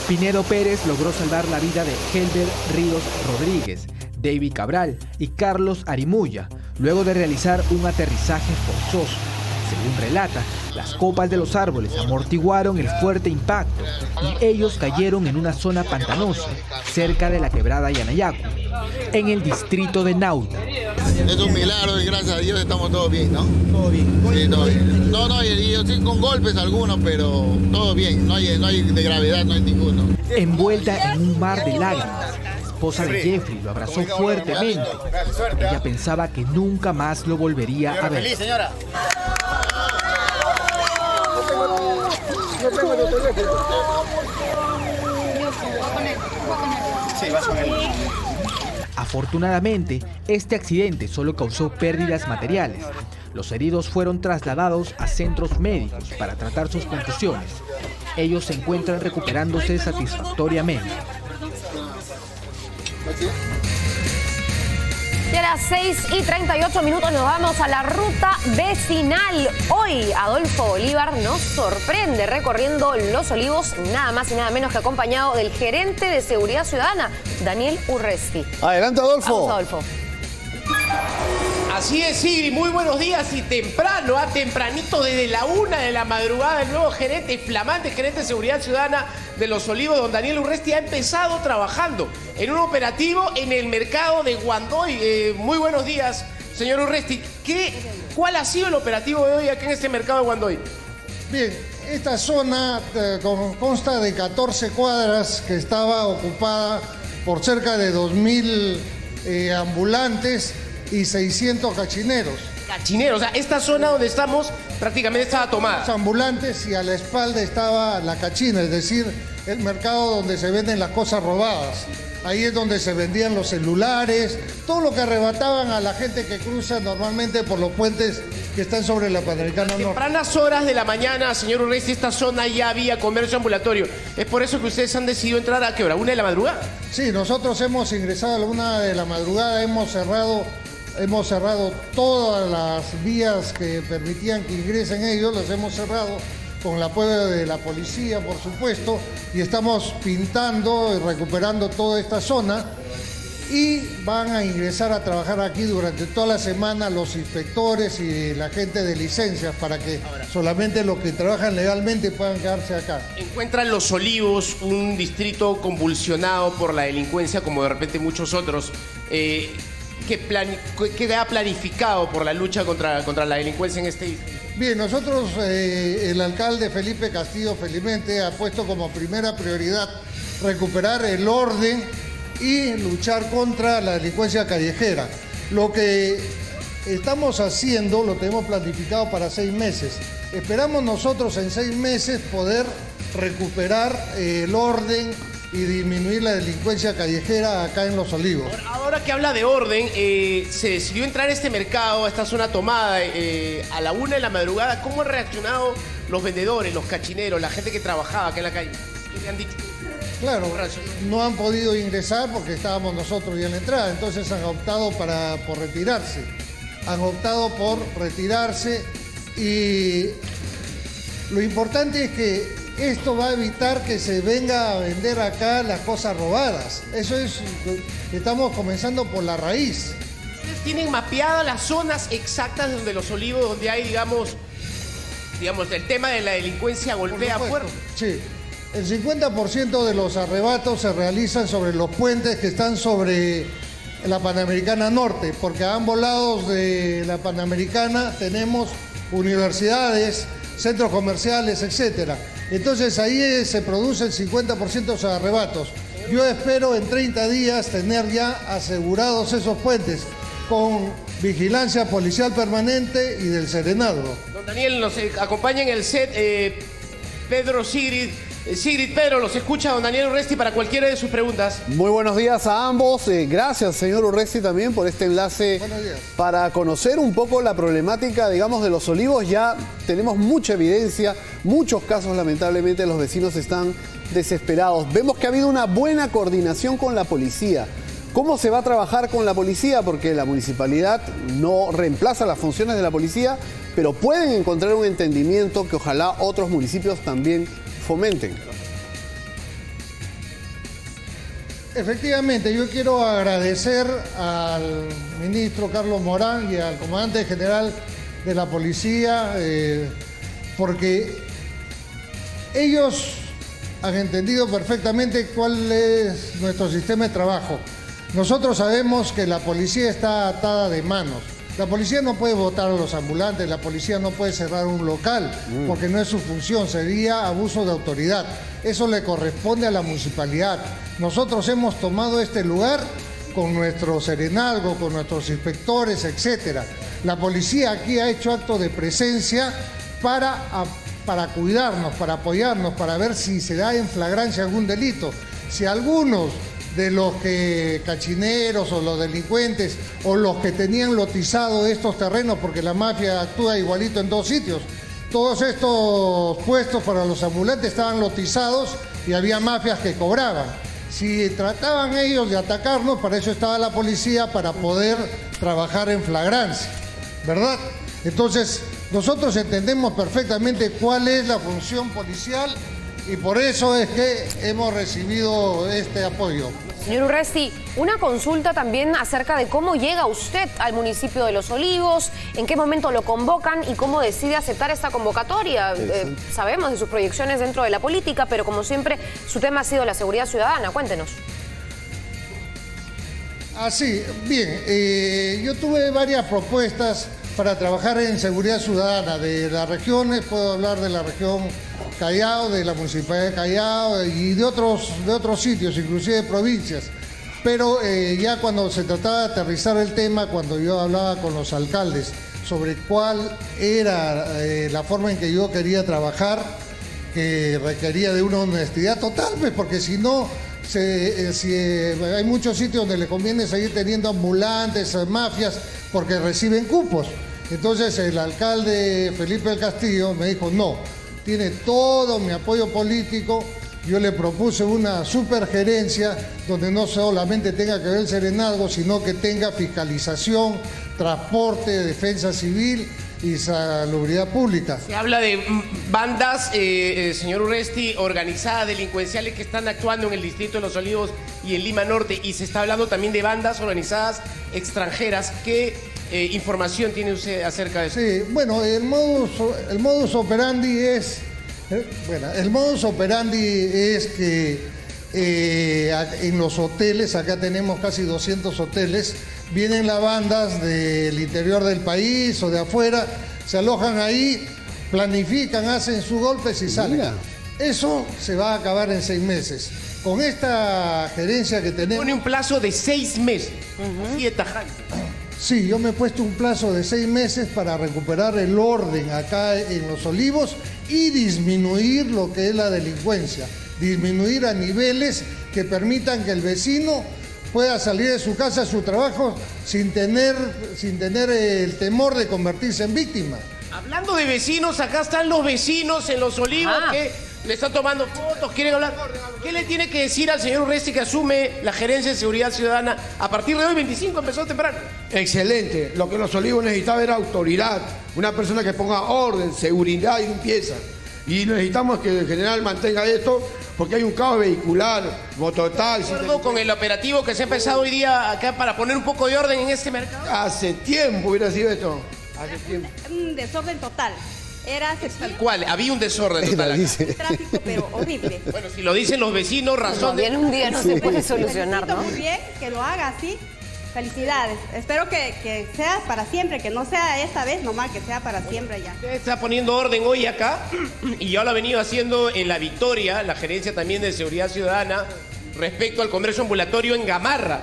[SPEAKER 16] Pinedo Pérez logró salvar la vida de Helber Ríos Rodríguez, David Cabral y Carlos Arimuya, luego de realizar un aterrizaje forzoso. Según relata, las copas de los árboles amortiguaron el fuerte impacto y ellos cayeron en una zona pantanosa, cerca de la quebrada Yanayacu, en el distrito de Nauta.
[SPEAKER 74] Es un milagro y gracias a Dios estamos todos bien, ¿no? Todo bien. Sí, todo bien. No, no, y yo sí con golpes algunos, pero todo bien. No hay, no hay de gravedad, no hay ninguno.
[SPEAKER 16] Envuelta en un mar de lágrimas, la esposa de Jeffrey lo abrazó fuertemente. Ella pensaba que nunca más lo volvería a ver. Afortunadamente, este accidente solo causó pérdidas materiales. Los heridos fueron trasladados a centros médicos para tratar sus contusiones. Ellos se encuentran recuperándose satisfactoriamente.
[SPEAKER 2] Las 6 y 38 minutos nos vamos a la ruta vecinal. Hoy Adolfo Bolívar nos sorprende recorriendo Los Olivos, nada más y nada menos que acompañado del gerente de Seguridad Ciudadana, Daniel Urresti.
[SPEAKER 1] Adelante, Adolfo.
[SPEAKER 2] Vamos, Adolfo.
[SPEAKER 75] Así es, Sigri, muy buenos días y temprano, a tempranito desde la una de la madrugada, el nuevo gerente, flamante gerente de Seguridad Ciudadana de Los Olivos, don Daniel Urresti, ha empezado trabajando en un operativo en el mercado de Guandoy. Eh, muy buenos días, señor Urresti. ¿Qué, ¿Cuál ha sido el operativo de hoy aquí en este mercado de Guandoy?
[SPEAKER 76] Bien, esta zona eh, con- consta de 14 cuadras que estaba ocupada por cerca de 2.000 eh, ambulantes y 600 cachineros.
[SPEAKER 75] Cachineros, o sea, esta zona donde estamos prácticamente estaba tomada.
[SPEAKER 76] Los ambulantes y a la espalda estaba la cachina, es decir, el mercado donde se venden las cosas robadas. Ahí es donde se vendían los celulares, todo lo que arrebataban a la gente que cruza normalmente por los puentes que están sobre la Panamericana Norte.
[SPEAKER 75] Tempranas horas de la mañana, señor Urresti, esta zona ya había comercio ambulatorio. Es por eso que ustedes han decidido entrar a qué hora, una de la madrugada.
[SPEAKER 76] Sí, nosotros hemos ingresado a la una de la madrugada, hemos cerrado, hemos cerrado todas las vías que permitían que ingresen ellos, las hemos cerrado con el apoyo de la policía, por supuesto, y estamos pintando y recuperando toda esta zona. Y van a ingresar a trabajar aquí durante toda la semana los inspectores y la gente de licencias para que solamente los que trabajan legalmente puedan quedarse acá.
[SPEAKER 75] Encuentran Los Olivos, un distrito convulsionado por la delincuencia, como de repente muchos otros, eh, que, que ha planificado por la lucha contra, contra la delincuencia en este.
[SPEAKER 76] Bien, nosotros, eh, el alcalde Felipe Castillo Felimente ha puesto como primera prioridad recuperar el orden y luchar contra la delincuencia callejera. Lo que estamos haciendo lo tenemos planificado para seis meses. Esperamos nosotros en seis meses poder recuperar eh, el orden y disminuir la delincuencia callejera acá en Los Olivos.
[SPEAKER 75] Ahora que habla de orden, eh, se decidió entrar a este mercado, a esta zona tomada, eh, a la una de la madrugada. ¿Cómo han reaccionado los vendedores, los cachineros, la gente que trabajaba acá en la calle? ¿Qué le han dicho?
[SPEAKER 76] Claro, no han podido ingresar porque estábamos nosotros ya en la entrada, entonces han optado para, por retirarse. Han optado por retirarse y lo importante es que esto va a evitar que se venga a vender acá las cosas robadas. Eso es, estamos comenzando por la raíz.
[SPEAKER 75] Ustedes tienen mapeadas las zonas exactas donde los olivos, donde hay, digamos, digamos, el tema de la delincuencia golpea fuerte.
[SPEAKER 76] Sí. El 50% de los arrebatos se realizan sobre los puentes que están sobre la Panamericana Norte, porque a ambos lados de la Panamericana tenemos universidades, centros comerciales, etc. Entonces ahí eh, se produce el 50% de los arrebatos. Yo espero en 30 días tener ya asegurados esos puentes con vigilancia policial permanente y del Serenazgo.
[SPEAKER 75] Don Daniel, nos eh, acompaña en el set eh, Pedro Sigrid. Eh, Sigrid, Pedro, los escucha don Daniel Urresti para cualquiera de sus preguntas.
[SPEAKER 1] Muy buenos días a ambos. Eh, gracias, señor Urresti, también por este enlace para conocer un poco la problemática, digamos, de los olivos. Ya tenemos mucha evidencia, muchos casos, lamentablemente, los vecinos están desesperados. Vemos que ha habido una buena coordinación con la policía. ¿Cómo se va a trabajar con la policía? Porque la municipalidad no reemplaza las funciones de la policía, pero pueden encontrar un entendimiento que ojalá otros municipios también fomenten.
[SPEAKER 76] Efectivamente, yo quiero agradecer al ministro Carlos Morán y al comandante general de la policía, eh, porque ellos han entendido perfectamente cuál es nuestro sistema de trabajo. Nosotros sabemos que la policía está atada de manos. La policía no puede votar a los ambulantes, la policía no puede cerrar un local,
[SPEAKER 1] Mm.
[SPEAKER 76] porque no es su función, sería abuso de autoridad. Eso le corresponde a la municipalidad. Nosotros hemos tomado este lugar con nuestro serenazgo, con nuestros inspectores, etc. La policía aquí ha hecho acto de presencia para, para cuidarnos, para apoyarnos, para ver si se da en flagrancia algún delito. Si algunos de los que cachineros o los delincuentes o los que tenían lotizado estos terrenos, porque la mafia actúa igualito en dos sitios. Todos estos puestos para los ambulantes estaban lotizados y había mafias que cobraban. Si trataban ellos de atacarnos, para eso estaba la policía, para poder trabajar en flagrancia, ¿verdad? Entonces, nosotros entendemos perfectamente cuál es la función policial y por eso es que hemos recibido este apoyo.
[SPEAKER 2] Señor Urresti, una consulta también acerca de cómo llega usted al municipio de Los Olivos, en qué momento lo convocan y cómo decide aceptar esta convocatoria. Eh, sabemos de sus proyecciones dentro de la política, pero como siempre, su tema ha sido la seguridad ciudadana. Cuéntenos.
[SPEAKER 76] Así, bien, eh, yo tuve varias propuestas para trabajar en seguridad ciudadana de las regiones, puedo hablar de la región Callao, de la municipalidad de Callao y de otros, de otros sitios, inclusive provincias. Pero eh, ya cuando se trataba de aterrizar el tema, cuando yo hablaba con los alcaldes sobre cuál era eh, la forma en que yo quería trabajar, que requería de una honestidad total, pues, porque si no, eh, hay muchos sitios donde le conviene seguir teniendo ambulantes, mafias, porque reciben cupos. Entonces el alcalde Felipe del Castillo me dijo, no, tiene todo mi apoyo político. Yo le propuse una supergerencia donde no solamente tenga que ver el serenazgo, sino que tenga fiscalización, transporte, defensa civil y salubridad pública.
[SPEAKER 75] Se habla de bandas, eh, eh, señor Urresti, organizadas, delincuenciales que están actuando en el distrito de Los Olivos y en Lima Norte. Y se está hablando también de bandas organizadas extranjeras. ¿Qué eh, información tiene usted acerca de eso?
[SPEAKER 76] Sí, bueno, el modus, el modus operandi es, eh, bueno, el modus operandi es que eh, en los hoteles, acá tenemos casi 200 hoteles, vienen las bandas del interior del país o de afuera, se alojan ahí, planifican, hacen sus golpes y salen. Eso se va a acabar en seis meses. Con esta gerencia que tenemos...
[SPEAKER 75] Pone un plazo de seis meses. Así de tajante.
[SPEAKER 76] Sí, yo me he puesto un plazo de seis meses para recuperar el orden acá en Los Olivos y disminuir lo que es la delincuencia. Disminuir a niveles que permitan que el vecino pueda salir de su casa a su trabajo sin tener, sin tener el temor de convertirse en víctima.
[SPEAKER 75] Hablando de vecinos, acá están los vecinos en Los Olivos
[SPEAKER 2] Ah.
[SPEAKER 75] que le están tomando fotos, quieren hablar. ¿Qué le tiene que decir al señor Urresti que asume la gerencia de seguridad ciudadana a partir de hoy, 25, empezó temprano?
[SPEAKER 77] Excelente. Lo que los olivos necesitaba era autoridad, una persona que ponga orden, seguridad y limpieza. Y necesitamos que el general mantenga esto porque hay un caos vehicular, mototal.
[SPEAKER 75] De acuerdo con el operativo que se ha empezado hoy día acá para poner un poco de orden en este mercado.
[SPEAKER 77] Hace tiempo hubiera sido esto. Hace tiempo.
[SPEAKER 68] Un desorden total. Era
[SPEAKER 75] Tal cual, había un desorden total. acá.
[SPEAKER 68] tráfico, pero horrible.
[SPEAKER 75] Bueno, si lo dicen los vecinos, razón de...
[SPEAKER 2] un día no se puede solucionar,
[SPEAKER 68] Felicito
[SPEAKER 2] ¿no?
[SPEAKER 68] Muy bien, que lo haga así.
[SPEAKER 78] Felicidades. Espero que, que sea para siempre, que no sea esta vez nomás, que sea para siempre ya.
[SPEAKER 75] Usted está poniendo orden hoy acá y ya lo ha venido haciendo en La Victoria, la gerencia también de Seguridad Ciudadana, respecto al comercio ambulatorio en Gamarra.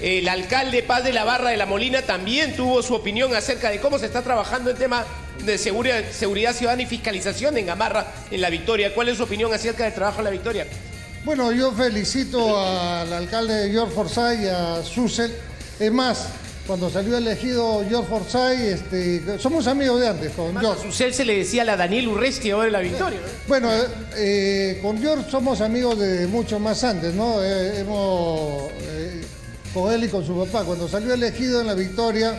[SPEAKER 75] El alcalde Paz de la Barra de la Molina también tuvo su opinión acerca de cómo se está trabajando en tema de seguridad, seguridad ciudadana y fiscalización en Gamarra, en La Victoria. ¿Cuál es su opinión acerca del trabajo en La Victoria?
[SPEAKER 76] Bueno, yo felicito al alcalde de George Forsyth y a Susel. Es más, cuando salió elegido George Forsyth, este, somos amigos de antes con George.
[SPEAKER 75] A Susel se le decía a la Daniel Urresti ahora en La Victoria.
[SPEAKER 76] Bueno, eh, con George somos amigos de mucho más antes, ¿no? Eh, hemos, eh, con él y con su papá. Cuando salió elegido en La Victoria,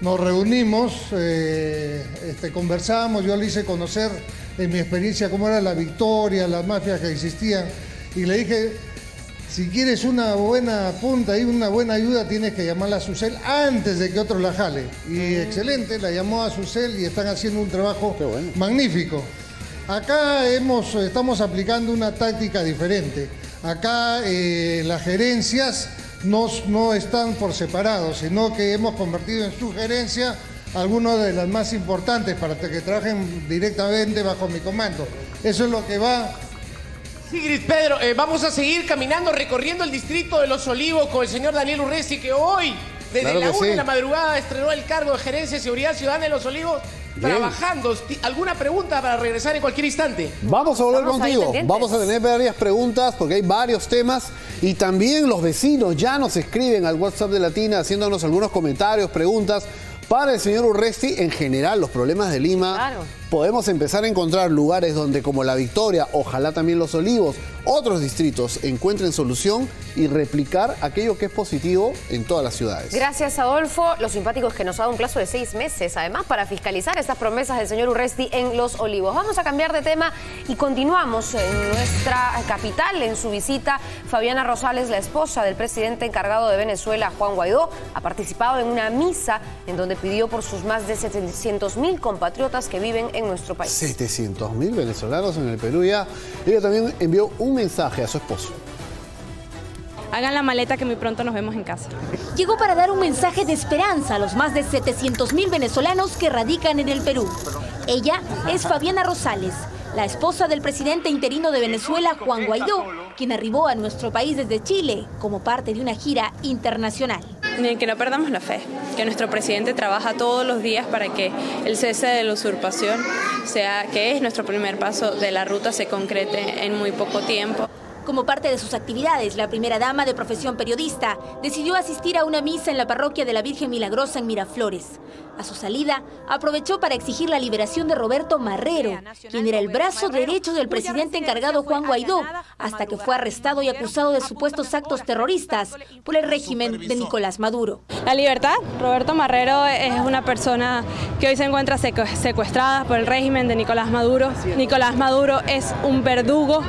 [SPEAKER 76] nos reunimos, este, conversamos, yo le hice conocer en mi experiencia cómo era La Victoria, las mafias que existían, y le dije, si quieres una buena punta y una buena ayuda, tienes que llamarla a Susel antes de que otro la jale. Y excelente, la llamó a Susel y están haciendo un trabajo magnífico. Acá hemos, estamos aplicando una táctica diferente. Acá eh, las gerencias no, no están por separado, sino que hemos convertido en su gerencia algunas de las más importantes para que trabajen directamente bajo mi comando. Eso es lo que va
[SPEAKER 75] Sigrid Pedro, eh, vamos a seguir caminando, recorriendo el distrito de Los Olivos con el señor Daniel Urresti, que hoy, desde la una de la madrugada, estrenó el cargo de gerencia de seguridad ciudadana de Los Olivos, trabajando. ¿Alguna pregunta para regresar en cualquier instante?
[SPEAKER 1] Vamos a volver contigo. Vamos a tener varias preguntas porque hay varios temas y también los vecinos ya nos escriben al WhatsApp de Latina haciéndonos algunos comentarios, preguntas. Para el señor Urresti, en general, los problemas de Lima, podemos empezar a encontrar lugares donde, como La Victoria, ojalá también Los Olivos, otros distritos encuentren solución y replicar aquello que es positivo en todas las ciudades.
[SPEAKER 2] Gracias, Adolfo. Lo simpático es que nos ha dado un plazo de seis meses, además, para fiscalizar estas promesas del señor Urresti en Los Olivos. Vamos a cambiar de tema y continuamos en nuestra capital, en su visita. Fabiana Rosales, la esposa del presidente encargado de Venezuela, Juan Guaidó, ha participado en una misa en donde pidió por sus más de 700 mil compatriotas que viven en nuestro país.
[SPEAKER 1] 700 mil venezolanos en el Perú ya. Ella también envió un mensaje a su esposo.
[SPEAKER 79] Hagan la maleta que muy pronto nos vemos en casa.
[SPEAKER 30] Llegó para dar un mensaje de esperanza a los más de 700 mil venezolanos que radican en el Perú. Ella es Fabiana Rosales, la esposa del presidente interino de Venezuela, Juan Guaidó, quien arribó a nuestro país desde Chile como parte de una gira internacional.
[SPEAKER 79] Que no perdamos la fe, que nuestro presidente trabaja todos los días para que el cese de la usurpación, sea que es nuestro primer paso de la ruta, se concrete en muy poco tiempo.
[SPEAKER 30] Como parte de sus actividades, la primera dama de profesión periodista decidió asistir a una misa en la parroquia de la Virgen Milagrosa en Miraflores. A su salida, aprovechó para exigir la liberación de Roberto Marrero, quien era el brazo derecho del presidente encargado Juan Guaidó, hasta que fue arrestado y acusado de supuestos actos terroristas por el régimen de Nicolás Maduro.
[SPEAKER 79] La libertad, Roberto Marrero es una persona que hoy se encuentra secuestrada por el régimen de Nicolás Maduro. Nicolás Maduro es un verdugo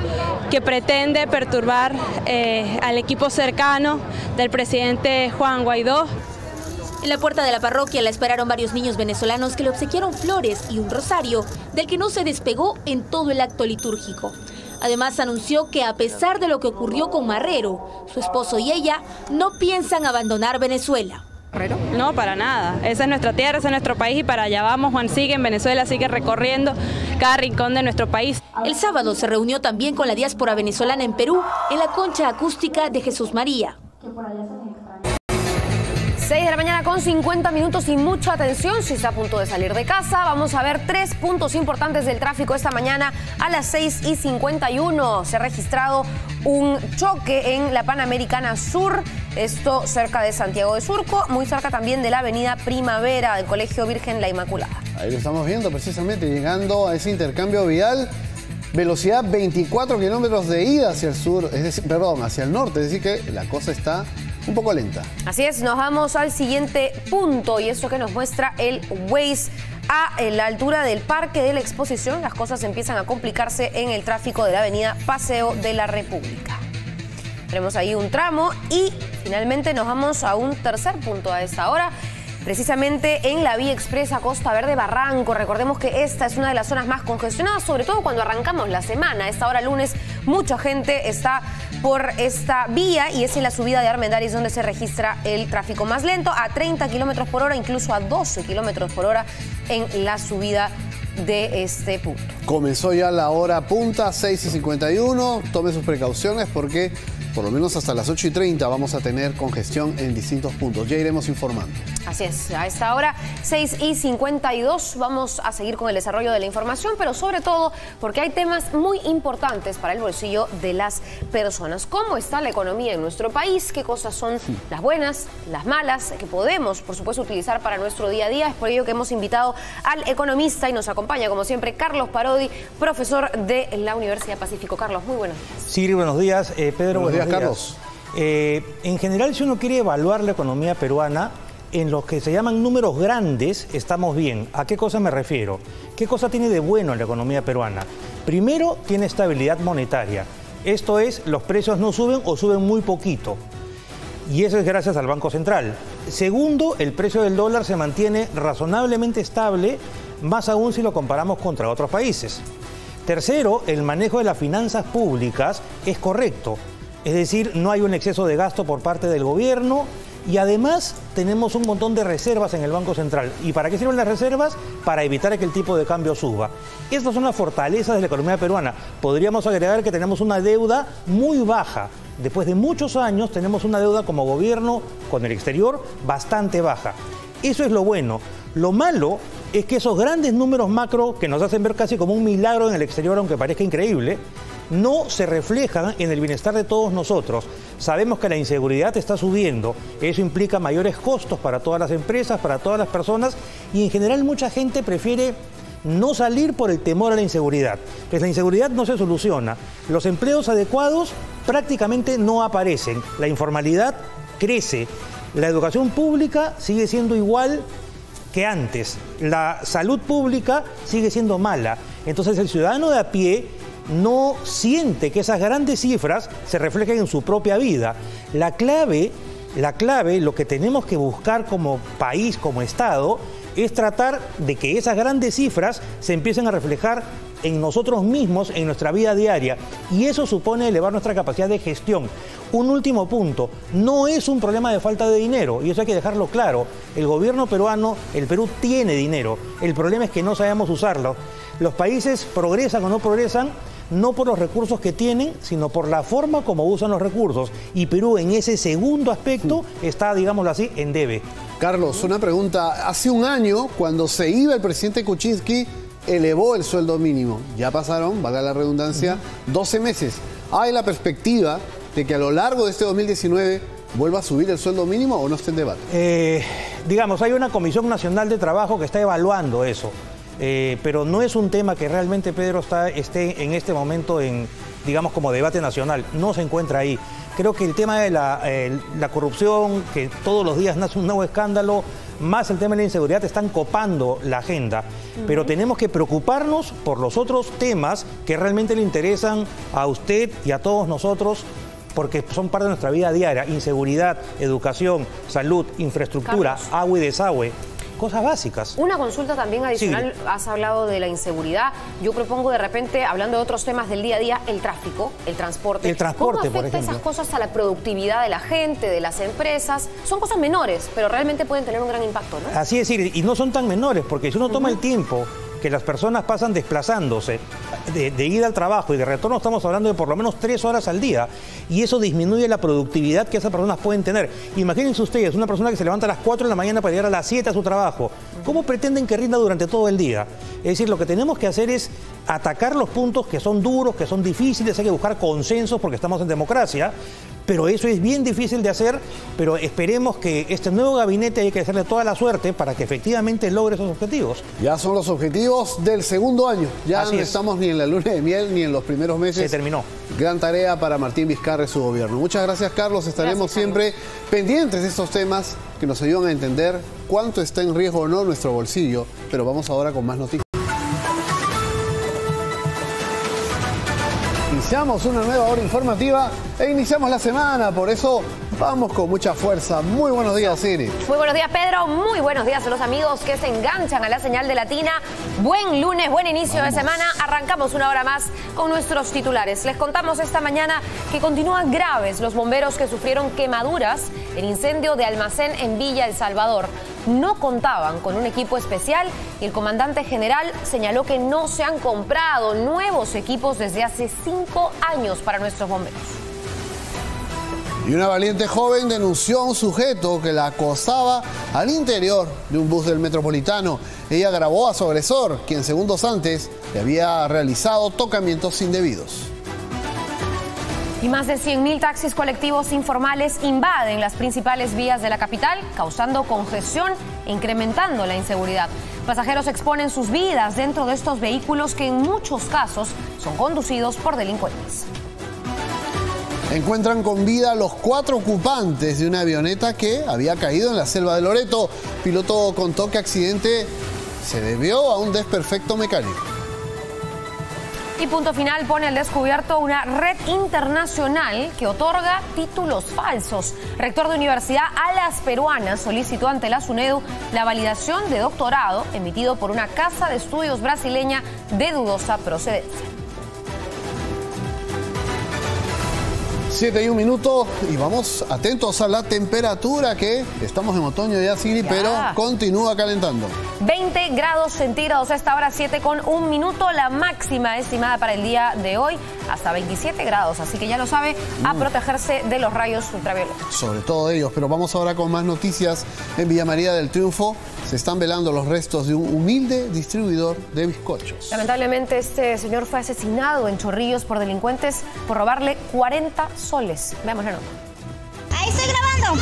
[SPEAKER 79] que pretende perturbar eh, al equipo cercano del presidente Juan Guaidó.
[SPEAKER 30] En la puerta de la parroquia la esperaron varios niños venezolanos que le obsequiaron flores y un rosario, del que no se despegó en todo el acto litúrgico. Además anunció que a pesar de lo que ocurrió con Marrero, su esposo y ella no piensan abandonar Venezuela.
[SPEAKER 79] No, para nada. Esa es nuestra tierra, ese es nuestro país y para allá vamos. Juan sigue en Venezuela, sigue recorriendo cada rincón de nuestro país.
[SPEAKER 30] El sábado se reunió también con la diáspora venezolana en Perú, en la concha acústica de Jesús María. 6 de la mañana con 50 minutos y mucha atención si está a punto de salir de casa. Vamos a ver tres puntos importantes del tráfico esta mañana a las 6 y 51. Se ha registrado un choque en la Panamericana Sur, esto cerca de Santiago de Surco, muy cerca también de la avenida Primavera del Colegio Virgen La Inmaculada.
[SPEAKER 1] Ahí lo estamos viendo precisamente, llegando a ese intercambio vial. Velocidad 24 kilómetros de ida hacia el sur, es decir, perdón, hacia el norte, es decir que la cosa está un poco lenta.
[SPEAKER 2] Así es, nos vamos al siguiente punto y eso que nos muestra el Waze. A la altura del Parque de la Exposición, las cosas empiezan a complicarse en el tráfico de la avenida Paseo de la República. Tenemos ahí un tramo y finalmente nos vamos a un tercer punto a esta hora precisamente en la vía expresa Costa Verde Barranco. Recordemos que esta es una de las zonas más congestionadas, sobre todo cuando arrancamos la semana. A esta hora lunes mucha gente está por esta vía y es en la subida de Armendáriz donde se registra el tráfico más lento a 30 kilómetros por hora, incluso a 12 kilómetros por hora en la subida de este punto.
[SPEAKER 1] Comenzó ya la hora punta, 6 y 51. Tome sus precauciones porque por lo menos hasta las 8 y 30 vamos a tener congestión en distintos puntos. Ya iremos informando.
[SPEAKER 2] Así es, a esta hora 6 y 52 vamos a seguir con el desarrollo de la información, pero sobre todo porque hay temas muy importantes para el bolsillo de las personas. ¿Cómo está la economía en nuestro país? ¿Qué cosas son las buenas, las malas, que podemos, por supuesto, utilizar para nuestro día a día? Es por ello que hemos invitado al economista y nos acompaña, como siempre, Carlos Parodi, profesor de la Universidad Pacífico. Carlos, muy buenos días.
[SPEAKER 80] Sí, buenos días. Eh, Pedro,
[SPEAKER 1] buenos, días, Carlos.
[SPEAKER 80] Eh, en general, si uno quiere evaluar la economía peruana, en los que se llaman números grandes estamos bien. ¿A qué cosa me refiero? ¿Qué cosa tiene de bueno la economía peruana? Primero, tiene estabilidad monetaria. Esto es, los precios no suben o suben muy poquito. Y eso es gracias al Banco Central. Segundo, el precio del dólar se mantiene razonablemente estable, más aún si lo comparamos contra otros países. Tercero, el manejo de las finanzas públicas es correcto. Es decir, no hay un exceso de gasto por parte del gobierno y además tenemos un montón de reservas en el Banco Central. ¿Y para qué sirven las reservas? Para evitar que el tipo de cambio suba. Estas son las fortalezas de la economía peruana. Podríamos agregar que tenemos una deuda muy baja. Después de muchos años tenemos una deuda como gobierno con el exterior bastante baja. Eso es lo bueno. Lo malo es que esos grandes números macro que nos hacen ver casi como un milagro en el exterior, aunque parezca increíble, no se reflejan en el bienestar de todos nosotros. Sabemos que la inseguridad está subiendo, eso implica mayores costos para todas las empresas, para todas las personas y en general mucha gente prefiere no salir por el temor a la inseguridad. Pues la inseguridad no se soluciona. Los empleos adecuados prácticamente no aparecen. La informalidad crece. La educación pública sigue siendo igual que antes. La salud pública sigue siendo mala. Entonces el ciudadano de a pie no siente que esas grandes cifras se reflejen en su propia vida. La clave, la clave, lo que tenemos que buscar como país, como Estado, es tratar de que esas grandes cifras se empiecen a reflejar en nosotros mismos, en nuestra vida diaria. Y eso supone elevar nuestra capacidad de gestión. Un último punto, no es un problema de falta de dinero, y eso hay que dejarlo claro. El gobierno peruano, el Perú tiene dinero, el problema es que no sabemos usarlo. Los países progresan o no progresan no por los recursos que tienen, sino por la forma como usan los recursos. Y Perú en ese segundo aspecto está, digámoslo así, en debe.
[SPEAKER 1] Carlos, una pregunta. Hace un año, cuando se iba el presidente Kuczynski, elevó el sueldo mínimo. Ya pasaron, valga la redundancia, 12 meses. ¿Hay la perspectiva de que a lo largo de este 2019 vuelva a subir el sueldo mínimo o no esté en debate?
[SPEAKER 80] Eh, digamos, hay una Comisión Nacional de Trabajo que está evaluando eso. Eh, pero no es un tema que realmente Pedro está, esté en este momento en, digamos, como debate nacional. No se encuentra ahí. Creo que el tema de la, eh, corrupción, que todos los días nace un nuevo escándalo, más el tema de la inseguridad están copando la agenda. Pero tenemos que preocuparnos por los otros temas que realmente le interesan a usted y a todos nosotros porque son parte de nuestra vida diaria. Inseguridad, educación, salud, infraestructura, agua y desagüe cosas básicas.
[SPEAKER 2] Una consulta también adicional, has hablado de la inseguridad. Yo propongo de repente, hablando de otros temas del día a día, el tráfico, el transporte.
[SPEAKER 80] El transporte,
[SPEAKER 2] ¿Cómo afecta esas cosas a la productividad de la gente, de las empresas? Son cosas menores, pero realmente pueden tener un gran impacto, ¿no?
[SPEAKER 80] Así es, y no son tan menores, porque si uno toma el tiempo que las personas pasan desplazándose de, de, ida al trabajo y de retorno, estamos hablando de por lo menos tres horas al día. Y eso disminuye la productividad que esas personas pueden tener. Imagínense ustedes, una persona que se levanta a las 4 de la mañana para llegar a las 7 a su trabajo. ¿Cómo pretenden que rinda durante todo el día? Es decir, lo que tenemos que hacer es atacar los puntos que son duros, que son difíciles, hay que buscar consensos porque estamos en democracia, pero eso es bien difícil de hacer, pero esperemos que este nuevo gabinete hay que hacerle toda la suerte para que efectivamente logre esos objetivos.
[SPEAKER 1] Ya son los objetivos del segundo año, ya no estamos ni en la luna de miel ni en los primeros meses.
[SPEAKER 80] Se terminó.
[SPEAKER 1] Gran tarea para Martín Vizcarra y su gobierno. Muchas gracias Carlos, estaremos siempre pendientes de estos temas que nos ayudan a entender cuánto está en riesgo o no nuestro bolsillo, pero vamos ahora con más noticias. Iniciamos una nueva hora informativa e iniciamos la semana, por eso Vamos con mucha fuerza. Muy buenos días, Siri.
[SPEAKER 2] Muy buenos días, Pedro. Muy buenos días a los amigos que se enganchan a la señal de Latina. Buen lunes, buen inicio de semana. Arrancamos una hora más con nuestros titulares. Les contamos esta mañana que continúan graves los bomberos que sufrieron quemaduras en incendio de almacén en Villa El Salvador. No contaban con un equipo especial y el comandante general señaló que no se han comprado nuevos equipos desde hace cinco años para nuestros bomberos.
[SPEAKER 1] Y una valiente joven denunció a un sujeto que la acosaba al interior de un bus del metropolitano. Ella grabó a su agresor, quien segundos antes le había realizado tocamientos indebidos.
[SPEAKER 2] Y más de 100.000 taxis colectivos informales invaden las principales vías de la capital, causando congestión e incrementando la inseguridad. Pasajeros exponen sus vidas dentro de estos vehículos que en muchos casos son conducidos por delincuentes.
[SPEAKER 1] Encuentran con vida a los cuatro ocupantes de una avioneta que había caído en la selva de Loreto. Piloto contó que accidente se debió a un desperfecto mecánico.
[SPEAKER 2] Y punto final pone al descubierto una red internacional que otorga títulos falsos. Rector de Universidad Alas Peruanas solicitó ante la SUNEDU la validación de doctorado emitido por una casa de estudios brasileña de dudosa procedencia.
[SPEAKER 1] 7 y un minuto y vamos atentos a la temperatura que estamos en otoño ya, Siri,
[SPEAKER 2] Ya.
[SPEAKER 1] pero continúa calentando.
[SPEAKER 2] 20 grados centígrados a esta hora, 7 con un minuto. La máxima estimada para el día de hoy, hasta 27 grados. Así que ya lo sabe, a protegerse de los rayos ultravioletas.
[SPEAKER 1] Sobre todo ellos, pero vamos ahora con más noticias. En Villa María del Triunfo se están velando los restos de un humilde distribuidor de bizcochos.
[SPEAKER 2] Lamentablemente, este señor fue asesinado en Chorrillos por delincuentes por robarle 40 soles. Veamos la nota.
[SPEAKER 81] Ahí estoy grabando.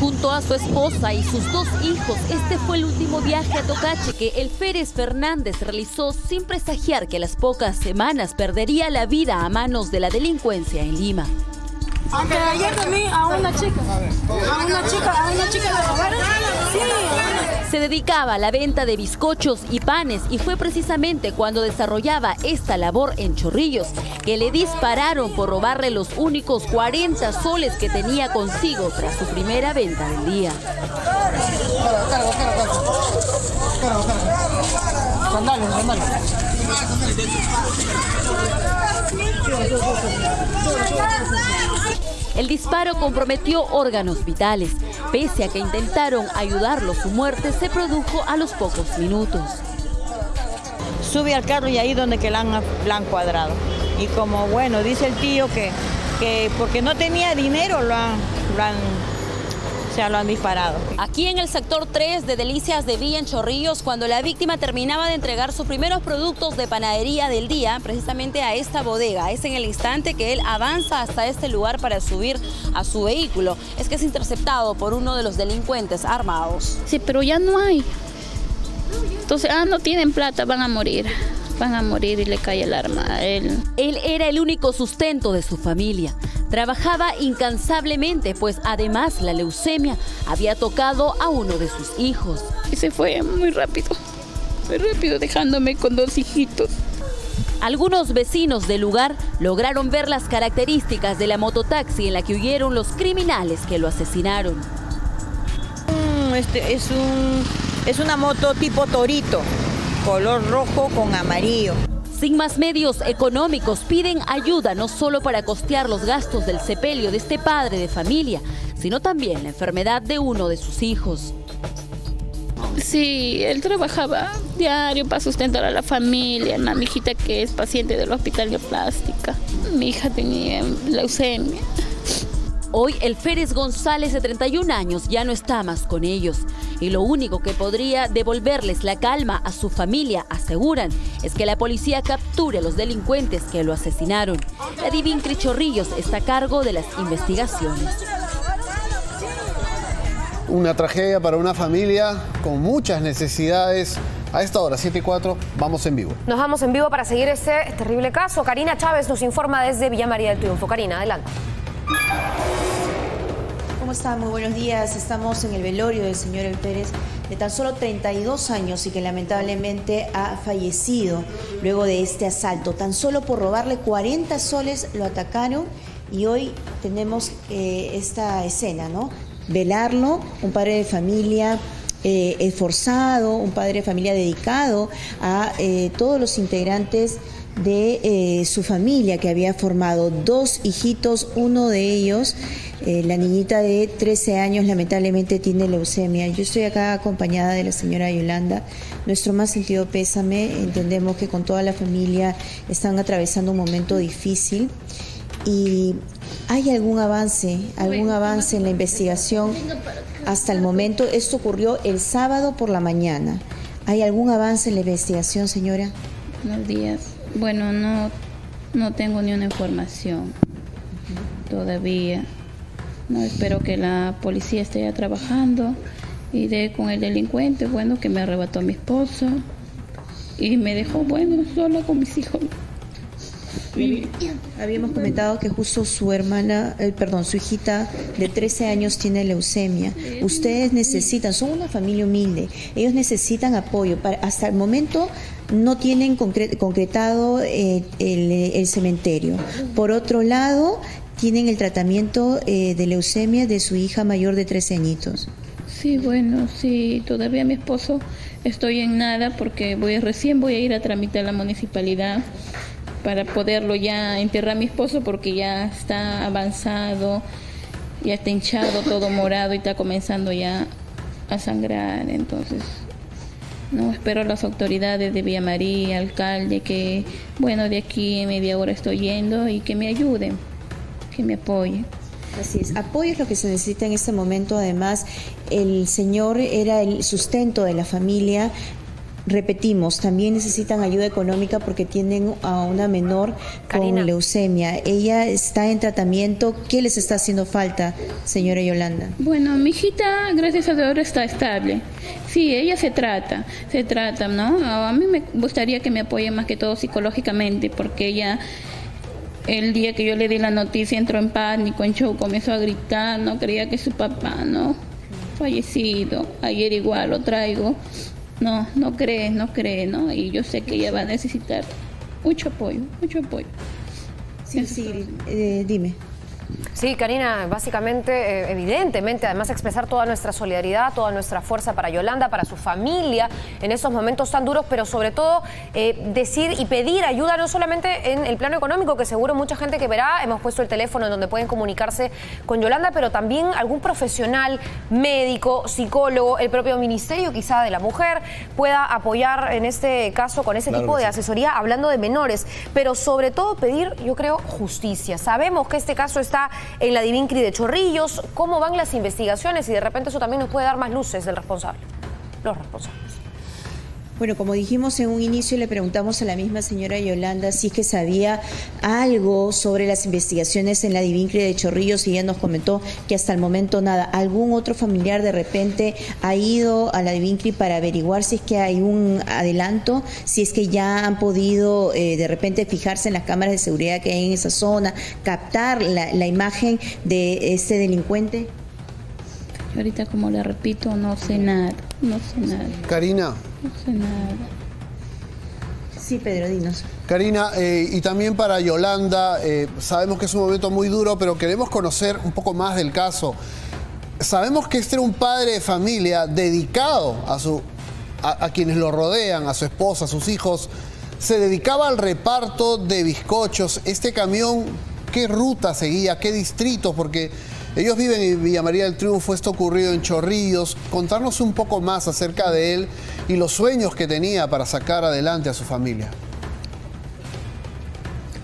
[SPEAKER 21] Junto a su esposa y sus dos hijos, este fue el último viaje a Tocache que el Férez Fernández realizó sin presagiar que a las pocas semanas perdería la vida a manos de la delincuencia en Lima.
[SPEAKER 81] Aunque ayer también a una chica. A una chica, a una chica le robaron. Sí.
[SPEAKER 21] Se dedicaba a la venta de bizcochos y panes y fue precisamente cuando desarrollaba esta labor en Chorrillos que le dispararon por robarle los únicos 40 soles que tenía consigo tras su primera venta del día. El disparo comprometió órganos vitales. Pese a que intentaron ayudarlo, su muerte se produjo a los pocos minutos.
[SPEAKER 82] sube al carro y ahí donde que la han, han cuadrado. Y como, bueno, dice el tío que, que porque no tenía dinero lo han, lo han, sea, lo han disparado.
[SPEAKER 21] Aquí en el sector 3 de Delicias de Villa en Chorrillos, cuando la víctima terminaba de entregar sus primeros productos de panadería del día, precisamente a esta bodega, es en el instante que él avanza hasta este lugar para subir a su vehículo. Es que es interceptado por uno de los delincuentes armados.
[SPEAKER 25] Sí, pero ya no hay. Entonces, ah, no tienen plata, van a morir. Van a morir y le cae el arma a él.
[SPEAKER 21] Él era el único sustento de su familia. Trabajaba incansablemente, pues además la leucemia había tocado a uno de sus hijos.
[SPEAKER 25] Y se fue muy rápido, muy rápido, dejándome con dos hijitos.
[SPEAKER 21] Algunos vecinos del lugar lograron ver las características de la mototaxi en la que huyeron los criminales que lo asesinaron.
[SPEAKER 82] Mm, Este es un es una moto tipo Torito, color rojo con amarillo.
[SPEAKER 21] Sin más medios económicos piden ayuda no solo para costear los gastos del sepelio de este padre de familia, sino también la enfermedad de uno de sus hijos.
[SPEAKER 25] Sí, él trabajaba diario para sustentar a la familia. Mi hijita que es paciente del hospital de plástica. Mi hija tenía leucemia.
[SPEAKER 21] Hoy el Férez González de 31 años ya no está más con ellos y lo único que podría devolverles la calma a su familia, aseguran, es que la policía capture a los delincuentes que lo asesinaron. La Divin Crichorrillos está a cargo de las investigaciones.
[SPEAKER 1] Una tragedia para una familia con muchas necesidades. A esta hora, 7 y 4, vamos en vivo.
[SPEAKER 2] Nos vamos en vivo para seguir este terrible caso. Karina Chávez nos informa desde Villa María del Triunfo. Karina, adelante.
[SPEAKER 56] ¿Cómo están? Muy buenos días. Estamos en el velorio del señor El Pérez, de tan solo 32 años y que lamentablemente ha fallecido luego de este asalto. Tan solo por robarle 40 soles lo atacaron y hoy tenemos eh, esta escena, ¿no? Velarlo, un padre de familia eh, esforzado, un padre de familia dedicado a eh, todos los integrantes de su familia que había formado dos hijitos, uno de ellos eh, la niñita de 13 años lamentablemente tiene leucemia. Yo estoy acá acompañada de la señora Yolanda. Nuestro más sentido pésame. Entendemos que con toda la familia están atravesando un momento difícil. ¿Y hay algún avance, algún avance en la investigación hasta el momento? Esto ocurrió el sábado por la mañana. ¿Hay algún avance en la investigación, señora?
[SPEAKER 25] Buenos días. Bueno, no, no tengo ni una información todavía. No espero que la policía esté ya trabajando y de con el delincuente, bueno, que me arrebató a mi esposo y me dejó, bueno, sola con mis hijos.
[SPEAKER 56] Habíamos comentado que justo su hermana, eh, perdón, su hijita de 13 años tiene leucemia. Ustedes necesitan, son una familia humilde, ellos necesitan apoyo. Para, hasta el momento no tienen concretado eh, el, el, cementerio. Por otro lado, tienen el tratamiento eh, de leucemia de su hija mayor de 13 añitos.
[SPEAKER 25] Sí, bueno, sí, todavía mi esposo estoy en nada porque voy recién voy a ir a tramitar la municipalidad para poderlo ya enterrar a mi esposo porque ya está avanzado, ya está hinchado, todo morado y está comenzando ya a sangrar, entonces no espero las autoridades de Villa María, alcalde, que bueno, de aquí en media hora estoy yendo y que me ayuden que me apoye.
[SPEAKER 56] Así es, apoyo es lo que se necesita en este momento. Además, el Señor era el sustento de la familia. Repetimos, también necesitan ayuda económica porque tienen a una menor con leucemia. Ella está en tratamiento. ¿Qué les está haciendo falta, señora Yolanda?
[SPEAKER 25] Bueno, mi hijita, gracias a Dios, está estable. Sí, ella se trata, se trata, ¿no? A mí me gustaría que me apoye más que todo psicológicamente porque ella el día que yo le di la noticia entró en pánico, en show, comenzó a gritar, no creía que su papá, ¿no? Fallecido. Ayer igual lo traigo. No, no cree, no cree, ¿no? Y yo sé que ella va a necesitar mucho apoyo, mucho apoyo.
[SPEAKER 56] Sí, sí, eh, dime.
[SPEAKER 2] Sí, Karina, básicamente, eh, evidentemente, además expresar toda nuestra solidaridad, toda nuestra fuerza para Yolanda, para su familia en esos momentos tan duros, pero sobre todo eh, decir y pedir ayuda no solamente en el plano económico, que seguro mucha gente que verá, hemos puesto el teléfono en donde pueden comunicarse con Yolanda, pero también algún profesional, médico, psicólogo, el propio ministerio quizá de la mujer pueda apoyar en este caso con ese tipo de asesoría hablando de menores, pero sobre todo pedir, yo creo, justicia. Sabemos que este caso está en la Divincri de Chorrillos, cómo van las investigaciones y de repente eso también nos puede dar más luces del responsable, los responsables.
[SPEAKER 56] Bueno, como dijimos en un inicio, le preguntamos a la misma señora Yolanda si es que sabía algo sobre las investigaciones en la Divincri de Chorrillos y ella nos comentó que hasta el momento nada. ¿Algún otro familiar de repente ha ido a la Divincri para averiguar si es que hay un adelanto, si es que ya han podido eh, de repente fijarse en las cámaras de seguridad que hay en esa zona, captar la, la imagen de este delincuente?
[SPEAKER 25] Ahorita, como le repito, no sé nada, no sé nada.
[SPEAKER 1] Karina.
[SPEAKER 25] Nada.
[SPEAKER 56] Sí, Pedro, dinos.
[SPEAKER 1] Karina, eh, y también para Yolanda, eh, sabemos que es un momento muy duro, pero queremos conocer un poco más del caso. Sabemos que este era un padre de familia dedicado a, su, a, a quienes lo rodean, a su esposa, a sus hijos. Se dedicaba al reparto de bizcochos. Este camión, ¿qué ruta seguía? ¿Qué distritos? Porque ellos viven en Villa María del Triunfo, esto ocurrido en Chorrillos. Contarnos un poco más acerca de él y los sueños que tenía para sacar adelante a su familia.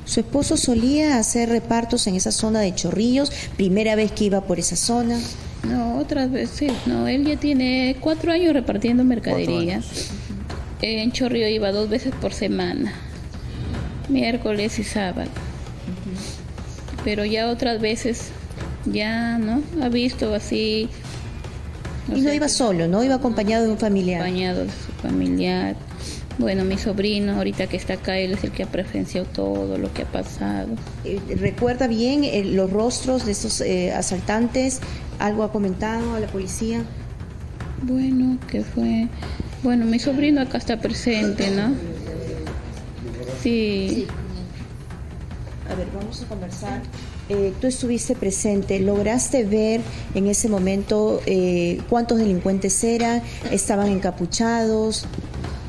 [SPEAKER 56] Su esposo solía hacer repartos en esa zona de Chorrillos, primera vez que iba por esa zona.
[SPEAKER 25] No, otras veces, no, él ya tiene cuatro años repartiendo mercadería. En Chorrillo iba dos veces por semana, miércoles y sábado. Pero ya otras veces ya, ¿no? Ha visto así.
[SPEAKER 56] Y no iba solo, ¿no? Iba acompañado de un familiar.
[SPEAKER 25] Acompañado de su familiar. Bueno, mi sobrino, ahorita que está acá, él es el que ha presenciado todo lo que ha pasado.
[SPEAKER 56] Eh, ¿Recuerda bien eh, los rostros de estos eh, asaltantes? ¿Algo ha comentado a la policía?
[SPEAKER 25] Bueno, que fue... Bueno, mi sobrino acá está presente, ¿no? Sí.
[SPEAKER 56] A ver, vamos a conversar. Eh, tú estuviste presente, ¿lograste ver en ese momento eh, cuántos delincuentes eran? ¿Estaban encapuchados?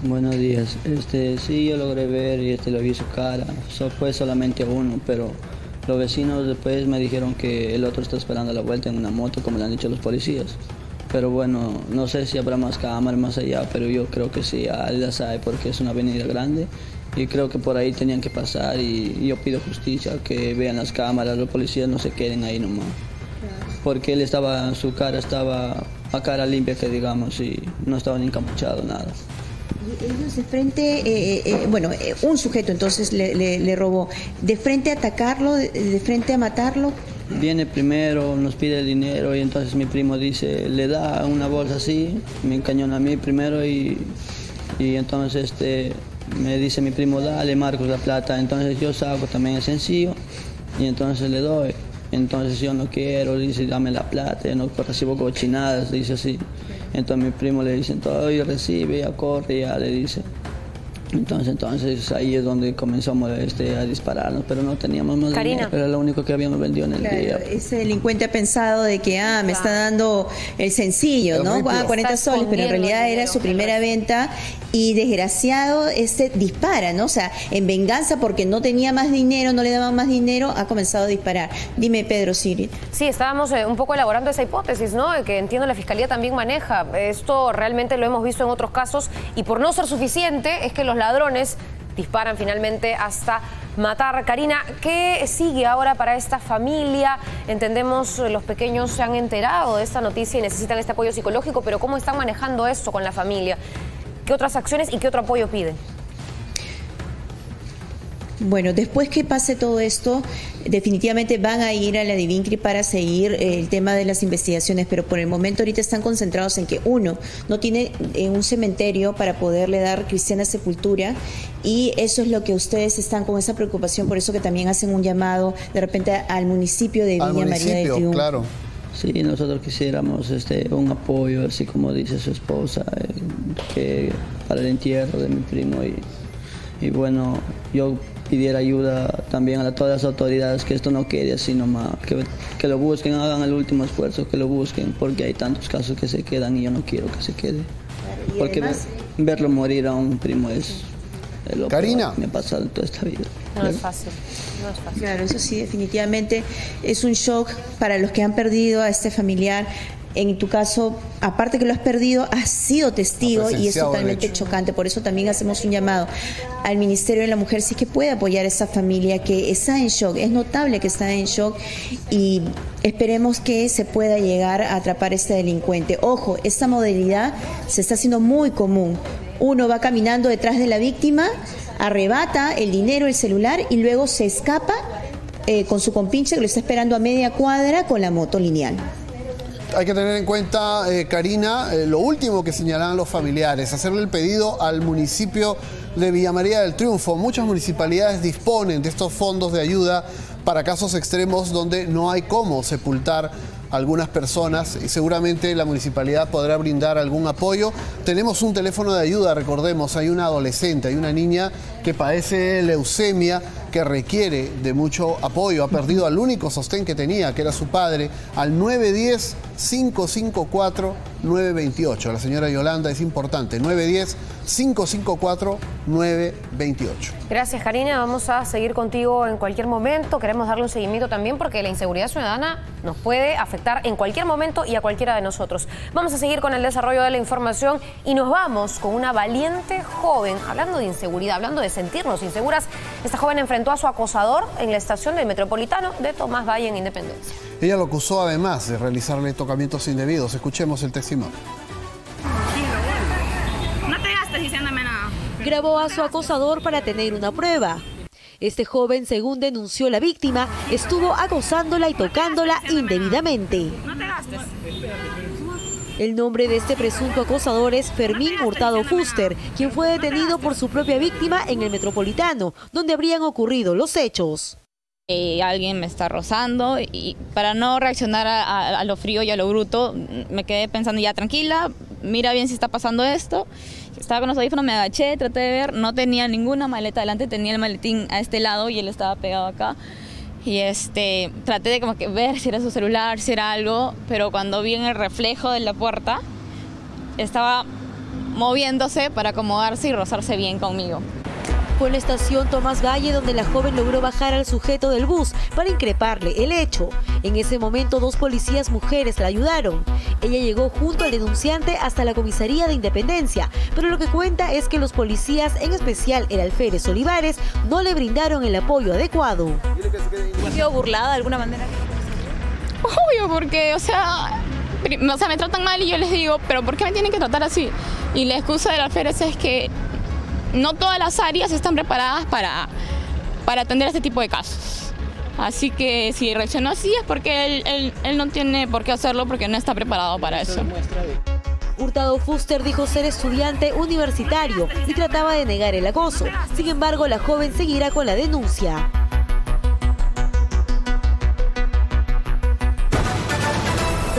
[SPEAKER 83] Buenos días. Este, sí, yo logré ver y este, lo vi su cara. So, fue solamente uno, pero los vecinos después me dijeron que el otro está esperando la vuelta en una moto, como le han dicho los policías. Pero bueno, no sé si habrá más cámaras más allá, pero yo creo que sí, ahí la sabe porque es una avenida grande y creo que por ahí tenían que pasar y, y yo pido justicia, que vean las cámaras, los policías no se queden ahí nomás. Porque él estaba, su cara estaba a cara limpia, que digamos, y no estaba ni encapuchado, nada.
[SPEAKER 56] Y Ellos de frente, eh, eh, bueno, eh, un sujeto entonces le, le- le robó. ¿De frente a atacarlo, de, de frente a matarlo?
[SPEAKER 83] Viene primero, nos pide el dinero y entonces mi primo dice, le da una bolsa así, me encañona a mí primero y, y entonces este, me dice mi primo, dale Marcos la plata, entonces yo saco también el sencillo y entonces le doy. Entonces yo no quiero, dice, dame la plata, yo no recibo cochinadas, dice así. Entonces mi primo le dice, entonces recibe, ya corre, ya le dice. Entonces, entonces ahí es donde comenzamos este, a dispararnos, pero no teníamos más
[SPEAKER 56] Karina.
[SPEAKER 83] dinero, era lo único que habíamos vendido en el
[SPEAKER 56] Claro,
[SPEAKER 83] día.
[SPEAKER 56] ese delincuente ha pensado de que, ah, me está dando el sencillo, ¿no? Ah, 40
[SPEAKER 83] Está
[SPEAKER 56] soles, pero en realidad era su primera venta y desgraciado este dispara, ¿no? O sea, en venganza porque no tenía más dinero, no le daban más dinero, ha comenzado a disparar. Dime, Pedro Siri.
[SPEAKER 2] Sí, estábamos eh, un poco elaborando esa hipótesis, ¿no? Que entiendo la Fiscalía también maneja. Esto realmente lo hemos visto en otros casos y por no ser suficiente es que los ladrones disparan finalmente hasta matar. Karina, ¿qué sigue ahora para esta familia? Entendemos los pequeños se han enterado de esta noticia y necesitan este apoyo psicológico, pero ¿cómo están manejando esto con la familia? ¿Qué otras acciones y qué otro apoyo piden?
[SPEAKER 56] Bueno, después que pase todo esto, definitivamente van a ir a la Divincri para seguir eh, el tema de las investigaciones, pero por el momento ahorita están concentrados en que uno no tiene eh, un cementerio para poderle dar cristiana sepultura y eso es lo que ustedes están con esa preocupación, por eso que también hacen un llamado de repente al municipio de Villa
[SPEAKER 83] Al
[SPEAKER 56] María del Triunfo.
[SPEAKER 83] claro. Sí, nosotros quisiéramos este, un apoyo, así como dice su esposa, eh, que para el entierro de mi primo. Y, y bueno, yo pidiera ayuda también a todas las autoridades, que esto no quede así nomás, que, que lo busquen, hagan el último esfuerzo, que lo busquen, porque hay tantos casos que se quedan y yo no quiero que se quede. Porque
[SPEAKER 56] además-
[SPEAKER 83] ver- verlo morir a un primo es, es lo
[SPEAKER 1] Karina.
[SPEAKER 83] que me ha pasado en toda esta vida.
[SPEAKER 2] No es fácil, no es fácil.
[SPEAKER 56] Claro, eso sí, definitivamente es un shock para los que han perdido a este familiar. En tu caso, aparte que lo has perdido, has sido testigo y es totalmente chocante. Por eso también hacemos un llamado al Ministerio de la Mujer, si es que puede apoyar a esa familia que está en shock. Es notable que está en shock y esperemos que se pueda llegar a atrapar a este delincuente. Ojo, esta modalidad se está haciendo muy común. Uno va caminando detrás de la víctima, arrebata el dinero, el celular y luego se escapa eh, con su compinche que lo está esperando a media cuadra con la moto lineal.
[SPEAKER 1] Hay que tener en cuenta, eh, Karina, eh, lo último que señalaban los familiares, hacerle el pedido al municipio de Villa María del Triunfo. Muchas municipalidades disponen de estos fondos de ayuda para casos extremos donde no hay cómo sepultar a algunas personas y seguramente la municipalidad podrá brindar algún apoyo. Tenemos un teléfono de ayuda, recordemos, hay una adolescente, hay una niña que padece leucemia que requiere de mucho apoyo. Ha perdido al único sostén que tenía, que era su padre, al 910-554-928. La señora Yolanda es importante, 910-554-928.
[SPEAKER 2] Gracias, Karina. Vamos a seguir contigo en cualquier momento. Queremos darle un seguimiento también porque la inseguridad ciudadana nos puede afectar en cualquier momento y a cualquiera de nosotros. Vamos a seguir con el desarrollo de la información y nos vamos con una valiente joven. Hablando de inseguridad, hablando de sentirnos inseguras, esta joven enfrentó a su acosador en la estación del Metropolitano de Tomás Valle en Independencia.
[SPEAKER 1] Ella lo acusó además de realizarle tocamientos indebidos. Escuchemos el testimonio.
[SPEAKER 14] No te gastes diciéndome nada.
[SPEAKER 7] grabó a su acosador para tener una prueba. Este joven, según denunció la víctima, estuvo acosándola y tocándola indebidamente.
[SPEAKER 14] No te gastes.
[SPEAKER 7] El nombre de este presunto acosador es Fermín Hurtado Fuster, quien fue detenido por su propia víctima en el Metropolitano, donde habrían ocurrido los hechos.
[SPEAKER 20] Eh, alguien me está rozando y para no reaccionar a, a, lo frío y a lo bruto, me quedé pensando ya tranquila, mira bien si está pasando esto. Estaba con los audífonos, me agaché, traté de ver, no tenía ninguna maleta adelante, tenía el maletín a este lado y él estaba pegado acá. Y este, traté de como que ver si era su celular, si era algo, pero cuando vi en el reflejo de la puerta, estaba moviéndose para acomodarse y rozarse bien conmigo.
[SPEAKER 7] Fue en la estación Tomás Valle donde la joven logró bajar al sujeto del bus para increparle el hecho. En ese momento dos policías mujeres la ayudaron. Ella llegó junto al denunciante hasta la comisaría de Independencia, pero lo que cuenta es que los policías, en especial el alférez Olivares, no le brindaron el apoyo adecuado.
[SPEAKER 20] ¿Ha sido burlada de alguna manera? Obvio, porque, o sea, o sea, me tratan mal y yo les digo, pero ¿por qué me tienen que tratar así? Y la excusa del alférez es que no todas las áreas están preparadas para, para atender este tipo de casos. Así que si reaccionó así es porque él, él, él, no tiene por qué hacerlo porque no está preparado para eso.
[SPEAKER 7] Hurtado Fuster dijo ser estudiante universitario y trataba de negar el acoso. Sin embargo, la joven seguirá con la denuncia.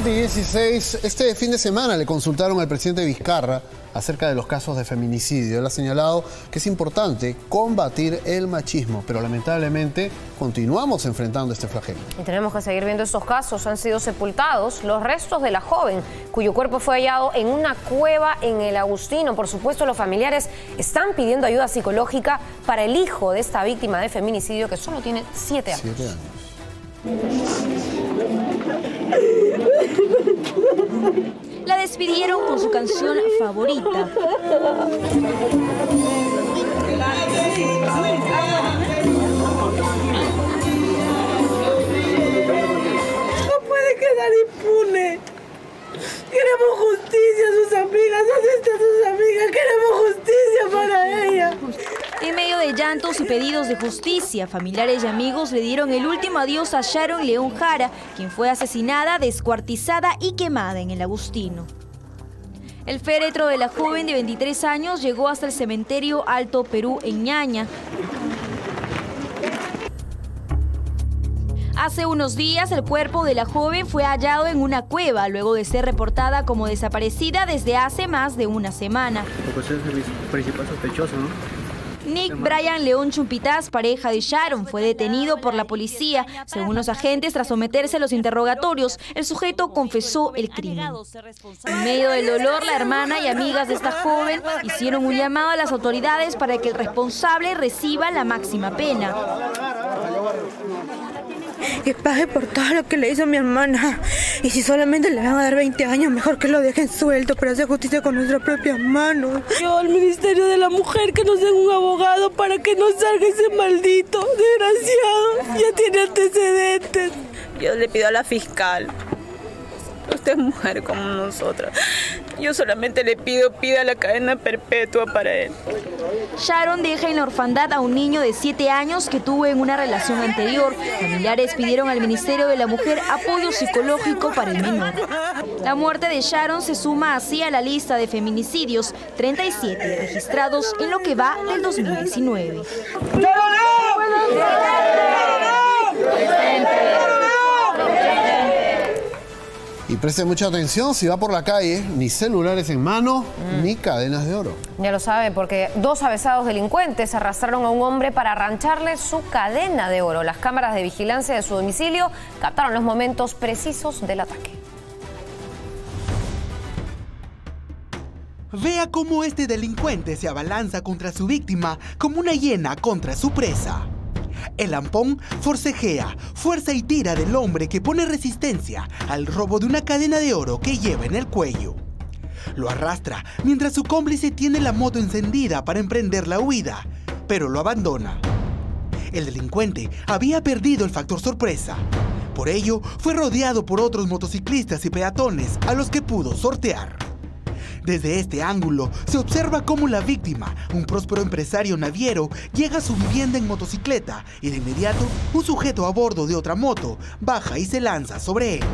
[SPEAKER 1] Este fin de semana le consultaron al presidente Vizcarra acerca de los casos de feminicidio. Él ha señalado que es importante combatir el machismo, pero lamentablemente continuamos enfrentando este flagelo.
[SPEAKER 2] Y tenemos que seguir viendo estos casos. Han sido sepultados los restos de la joven, cuyo cuerpo fue hallado en una cueva en el Agustino. Por supuesto, los familiares están pidiendo ayuda psicológica para el hijo de esta víctima de feminicidio que solo tiene siete años.
[SPEAKER 1] Siete años.
[SPEAKER 7] La despidieron con su canción favorita.
[SPEAKER 14] No puede quedar impune. Queremos justicia sus amigas. ¿Dónde están sus amigas? Queremos justicia para ella.
[SPEAKER 7] En medio de llantos y pedidos de justicia, familiares y amigos le dieron el último adiós a Sharon León Jara, quien fue asesinada, descuartizada y quemada en el Agustino. El féretro de la joven de 23 años llegó hasta el cementerio Alto Perú en Ñaña. Hace unos días el cuerpo de la joven fue hallado en una cueva luego de ser reportada como desaparecida desde hace más de una semana.
[SPEAKER 84] Pues es el principal sospechoso, ¿no?
[SPEAKER 7] Nick Brian León Chumpitaz, pareja de Sharon, fue detenido por la policía. Según los agentes, tras someterse a los interrogatorios, el sujeto confesó el crimen. En medio del dolor, la hermana y amigas de esta joven hicieron un llamado a las autoridades para que el responsable reciba la máxima pena.
[SPEAKER 14] Que pague por todo lo que le hizo a mi hermana. Y si solamente le van a dar 20 años, mejor que lo dejen suelto para hacer justicia con nuestras propias manos. Yo al Ministerio de la Mujer que nos den un abogado para que no salga ese maldito desgraciado. Ya tiene antecedentes.
[SPEAKER 85] Yo le pido a la fiscal. Usted es mujer como nosotras. Yo solamente le pido, pida la cadena perpetua para él.
[SPEAKER 7] Sharon deja en la orfandad a un niño de 7 años que tuvo en una relación anterior. Familiares pidieron al Ministerio de la Mujer apoyo psicológico para el menor. La muerte de Sharon se suma así a la lista de feminicidios, 37 registrados en lo que va del 2019.
[SPEAKER 1] Y preste mucha atención, si va por la calle, ni celulares en mano, ni cadenas de oro.
[SPEAKER 2] Ya lo sabe, porque dos avesados delincuentes arrastraron a un hombre para arrancharle su cadena de oro. Las cámaras de vigilancia de su domicilio captaron los momentos precisos del ataque.
[SPEAKER 3] Vea cómo este delincuente se abalanza contra su víctima como una hiena contra su presa. El lampón forcejea, fuerza y tira del hombre que pone resistencia al robo de una cadena de oro que lleva en el cuello. Lo arrastra mientras su cómplice tiene la moto encendida para emprender la huida, pero lo abandona. El delincuente había perdido el factor sorpresa. Por ello, fue rodeado por otros motociclistas y peatones a los que pudo sortear. Desde este ángulo se observa cómo la víctima, un próspero empresario naviero, llega a su vivienda en motocicleta y de inmediato un sujeto a bordo de otra moto baja y se lanza sobre él.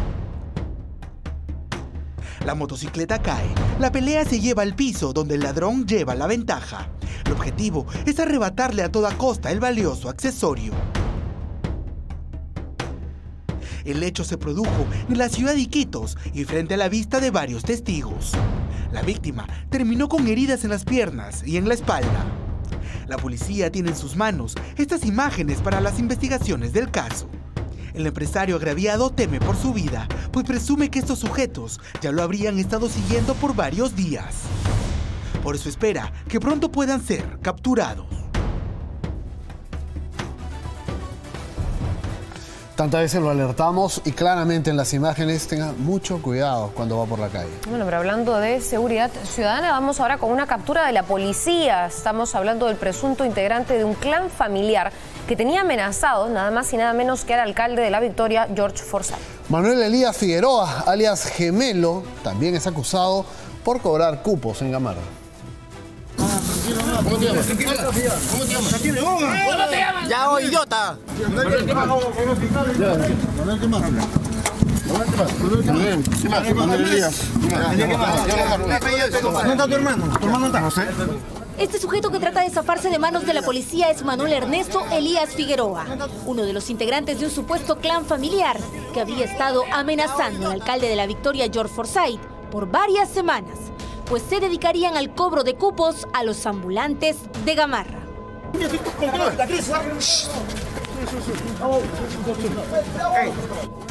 [SPEAKER 3] La motocicleta cae. La pelea se lleva al piso donde el ladrón lleva la ventaja. El objetivo es arrebatarle a toda costa el valioso accesorio. El hecho se produjo en la ciudad de Iquitos y frente a la vista de varios testigos. La víctima terminó con heridas en las piernas y en la espalda. La policía tiene en sus manos estas imágenes para las investigaciones del caso. El empresario agraviado teme por su vida, pues presume que estos sujetos ya lo habrían estado siguiendo por varios días. Por eso espera que pronto puedan ser capturados.
[SPEAKER 1] Tantas veces lo alertamos y claramente en las imágenes tenga mucho cuidado cuando va por la calle.
[SPEAKER 2] Bueno, pero hablando de seguridad ciudadana, vamos ahora con una captura de la policía. Estamos hablando del presunto integrante de un clan familiar que tenía amenazado nada más y nada menos que al alcalde de La Victoria, George Forsyth.
[SPEAKER 1] Manuel Elías Figueroa, alias Gemelo, también es acusado por cobrar cupos en Gamarra.
[SPEAKER 86] Ya, oh, idiota.
[SPEAKER 30] Este sujeto que trata de zafarse de manos de la policía es Manuel Ernesto Elías Figueroa, uno de los integrantes de un supuesto clan familiar que había estado amenazando al alcalde de la Victoria, George Forsyth, por varias semanas, pues se dedicarían al cobro de cupos a los ambulantes de Gamarra.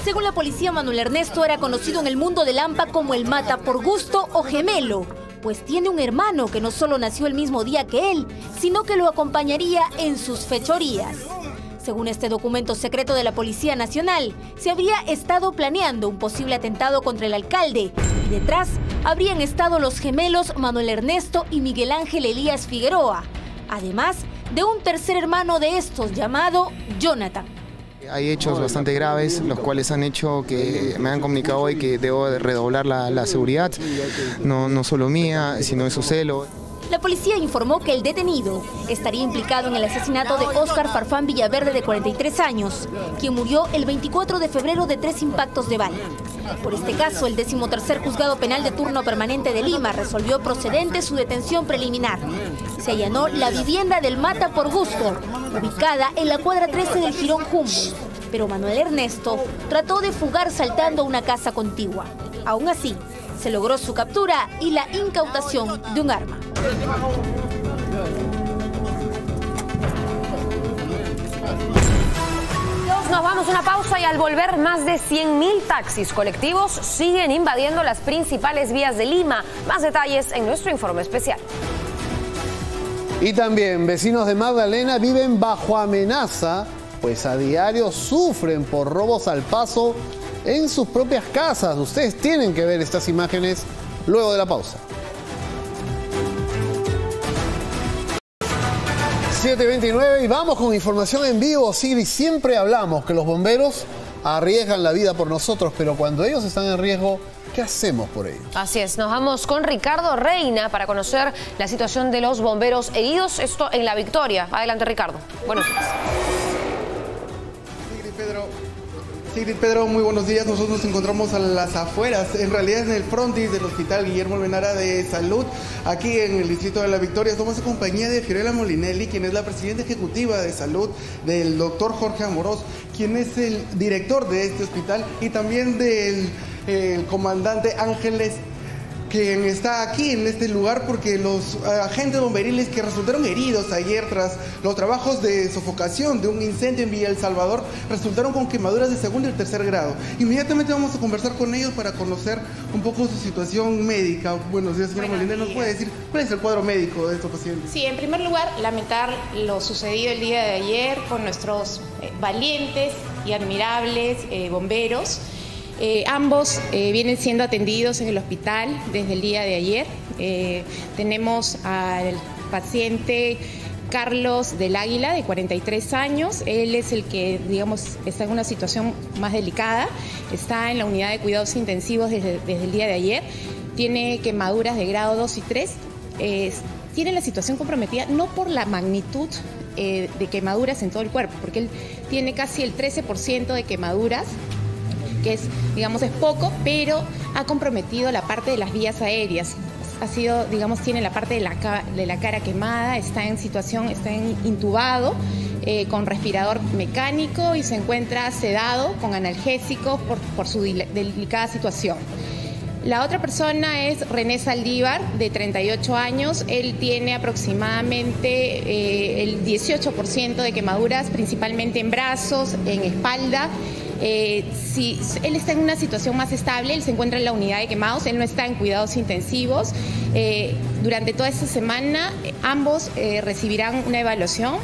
[SPEAKER 30] Según la policía, Manuel Ernesto era conocido en el mundo del AMPA como el mata por gusto o gemelo, pues tiene un hermano que no solo nació el mismo día que él, sino que lo acompañaría en sus fechorías. Según este documento secreto de la Policía Nacional, se habría estado planeando un posible atentado contra el alcalde y detrás habrían estado los gemelos Manuel Ernesto y Miguel Ángel Elías Figueroa, además de un tercer hermano de estos llamado Jonathan.
[SPEAKER 87] Hay hechos bastante graves, los cuales han hecho que me han comunicado hoy que debo de redoblar la, la seguridad, no, no solo mía, sino de su celo.
[SPEAKER 30] La policía informó que el detenido estaría implicado en el asesinato de Óscar Farfán Villaverde de 43 años, quien murió el 24 de febrero de tres impactos de bala. Por este caso, el decimotercer juzgado penal de turno permanente de Lima resolvió procedente su detención preliminar. Se allanó la vivienda del Mata por Gusto, ubicada en la cuadra 13 del Girón Humboldt. Pero Manuel Ernesto trató de fugar saltando una casa contigua. Aún así, se logró su captura y la incautación de un arma. Nos vamos a una pausa y al volver más de 100.000 taxis colectivos siguen invadiendo las principales vías de Lima. Más detalles en nuestro informe especial.
[SPEAKER 1] Y también vecinos de Magdalena viven bajo amenaza, pues a diario sufren por robos al paso en sus propias casas. Ustedes tienen que ver estas imágenes luego de la pausa. 729 y vamos con información en vivo. Sigri, siempre hablamos que los bomberos arriesgan la vida por nosotros, pero cuando ellos están en riesgo, ¿qué hacemos por ellos?
[SPEAKER 2] Así es, nos vamos con Ricardo Reina para conocer la situación de los bomberos heridos, esto en La Victoria. Adelante Ricardo, buenos días.
[SPEAKER 88] Sigrid Pedro, Pedro, muy buenos días. Nosotros nos encontramos a las afueras, en realidad en el frontis del Hospital Guillermo Almenara de Salud, aquí en el Distrito de La Victoria. Estamos en compañía de Fiorella Molinelli, quien es la presidenta ejecutiva de salud, del doctor Jorge Amorós, quien es el director de este hospital, y también del el comandante Ángeles quien está aquí en este lugar porque los eh, agentes bomberiles que resultaron heridos ayer tras los trabajos de sofocación de un incendio en Villa El Salvador resultaron con quemaduras de segundo y tercer grado. Inmediatamente vamos a conversar con ellos para conocer un poco su situación médica. Buenos días, señora Molina. ¿Nos puede decir cuál es el cuadro médico de estos pacientes?
[SPEAKER 89] Sí, en primer lugar, lamentar lo sucedido el día de ayer con nuestros eh, valientes y admirables eh, bomberos. Eh, ambos eh, vienen siendo atendidos en el hospital desde el día de ayer. Eh, tenemos al paciente Carlos del Águila, de 43 años. Él es el que, digamos, está en una situación más delicada. Está en la unidad de cuidados intensivos desde, desde el día de ayer. Tiene quemaduras de grado 2 y 3. tiene la situación comprometida no por la magnitud de quemaduras en todo el cuerpo, porque él tiene casi el 13% de quemaduras que es, digamos, es poco, pero ha comprometido la parte de las vías aéreas. Ha sido, digamos, tiene la parte de la, de la cara quemada, está en situación, está en- intubado, eh, con respirador mecánico y se encuentra sedado con analgésicos por, por su delicada situación. La otra persona es René Saldívar, de 38 años. Él tiene aproximadamente eh, el 18% de quemaduras, principalmente en brazos, en espalda. Eh, si él está en una situación más estable, él se encuentra en la unidad de quemados, él no está en cuidados intensivos. Eh, durante toda esta semana, ambos eh, recibirán una evaluación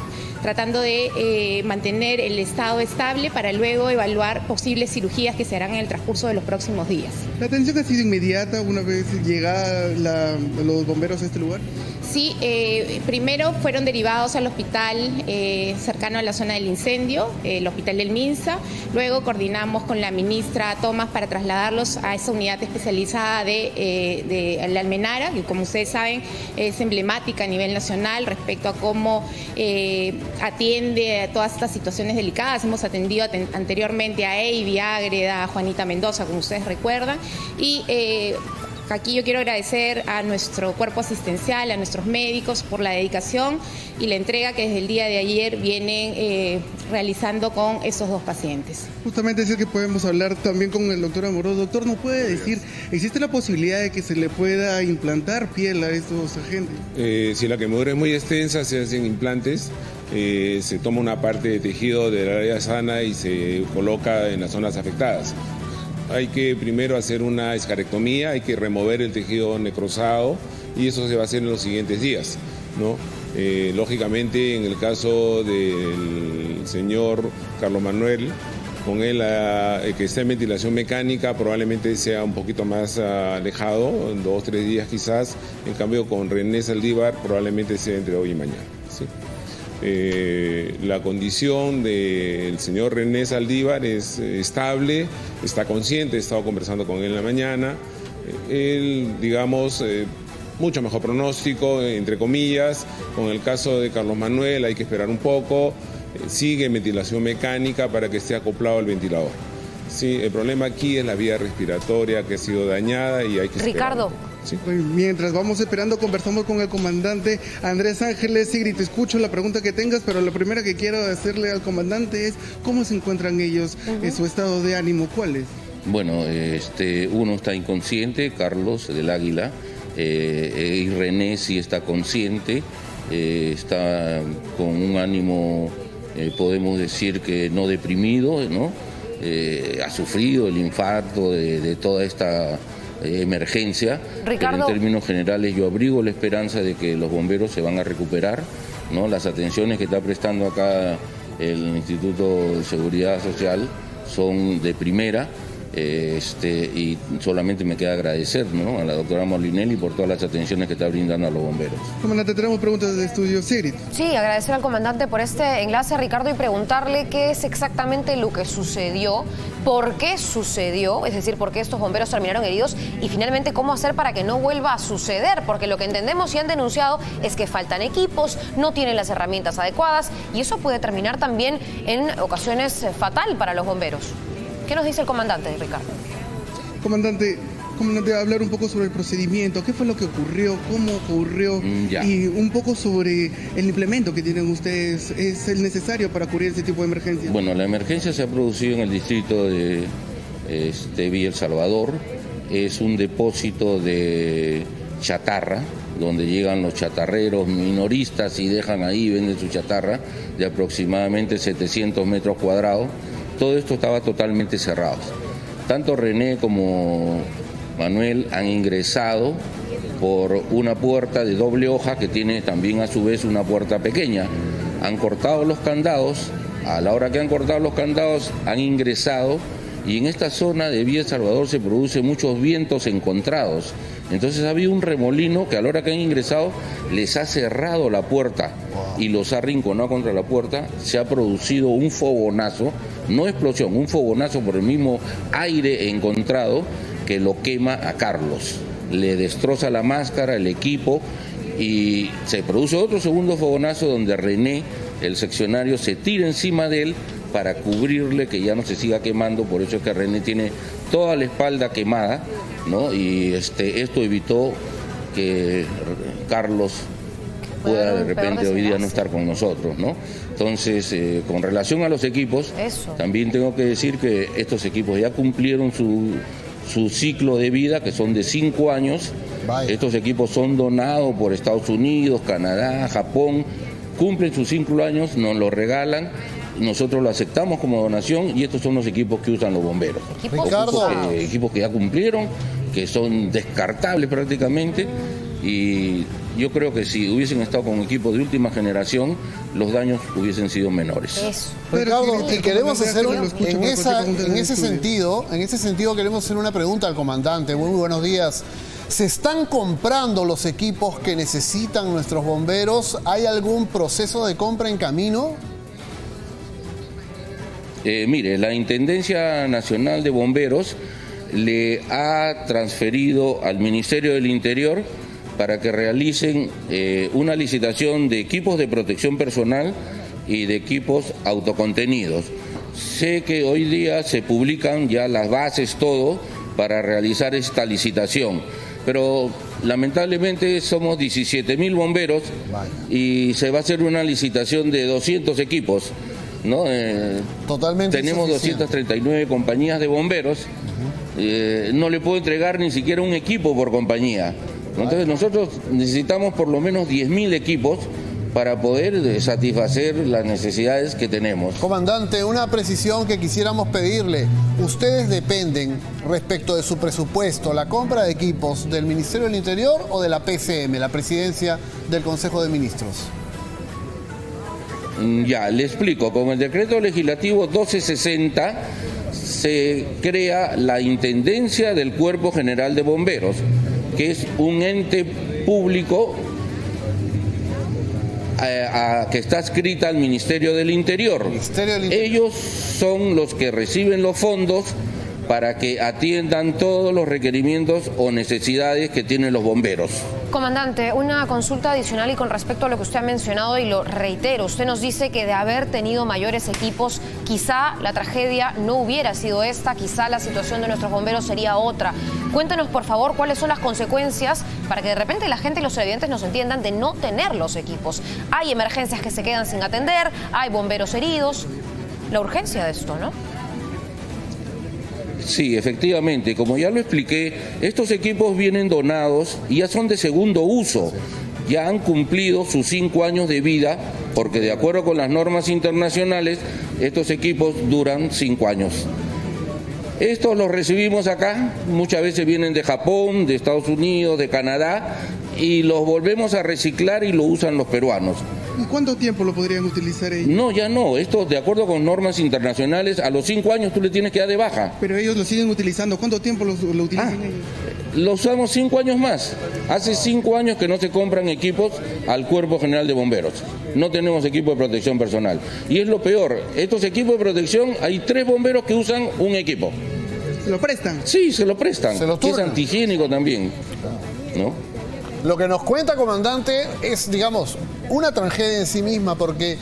[SPEAKER 89] tratando de mantener el estado estable para luego evaluar posibles cirugías que se harán en el transcurso de los próximos días.
[SPEAKER 88] ¿La atención ha sido inmediata una vez llega la- los bomberos a este lugar?
[SPEAKER 89] Sí, eh, primero fueron derivados al hospital eh, cercano a la zona del incendio, el hospital del Minsa. Luego coordinamos con la ministra Tomás para trasladarlos a esa unidad especializada de, eh, de la Almenara, que como ustedes saben es emblemática a nivel nacional respecto a cómo eh, atiende a todas estas situaciones delicadas. Hemos atendido aten- anteriormente a Eivi, Ágreda, a Juanita Mendoza, como ustedes recuerdan. Y eh, Aquí yo quiero agradecer a nuestro cuerpo asistencial, a nuestros médicos por la dedicación y la entrega que desde el día de ayer vienen eh, realizando con esos dos pacientes.
[SPEAKER 88] Justamente es que podemos hablar también con el doctor Amorós. Doctor, ¿nos puede decir, existe la posibilidad de que se le pueda implantar piel a estos agentes?
[SPEAKER 90] Eh, si la quemadura es muy extensa, se hacen implantes, eh, se toma una parte de tejido del área sana y se coloca en las zonas afectadas. Hay que primero hacer una escarectomía, hay que remover el tejido necrosado y eso se va a hacer en los siguientes días. ¿no? Eh, lógicamente, en el caso del señor Carlos Manuel, con él ah, eh, que está en ventilación mecánica probablemente sea un poquito más ah, alejado, en dos o tres días quizás. En cambio con René Saldívar probablemente sea entre hoy y mañana. Eh, la condición del señor René Saldívar es estable, está consciente, he estado conversando con él en la mañana. Él, digamos, eh, mucho mejor pronóstico, entre comillas. Con el caso de Carlos Manuel hay que esperar un poco. Eh, sigue en ventilación mecánica para que esté acoplado al ventilador. Sí, el problema aquí es la vía respiratoria que ha sido dañada y hay que esperar.
[SPEAKER 88] Mientras vamos esperando, conversamos con el comandante Andrés Ángeles. Sigrid, te escucho la pregunta que tengas, pero la primera que quiero hacerle al comandante es cómo se encuentran ellos, en su estado de ánimo, ¿cuál es?
[SPEAKER 41] Bueno, este, uno está inconsciente, Carlos del Águila, eh, y René sí está consciente, eh, está con un ánimo, eh, podemos decir que no deprimido, ¿no? Eh, ha sufrido el infarto de, de toda esta eh, emergencia.
[SPEAKER 2] Ricardo.
[SPEAKER 41] Pero en términos generales yo abrigo la esperanza de que los bomberos se van a recuperar, ¿no? Las atenciones que está prestando acá el Instituto de Seguridad Social son de primera. Eh, Este, y solamente me queda agradecer ¿no? a la doctora Molinelli por todas las atenciones que está brindando a los bomberos.
[SPEAKER 88] Comandante, tenemos preguntas de estudio. Sigrid.
[SPEAKER 2] Sí, agradecer al comandante por este enlace, Ricardo, y preguntarle qué es exactamente lo que sucedió, por qué sucedió, es decir, por qué estos bomberos terminaron heridos y finalmente cómo hacer para que no vuelva a suceder, porque lo que entendemos y han denunciado es que faltan equipos, no tienen las herramientas adecuadas y eso puede terminar también en ocasiones fatal para los bomberos. ¿Qué nos dice el comandante, Ricardo?
[SPEAKER 88] Comandante, comandante, hablar un poco sobre el procedimiento, qué fue lo que ocurrió, cómo ocurrió
[SPEAKER 41] ya.
[SPEAKER 88] y un poco sobre el implemento que tienen ustedes. ¿Es el necesario para cubrir este tipo de emergencias?
[SPEAKER 41] Bueno, la emergencia se ha producido en el distrito de este, Villa El Salvador. Es un depósito de chatarra, donde llegan los chatarreros minoristas y dejan ahí, venden su chatarra, de aproximadamente 700 metros cuadrados. Todo esto estaba totalmente cerrado. Tanto René como Manuel han ingresado por una puerta de doble hoja que tiene también a su vez una puerta pequeña. Han cortado los candados, a la hora que han cortado los candados han ingresado y en esta zona de El Salvador se producen muchos vientos encontrados. Entonces ha habido un remolino que a la hora que han ingresado les ha cerrado la puerta y los ha rinconado contra la puerta. Se ha producido un fogonazo, no explosión, un fogonazo por el mismo aire encontrado que lo quema a Carlos. Le destroza la máscara, el equipo y se produce otro segundo fogonazo donde René, el seccionario, se tira encima de él para cubrirle que ya no se siga quemando, por eso es que René tiene toda la espalda quemada, ¿no? Y este, esto evitó que Carlos pueda de repente hoy día no estar con nosotros, ¿no? Entonces, eh, con relación a los equipos, también tengo que decir que estos equipos ya cumplieron su, su ciclo de vida, que son de cinco años. Estos equipos son donados por Estados Unidos, Canadá, Japón, cumplen sus cinco años, nos lo regalan nosotros lo aceptamos como donación y estos son los equipos que usan los bomberos.
[SPEAKER 1] Ricardo.
[SPEAKER 41] Equipos que, ya cumplieron, que son descartables prácticamente y yo creo que si hubiesen estado con equipos de última generación, los daños hubiesen sido menores.
[SPEAKER 1] Ricardo, y queremos hacer en, en ese sentido, en ese sentido queremos hacer una pregunta al comandante. Muy buenos días. ¿Se están comprando los equipos que necesitan nuestros bomberos? ¿Hay algún proceso de compra en camino?
[SPEAKER 41] Eh, mire, la Intendencia Nacional de Bomberos le ha transferido al Ministerio del Interior para que realicen eh, una licitación de equipos de protección personal y de equipos autocontenidos. Sé que hoy día se publican ya las bases, todo, para realizar esta licitación, pero lamentablemente somos 17 mil bomberos y se va a hacer una licitación de 200 equipos. ¿No? Eh,
[SPEAKER 1] Totalmente.
[SPEAKER 41] Tenemos 239 compañías de bomberos. Eh, no le puedo entregar ni siquiera un equipo por compañía. Entonces nosotros necesitamos por lo menos 10.000 equipos para poder eh, satisfacer las necesidades que tenemos.
[SPEAKER 1] Comandante, una precisión que quisiéramos pedirle. ¿Ustedes dependen respecto de su presupuesto, la compra de equipos del Ministerio del Interior o de la PCM, la Presidencia del Consejo de Ministros?
[SPEAKER 41] Mm, ya, le explico. Con el decreto legislativo 1260 se crea la Intendencia del Cuerpo General de Bomberos, que es un ente público eh, que está escrita al Ministerio del Interior. Ellos son los que reciben los fondos para que atiendan todos los requerimientos o necesidades que tienen los bomberos.
[SPEAKER 2] Comandante, una consulta adicional y con respecto a lo que usted ha mencionado y lo reitero, usted nos dice que de haber tenido mayores equipos, quizá la tragedia no hubiera sido esta, quizá la situación de nuestros bomberos sería otra. Cuéntenos por favor cuáles son las consecuencias para que de repente la gente y los televidentes nos entiendan de no tener los equipos. Hay emergencias que se quedan sin atender, hay bomberos heridos, la urgencia de esto, ¿no?
[SPEAKER 41] Sí, efectivamente, como ya lo expliqué, estos equipos vienen donados y ya son de segundo uso. Ya han cumplido sus cinco años de vida, porque de acuerdo con las normas internacionales, estos equipos duran cinco años. Estos los recibimos acá, muchas veces vienen de Japón, de Estados Unidos, de Canadá, y los volvemos a reciclar y lo usan los peruanos.
[SPEAKER 88] ¿Y cuánto tiempo lo podrían utilizar ellos?
[SPEAKER 41] No, ya no. Esto, de acuerdo con normas internacionales, a los cinco años tú le tienes que dar de baja.
[SPEAKER 88] Pero ellos lo siguen utilizando. ¿Cuánto tiempo lo, utilizan ah, ellos?
[SPEAKER 41] Lo usamos cinco años más. Hace cinco años que no se compran equipos al Cuerpo General de Bomberos. No tenemos equipo de protección personal. Y es lo peor. Estos equipos de protección, hay tres bomberos que usan un equipo.
[SPEAKER 88] ¿Se lo prestan?
[SPEAKER 41] Sí, se lo prestan. Se lo es antihigiénico también. ¿No?
[SPEAKER 1] Lo que nos cuenta, comandante, es, digamos, una tragedia en sí misma porque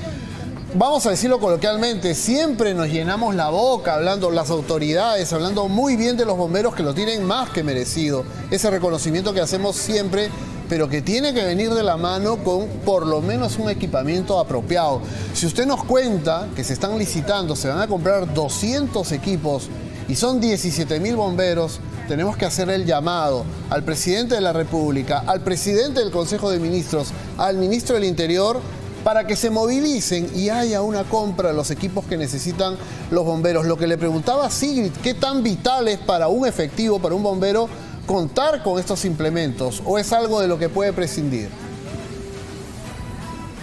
[SPEAKER 1] vamos a decirlo coloquialmente, siempre nos llenamos la boca hablando las autoridades, hablando muy bien de los bomberos que lo tienen más que merecido. Ese reconocimiento que hacemos siempre, pero que tiene que venir de la mano con por lo menos un equipamiento apropiado. Si usted nos cuenta que se están licitando, se van a comprar 200 equipos y son 17 mil bomberos, tenemos que hacer el llamado al presidente de la República, al presidente del Consejo de Ministros, al ministro del Interior, para que se movilicen y haya una compra de los equipos que necesitan los bomberos. Lo que le preguntaba Sigrid, ¿qué tan vital es para un efectivo, para un bombero, contar con estos implementos? ¿O es algo de lo que puede prescindir?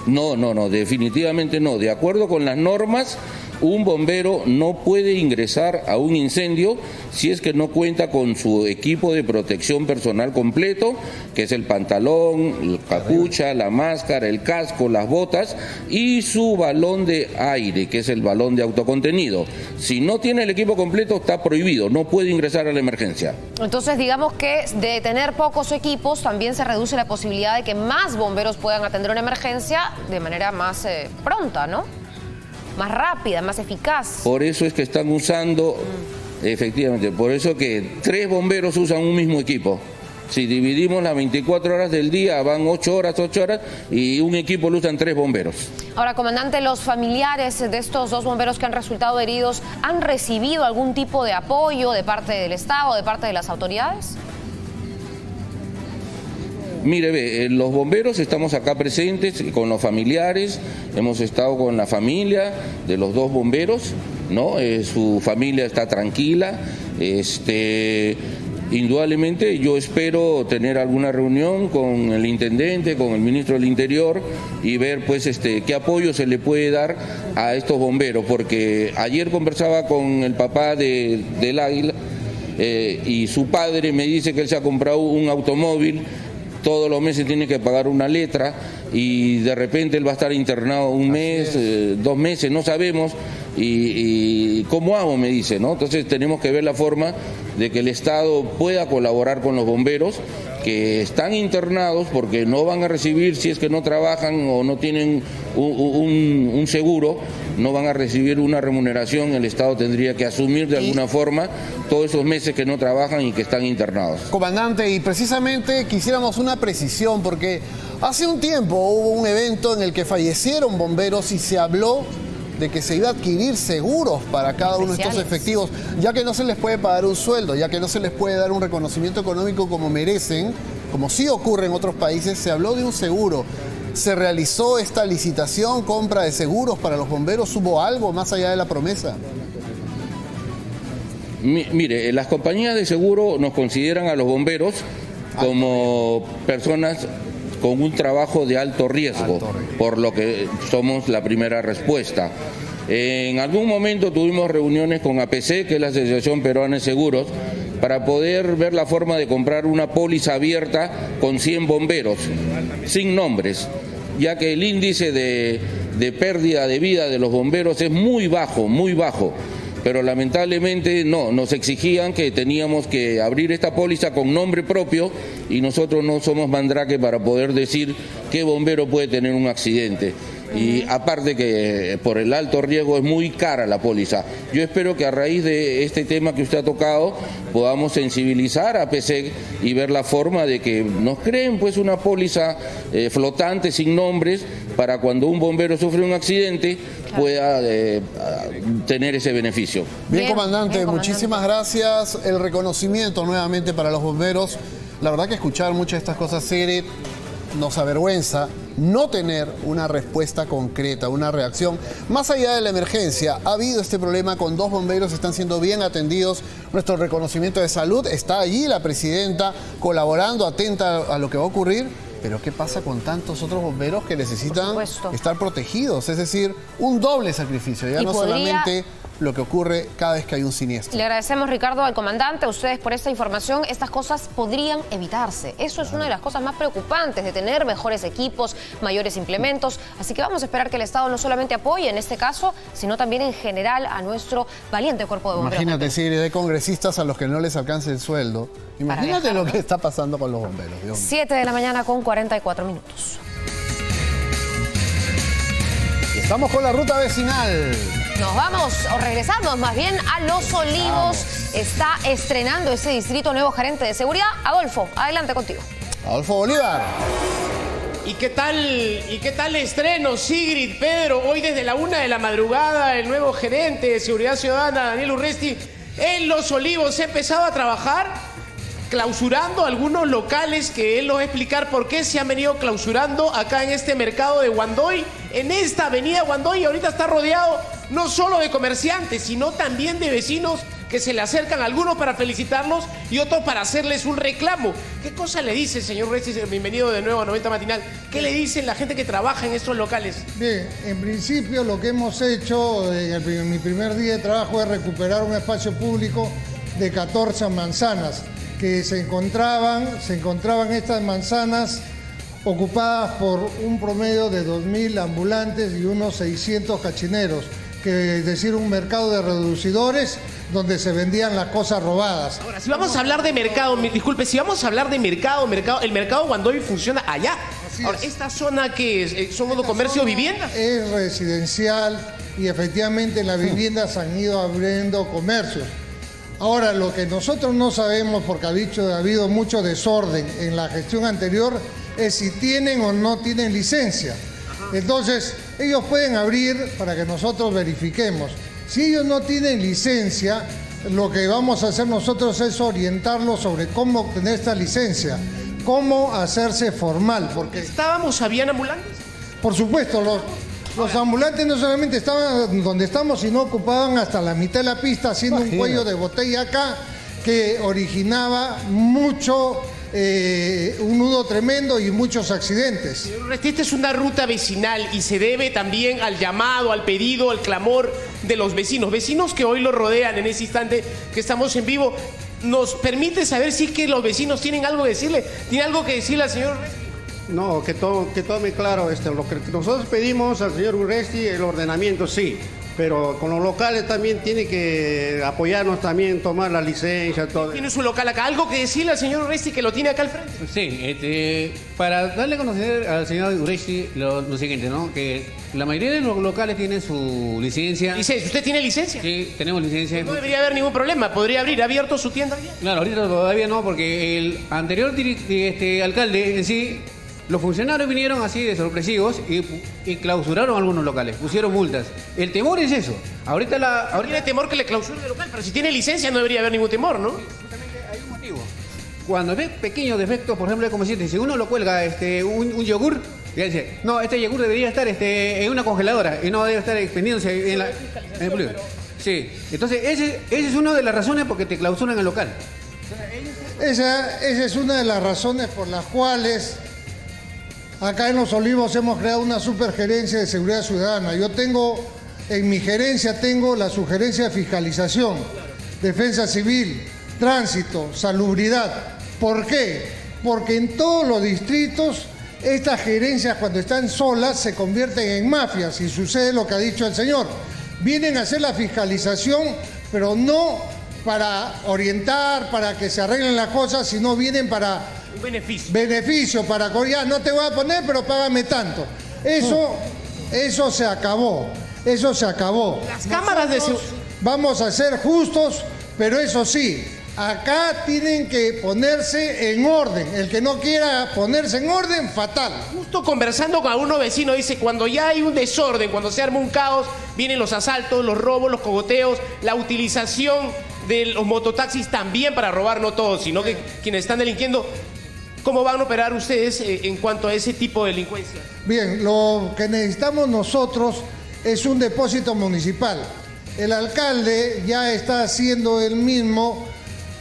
[SPEAKER 41] No, no, no, definitivamente no. De acuerdo con las normas, un bombero no puede ingresar a un incendio si es que no cuenta con su equipo de protección personal completo, que es el pantalón, la capucha, la máscara, el casco, las botas y su balón de aire, que es el balón de autocontenido. Si no tiene el equipo completo está prohibido, no puede ingresar a la emergencia.
[SPEAKER 2] Entonces digamos que de tener pocos equipos también se reduce la posibilidad de que más bomberos puedan atender una emergencia de manera más eh, pronta, ¿no? Más rápida, más eficaz.
[SPEAKER 41] Por eso es que están usando, efectivamente, por eso que tres bomberos usan un mismo equipo. Si dividimos las 24 horas del día, van 8 horas, 8 horas, y un equipo lo usan tres bomberos.
[SPEAKER 2] Ahora, comandante, los familiares de estos dos bomberos que han resultado heridos, ¿han recibido algún tipo de apoyo de parte del Estado, de parte de las autoridades?
[SPEAKER 41] Mire, ve, eh, los bomberos estamos acá presentes con los familiares, hemos estado con la familia de los dos bomberos, ¿no? Eh, su familia está tranquila, este, indudablemente yo espero tener alguna reunión con el intendente, con el ministro del Interior y ver pues este qué apoyo se le puede dar a estos bomberos, porque ayer conversaba con el papá de, del Águila eh, y su padre me dice que él se ha comprado un automóvil todos los meses tiene que pagar una letra y de repente él va a estar internado un mes, eh, dos meses, no sabemos. Y, y, cómo hago, me dice, ¿no? Entonces tenemos que ver la forma de que el Estado pueda colaborar con los bomberos que están internados porque no van a recibir, si es que no trabajan o no tienen un, un, un seguro, no van a recibir una remuneración, el Estado tendría que asumir de alguna forma todos esos meses que no trabajan y que están internados.
[SPEAKER 1] Comandante, y precisamente quisiéramos una precisión porque hace un tiempo hubo un evento en el que fallecieron bomberos y se habló de que se iba a adquirir seguros para cada uno de estos efectivos, ya que no se les puede pagar un sueldo, ya que no se les puede dar un reconocimiento económico como merecen, como sí ocurre en otros países, se habló de un seguro. ¿Se realizó esta licitación, compra de seguros para los bomberos? ¿Hubo algo más allá de la promesa?
[SPEAKER 41] Mi, mire, las compañías de seguro nos consideran a los bomberos como personas con un trabajo de alto riesgo, por lo que somos la primera respuesta. En algún momento tuvimos reuniones con APC, que es la Asociación Peruana de Seguros, para poder ver la forma de comprar una póliza abierta con 100 bomberos, sin nombres, ya que el índice de, de pérdida de vida de los bomberos es muy bajo, muy bajo pero lamentablemente no, nos exigían que teníamos que abrir esta póliza con nombre propio y nosotros no somos mandrake para poder decir qué bombero puede tener un accidente. Y aparte que por el alto riesgo es muy cara la póliza. Yo espero que a raíz de este tema que usted ha tocado podamos sensibilizar a PSEC y ver la forma de que nos creen pues una póliza eh, flotante sin nombres para cuando un bombero sufre un accidente pueda eh, tener ese beneficio.
[SPEAKER 1] Bien, bien comandante, bien, comandante, muchísimas gracias. El reconocimiento nuevamente para los bomberos. La verdad que escuchar muchas de estas cosas, Sere, nos avergüenza no tener una respuesta concreta, una reacción. Más allá de la emergencia, ha habido este problema con dos bomberos, están siendo bien atendidos. Nuestro reconocimiento de salud está allí, la presidenta colaborando, atenta a lo que va a ocurrir. Pero ¿qué pasa con tantos otros bomberos que necesitan estar protegidos? Es decir, un doble sacrificio, ya
[SPEAKER 2] y
[SPEAKER 1] no
[SPEAKER 2] podría...
[SPEAKER 1] solamente lo que ocurre cada vez que hay un siniestro.
[SPEAKER 2] Le agradecemos, Ricardo, al comandante, a ustedes por esta información. Estas cosas podrían evitarse. Eso es una de las cosas más preocupantes, de tener mejores equipos, mayores implementos. Así que vamos a esperar que el Estado no solamente apoye en este caso, sino también en general a nuestro valiente cuerpo de bomberos.
[SPEAKER 1] Imagínate, si de congresistas a los que no les alcance el sueldo. Imagínate lo que está pasando con los bomberos. Dios
[SPEAKER 2] 7 de la mañana con 44 minutos.
[SPEAKER 1] Estamos con la ruta vecinal.
[SPEAKER 2] Nos vamos, o regresamos más bien a Los Olivos. Vamos. Está estrenando ese distrito nuevo gerente de seguridad. Adolfo, adelante contigo.
[SPEAKER 1] Adolfo Bolívar.
[SPEAKER 75] ¿Y qué tal, y qué tal estreno, Sigrid, Pedro? Hoy desde la una de la madrugada, el nuevo gerente de Seguridad Ciudadana, Daniel Urresti, en Los Olivos ha empezado a trabajar clausurando algunos locales que él nos va a explicar por qué se han venido clausurando acá en este mercado de Guandoy, en esta avenida Guandoy, y ahorita está rodeado no solo de comerciantes, sino también de vecinos que se le acercan algunos para felicitarlos y otros para hacerles un reclamo. ¿Qué cosa le dice, señor Restis? Bienvenido de nuevo a 90 Matinal. ¿Qué le dice la gente que trabaja en estos locales?
[SPEAKER 76] Bien, en principio lo que hemos hecho en mi primer día de trabajo es recuperar un espacio público de 14 manzanas que se encontraban, se encontraban estas manzanas ocupadas por un promedio de 2.000 ambulantes y unos 600 cachineros, que es decir, un mercado de reducidores donde se vendían las cosas robadas.
[SPEAKER 75] Ahora, si vamos a hablar de mercado, disculpe, si vamos a hablar de mercado, mercado el mercado Guandoy funciona allá. Ahora, ¿esta zona que es? ¿Son de comercio o vivienda?
[SPEAKER 76] Es residencial, y efectivamente en las viviendas han ido abriendo comercios. Ahora, lo que nosotros no sabemos, porque ha, dicho, ha habido mucho desorden en la gestión anterior, es si tienen o no tienen licencia. Entonces, ellos pueden abrir para que nosotros verifiquemos. Si ellos no tienen licencia, lo que vamos a hacer nosotros es orientarlos sobre cómo obtener esta licencia, cómo hacerse formal. Porque,
[SPEAKER 75] ¿Estábamos, habían ambulantes?
[SPEAKER 76] por supuesto, los, los ambulantes no solamente estaban donde estamos, sino ocupaban hasta la mitad de la pista haciendo un cuello de botella acá que originaba mucho, eh, un nudo tremendo y muchos accidentes.
[SPEAKER 75] Esta es una ruta vecinal y se debe también al llamado, al pedido, al clamor de los vecinos. Vecinos que hoy lo rodean en ese instante que estamos en vivo. ¿Nos permite saber si es que los vecinos tienen algo que decirle? ¿Tiene algo que decirle al señor?
[SPEAKER 91] No, que, to- que tome claro, este, lo que nosotros pedimos al señor Urresti, el ordenamiento sí, pero con los locales también tiene que apoyarnos también, tomar la licencia, todo.
[SPEAKER 75] Tiene su local acá. ¿Algo que decirle al señor Urresti que lo tiene acá al frente?
[SPEAKER 92] Sí, este, para darle a conocer al señor Uresti lo, lo siguiente, ¿no? Que la mayoría de los locales tienen su licencia.
[SPEAKER 75] Licencia. ¿Usted tiene licencia?
[SPEAKER 92] Sí, tenemos licencia.
[SPEAKER 75] No debería haber ningún problema. ¿Podría abrir abierto su tienda?
[SPEAKER 92] Claro, ahorita todavía no, porque el anterior este, alcalde en sí, los funcionarios vinieron así de sorpresivos y, y clausuraron algunos locales, pusieron multas. El temor es eso. Ahorita la. Ahorita...
[SPEAKER 75] Tiene temor que le clausure el local, pero si tiene licencia no debería haber ningún temor, ¿no?
[SPEAKER 92] Cuando ve pequeños defectos, por ejemplo, como si, si uno lo cuelga este, un, un yogur, ya dice, no, este yogur debería estar este, en una congeladora y no debe estar expendiéndose en, la, en el polígono. Sí, entonces ese, esa es una de las razones por que te clausuran el local.
[SPEAKER 76] Esa, esa es una de las razones por las cuales acá en Los Olivos hemos creado una supergerencia de seguridad ciudadana. Yo tengo, en mi gerencia tengo la sugerencia de fiscalización, defensa civil, tránsito, salubridad. ¿Por qué? Porque en todos los distritos estas gerencias cuando están solas se convierten en mafias y sucede lo que ha dicho el señor. Vienen a hacer la fiscalización, pero no para orientar, para que se arreglen las cosas, sino vienen para
[SPEAKER 75] Un beneficio.
[SPEAKER 76] beneficio, para co- ya no te voy a poner, pero págame tanto. Eso, eso se acabó. Eso se acabó.
[SPEAKER 75] Las cámaras de
[SPEAKER 76] Nosotros Vamos a ser justos, pero eso sí, acá tienen que ponerse en orden. El que no quiera ponerse en orden, fatal.
[SPEAKER 75] Justo conversando con algunos vecinos, dice, cuando ya hay un desorden, cuando se arma un caos, vienen los asaltos, los robos, los cogoteos, la utilización de los mototaxis también para robar, no todos, sino que quienes están delinquiendo. ¿Cómo van a operar ustedes eh, en cuanto a ese tipo de delincuencia?
[SPEAKER 76] Bien, lo que necesitamos nosotros es un depósito municipal. El alcalde ya está haciendo el mismo,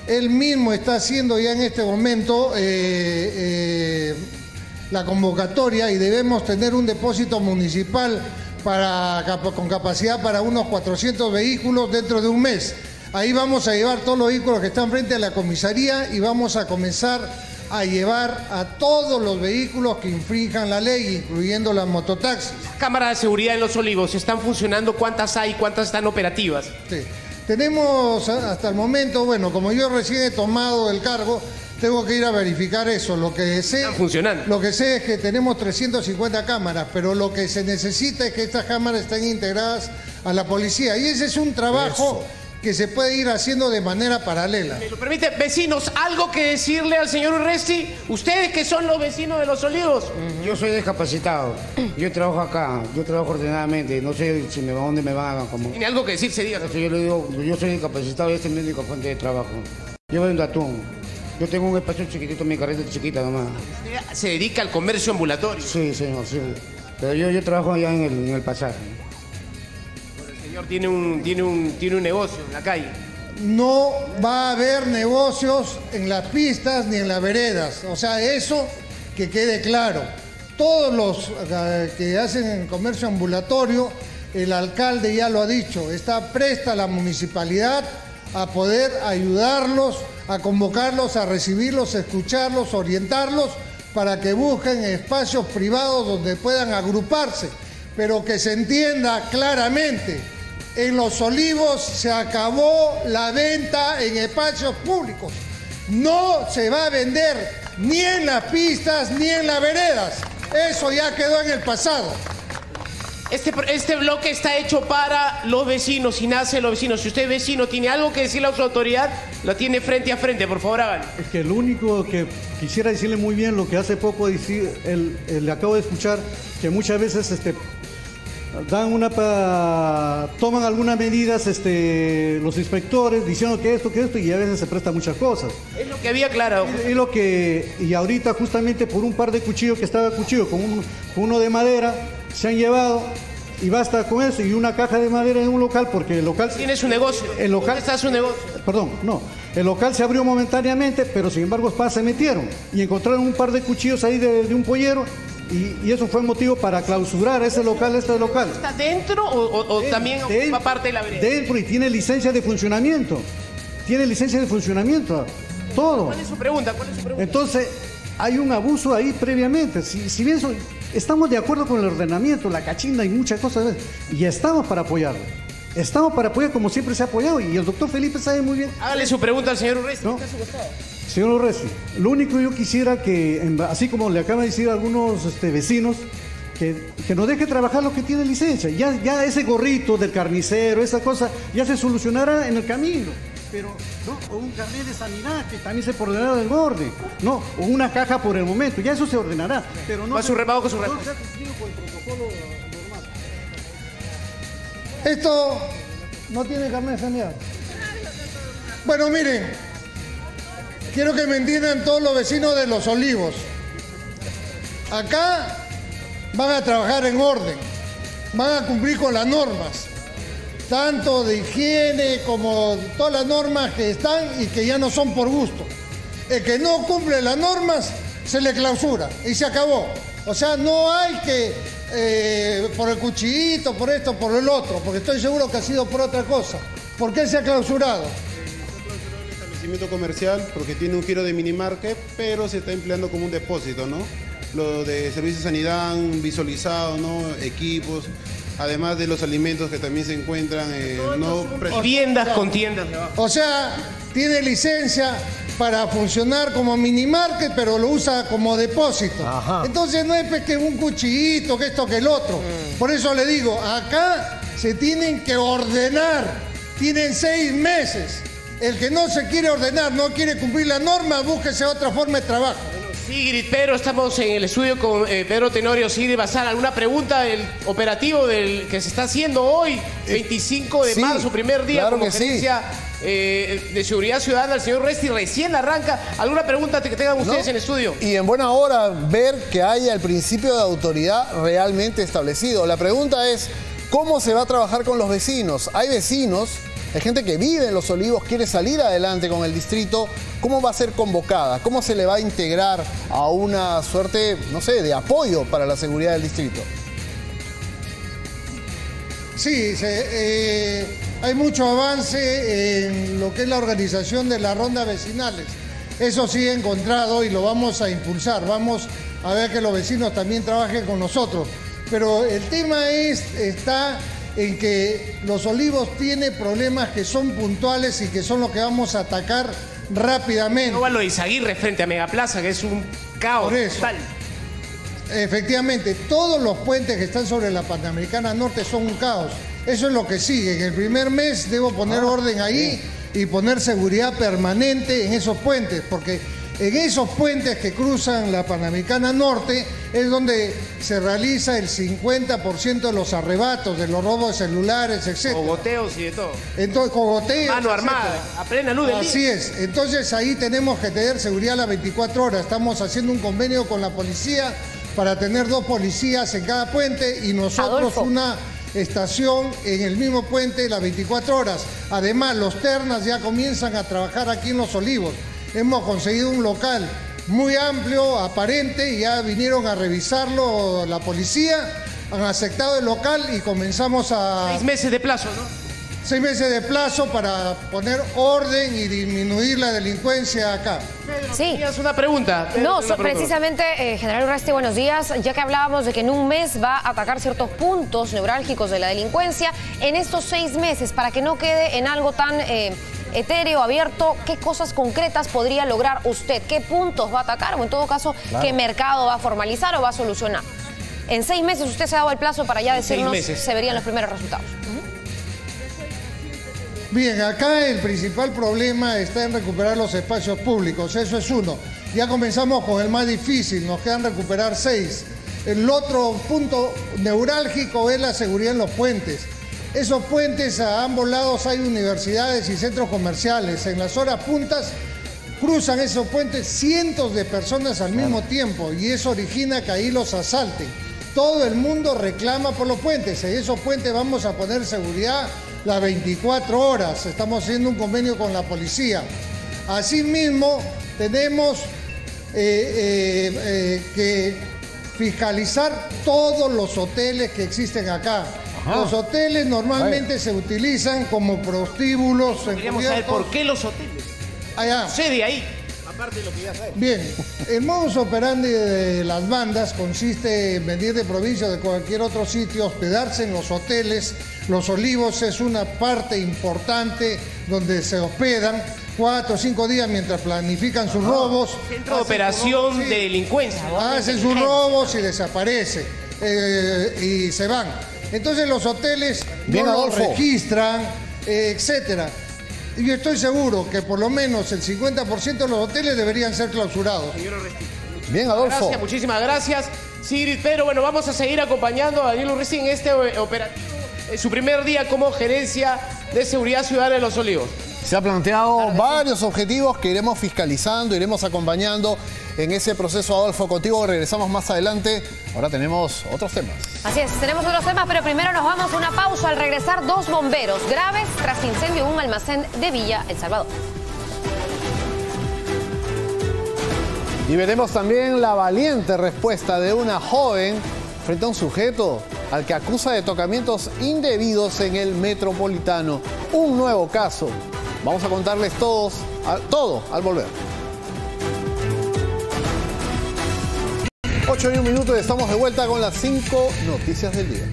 [SPEAKER 76] él mismo está haciendo ya en este momento eh, eh, la convocatoria y debemos tener un depósito municipal para, con capacidad para unos 400 vehículos dentro de un mes. Ahí vamos a llevar todos los vehículos que están frente a la comisaría y vamos a comenzar a llevar a todos los vehículos que infrinjan la ley, incluyendo las mototaxis.
[SPEAKER 75] Cámaras de seguridad en Los Olivos, ¿están funcionando? ¿Cuántas hay? ¿Cuántas están operativas?
[SPEAKER 76] Sí. Tenemos a- hasta el momento, bueno, como yo recién he tomado el cargo, tengo que ir a verificar eso. Lo que sé,
[SPEAKER 75] funcionando.
[SPEAKER 76] Lo que sé es que tenemos 350 cámaras, pero lo que se necesita es que estas cámaras estén integradas a la policía. Y ese es un trabajo que se puede ir haciendo de manera paralela.
[SPEAKER 75] ¿Me lo permite? Vecinos, ¿algo que decirle al señor Urresti? Ustedes que son los vecinos de Los Olivos.
[SPEAKER 93] Yo soy discapacitado. Yo trabajo acá. Yo trabajo ordenadamente. No sé si me, dónde me van a como.
[SPEAKER 75] ¿Tiene algo que decir? Se diga.
[SPEAKER 93] Yo le digo, yo soy discapacitado y este es mi única fuente de trabajo. Yo vendo atún. Yo tengo un espacio chiquitito, mi carreta chiquita nomás.
[SPEAKER 75] Usted se dedica al comercio ambulatorio.
[SPEAKER 93] Sí, señor, sí. Pero yo, yo trabajo allá en el, en el pasaje.
[SPEAKER 75] Tiene un, tiene, un, tiene un negocio en la calle.
[SPEAKER 76] no va a haber negocios en las pistas ni en las veredas. O sea, eso que quede claro. Todos los eh, que hacen comercio ambulatorio, el alcalde ya lo ha dicho, está presta la municipalidad a poder ayudarlos, a convocarlos, a recibirlos, a escucharlos, orientarlos para que busquen espacios privados donde puedan agruparse, pero que se entienda claramente, en Los Olivos se acabó la venta en espacios públicos. No se va a vender ni en las pistas ni en las veredas. Eso ya quedó en el pasado.
[SPEAKER 75] Este, este bloque está hecho para los vecinos y nace de los vecinos. Si usted vecino tiene algo que decirle a su autoridad, lo tiene frente a frente, por favor háganlo.
[SPEAKER 94] Es que lo único que quisiera decirle muy bien lo que hace poco decir, el- el- le acabo de escuchar, que muchas veces este, dan una pa- toman algunas medidas este, los inspectores diciendo que esto, que esto, y a veces se presta muchas cosas.
[SPEAKER 75] Es lo que había aclarado.
[SPEAKER 94] Y, y lo que, y ahorita justamente por un par de cuchillos que estaba cuchillo con, un- con uno de madera, se han llevado y basta con eso y una caja de madera en un local porque el local
[SPEAKER 75] Tiene su negocio.
[SPEAKER 94] el local
[SPEAKER 75] está su negocio.
[SPEAKER 94] perdón no el local se abrió momentáneamente pero sin embargo se metieron y encontraron un par de cuchillos ahí de, de un pollero y, y eso fue motivo para clausurar ese local este local
[SPEAKER 75] ¿Está dentro o, o- o también ocupa parte de la vereda?
[SPEAKER 94] dentro y tiene licencia de funcionamiento tiene licencia de funcionamiento todo
[SPEAKER 75] ¿Cuál es su pregunta? ¿Cuál es su pregunta?
[SPEAKER 94] entonces, hay un abuso ahí previamente. Si, si bien so- estamos de acuerdo con el ordenamiento, la cachinda y muchas cosas, y estamos para apoyarlo. Estamos para apoyar como siempre se ha apoyado, y el doctor Felipe sabe muy bien.
[SPEAKER 75] Hágale su pregunta al señor Urresti. a costado.
[SPEAKER 94] Señor Urresti, lo único que yo quisiera que, así como le acaban de decir algunos este, vecinos, que, que nos deje trabajar lo que tiene licencia. Ya, ya ese gorrito del carnicero, esa cosa, ya se solucionará en el camino. Pero, ¿no? O un carnet de sanidad que también se por ordenar del orden. No, o una caja por el momento, ya eso se ordenará. Pero no
[SPEAKER 75] Va su repago con su
[SPEAKER 94] no
[SPEAKER 75] repago.
[SPEAKER 76] Esto no tiene carnet de. Bueno, miren, quiero que me entiendan todos los vecinos de Los Olivos. Acá van a trabajar en orden, van a cumplir con las normas, tanto de higiene como todas las normas que están y que ya no son por gusto. El que no cumple las normas se le clausura y se acabó. O sea, no hay que eh, por el cuchillito, por esto, por el otro, porque estoy seguro que ha sido por otra cosa. ¿Por qué se ha clausurado?
[SPEAKER 95] establecimiento comercial porque tiene un giro de mini market, pero se está empleando como un depósito, ¿no? Lo de servicios de sanidad han visualizado, ¿no? Equipos, además de los alimentos que también se encuentran eh, no pres-
[SPEAKER 75] Viviendas con tiendas.
[SPEAKER 76] O sea, tiene licencia para funcionar como mini market, pero lo usa como depósito. Entonces no es que un cuchillito, que esto, que el otro. Por eso le digo, acá se tienen que ordenar. Tienen seis meses. El que no se quiere ordenar, no quiere cumplir la norma, búsquese otra forma de trabajo.
[SPEAKER 75] Sigrid, Pedro, estamos en el estudio con eh, Pedro Tenorio, Sigrid Bazán. ¿Alguna pregunta del operativo del que se está haciendo hoy, 25 de
[SPEAKER 1] sí,
[SPEAKER 75] marzo, primer día
[SPEAKER 1] claro
[SPEAKER 75] como
[SPEAKER 1] que sí.
[SPEAKER 75] gerencia eh, de seguridad ciudadana? El señor Resti recién arranca. ¿Alguna pregunta que tengan ustedes
[SPEAKER 1] ¿no?
[SPEAKER 75] en estudio?
[SPEAKER 1] Y en buena hora ver que haya el principio de autoridad realmente establecido. La pregunta es, ¿cómo se va a trabajar con los vecinos? Hay vecinos, hay gente que vive en Los Olivos, quiere salir adelante con el distrito. ¿Cómo va a ser convocada? ¿Cómo se le va a integrar a una suerte, no sé, de apoyo para la seguridad del distrito?
[SPEAKER 76] Sí, eh, hay mucho avance en lo que es la organización de las rondas vecinales. Eso sí he encontrado y lo vamos a impulsar. Vamos a ver que los vecinos también trabajen con nosotros. Pero el tema es, está en que Los Olivos tiene problemas que son puntuales y que son los que vamos a atacar rápidamente.
[SPEAKER 75] No va lo de Izaguirre frente a Megaplaza, que es un caos
[SPEAKER 76] Por eso.
[SPEAKER 75] total.
[SPEAKER 76] Efectivamente, todos los puentes que están sobre la Panamericana Norte son un caos. Eso es lo que sigue. En el primer mes debo poner orden ahí y poner seguridad permanente en esos puentes, porque en esos puentes que cruzan la Panamericana Norte es donde se realiza el 50% de los arrebatos, de los robos de celulares, etc.
[SPEAKER 75] Cogoteos y de todo.
[SPEAKER 76] Entonces, cogoteos.
[SPEAKER 75] Mano
[SPEAKER 76] etcétera.
[SPEAKER 75] armada, a plena luz del día.
[SPEAKER 76] Así es. Entonces ahí tenemos que tener seguridad las 24 horas. Estamos haciendo un convenio con la policía para tener dos policías en cada puente y nosotros
[SPEAKER 2] Adolfo.
[SPEAKER 76] una estación en el mismo puente las 24 horas. Además, los ternas ya comienzan a trabajar aquí en Los Olivos. Hemos conseguido un local muy amplio, aparente, y ya vinieron a revisarlo la policía, han aceptado el local y comenzamos a...
[SPEAKER 75] Seis meses de plazo, ¿no?
[SPEAKER 76] Seis meses de plazo para poner orden y disminuir la delincuencia acá.
[SPEAKER 2] Sí.
[SPEAKER 75] Tenías una pregunta. Pedro,
[SPEAKER 2] No,
[SPEAKER 75] una
[SPEAKER 2] so-
[SPEAKER 75] pregunta.
[SPEAKER 2] precisamente, eh, General Urresti, buenos días. Ya que hablábamos de que en un mes va a atacar ciertos puntos neurálgicos de la delincuencia, en estos seis meses, para que no quede en algo tan eh, etéreo, abierto, ¿qué cosas concretas podría lograr usted? ¿Qué puntos va a atacar? O en todo caso,
[SPEAKER 1] Claro.
[SPEAKER 2] ¿qué mercado va a formalizar o va a solucionar? En seis meses usted se ha dado el plazo para ya
[SPEAKER 75] En
[SPEAKER 2] decirnos
[SPEAKER 75] meses.
[SPEAKER 2] se verían los primeros resultados.
[SPEAKER 76] Bien, acá el principal problema está en recuperar los espacios públicos, eso es uno. Ya comenzamos con el más difícil, nos quedan recuperar seis. El otro punto neurálgico es la seguridad en los puentes. Esos puentes a ambos lados hay universidades y centros comerciales. En las horas puntas cruzan esos puentes cientos de personas al mismo tiempo y eso origina que ahí los asalten. Todo el mundo reclama por los puentes. En esos puentes vamos a poner seguridad las 24 horas. Estamos haciendo un convenio con la policía. Asimismo, tenemos eh, eh, eh, que fiscalizar todos los hoteles que existen acá.
[SPEAKER 75] Ajá.
[SPEAKER 76] Los hoteles normalmente se utilizan como prostíbulos.
[SPEAKER 75] Queríamos saber por qué los hoteles.
[SPEAKER 76] Allá.
[SPEAKER 75] Sede ahí. Aparte de lo que ya sabes.
[SPEAKER 76] Bien, el modus operandi de las bandas consiste en venir de provincia o de cualquier otro sitio, hospedarse en los hoteles. Los olivos es una parte importante donde se hospedan cuatro o cinco días mientras planifican sus robos.
[SPEAKER 75] Centro de operación de delincuencia.
[SPEAKER 76] Hacen sus robos y desaparecen eh, y se van. Entonces los hoteles
[SPEAKER 1] Bien,
[SPEAKER 76] no los
[SPEAKER 1] Adolfo.
[SPEAKER 76] registran, eh, etcétera. Y yo estoy seguro que por lo menos el 50% de los hoteles deberían ser clausurados.
[SPEAKER 1] Bien, Adolfo.
[SPEAKER 75] Gracias, muchísimas gracias, Sigrid. Pero bueno, vamos a seguir acompañando a Daniel Urresti en este eh, operativo, eh, su primer día como gerencia de seguridad ciudadana de Los Olivos.
[SPEAKER 1] Se ha planteado varios objetivos que iremos fiscalizando, iremos acompañando en ese proceso. Adolfo, contigo regresamos más adelante. Ahora tenemos otros temas.
[SPEAKER 2] Así es, tenemos otros temas, pero primero nos vamos a una pausa al regresar dos bomberos graves tras incendio en un almacén de Villa, El Salvador.
[SPEAKER 1] Y veremos también la valiente respuesta de una joven frente a un sujeto al que acusa de tocamientos indebidos en el metropolitano. Un nuevo caso. Vamos a contarles todos, a- todo al volver. 8 y un minuto y estamos de vuelta con las 5 noticias del día.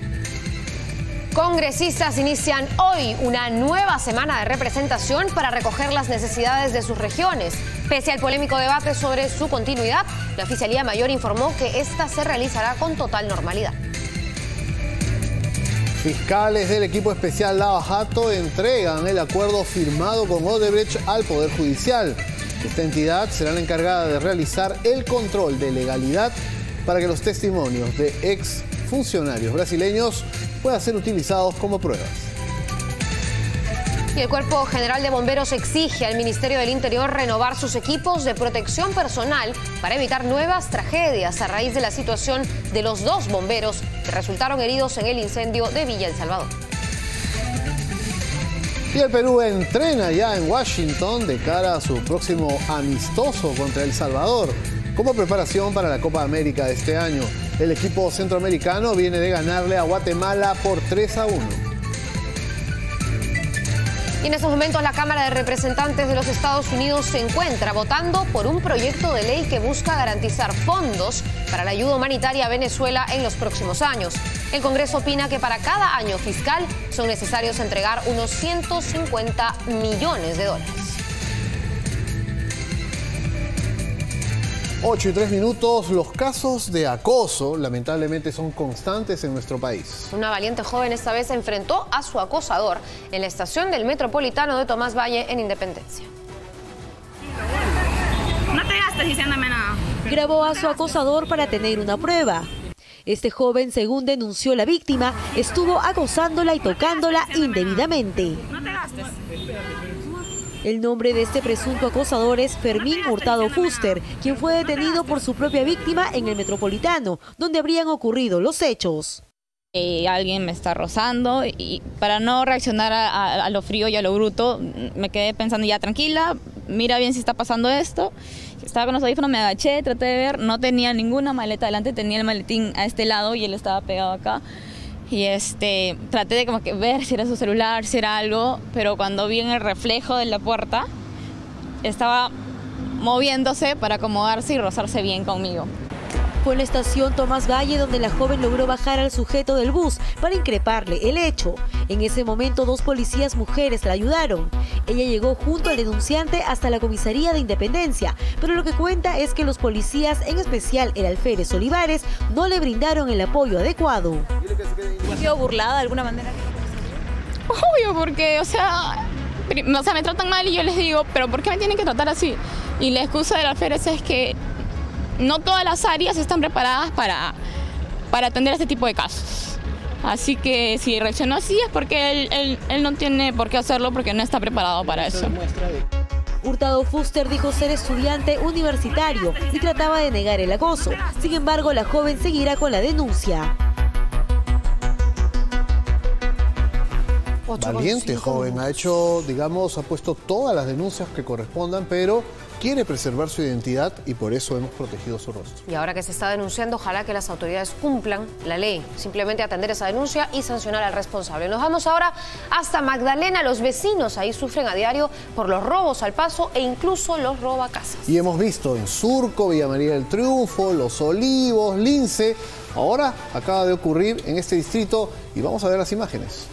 [SPEAKER 2] Congresistas inician hoy una nueva semana de representación para recoger las necesidades de sus regiones. Pese al polémico debate sobre su continuidad, la Oficialía Mayor informó que esta se realizará con total normalidad.
[SPEAKER 1] Fiscales del equipo especial Lava Jato entregan el acuerdo firmado con Odebrecht al Poder Judicial. Esta entidad será la encargada de realizar el control de legalidad para que los testimonios de ex funcionarios brasileños puedan ser utilizados como pruebas.
[SPEAKER 2] Y el Cuerpo General de Bomberos exige al Ministerio del Interior renovar sus equipos de protección personal para evitar nuevas tragedias a raíz de la situación de los dos bomberos que resultaron heridos en el incendio de Villa El Salvador.
[SPEAKER 1] Y el Perú entrena ya en Washington de cara a su próximo amistoso contra El Salvador. Como preparación para la Copa América de este año, el equipo centroamericano viene de ganarle a Guatemala por 3 a 1.
[SPEAKER 2] Y en estos momentos la Cámara de Representantes de los Estados Unidos se encuentra votando por un proyecto de ley que busca garantizar fondos para la ayuda humanitaria a Venezuela en los próximos años. El Congreso opina que para cada año fiscal son necesarios entregar unos 150 millones de dólares.
[SPEAKER 1] 8 y 3 minutos, los casos de acoso lamentablemente son constantes en nuestro país.
[SPEAKER 2] Una valiente joven esta vez enfrentó a su acosador en la estación del Metropolitano de Tomás Valle en Independencia.
[SPEAKER 96] No te gastes diciéndome nada.
[SPEAKER 7] Grabó a su acosador para tener una prueba. Este joven, según denunció la víctima, estuvo acosándola y tocándola indebidamente.
[SPEAKER 96] No te gastes.
[SPEAKER 7] El nombre de este presunto acosador es Fermín Hurtado Fuster, quien fue detenido por su propia víctima en el Metropolitano, donde habrían ocurrido los hechos.
[SPEAKER 20] Eh, alguien me está rozando y para no reaccionar a, lo frío y a lo bruto, me quedé pensando ya tranquila, mira bien si está pasando esto. Estaba con los audífonos, me agaché, traté de ver, no tenía ninguna maleta adelante, tenía el maletín a este lado y él estaba pegado acá. Y este, traté de como que ver si era su celular, si era algo, pero cuando vi en el reflejo de la puerta, estaba moviéndose para acomodarse y rozarse bien conmigo.
[SPEAKER 55] Fue en la estación Tomás Valle donde la joven logró bajar al sujeto del bus para increparle el hecho. En ese momento dos policías mujeres la ayudaron. Ella llegó junto al denunciante hasta la comisaría de Independencia, pero lo que cuenta es que los policías, en especial el alférez Olivares, no le brindaron el apoyo adecuado.
[SPEAKER 20] ¿Ha burlada de alguna manera? Obvio, porque, o sea, o sea, me tratan mal y yo les digo, pero ¿por qué me tienen que tratar así? Y la excusa del alférez es que no todas las áreas están preparadas para, para atender este tipo de casos. Así que si reaccionó así es porque él, él no tiene por qué hacerlo porque no está preparado para eso.
[SPEAKER 55] Hurtado Fuster dijo ser estudiante universitario y trataba de negar el acoso. Sin embargo, la joven seguirá con la denuncia.
[SPEAKER 1] Valiente joven, ha hecho, digamos, ha puesto todas las denuncias que correspondan, pero quiere preservar su identidad y por eso hemos protegido su rostro.
[SPEAKER 2] Y ahora que se está denunciando, ojalá que las autoridades cumplan la ley. Simplemente atender esa denuncia y sancionar al responsable. Nos vamos ahora hasta Magdalena. Los vecinos ahí sufren a diario por los robos al paso e incluso los robacasas.
[SPEAKER 1] Y hemos visto en Surco, Villa María del Triunfo, Los Olivos, Lince. Ahora acaba de ocurrir en este distrito y vamos a ver las imágenes.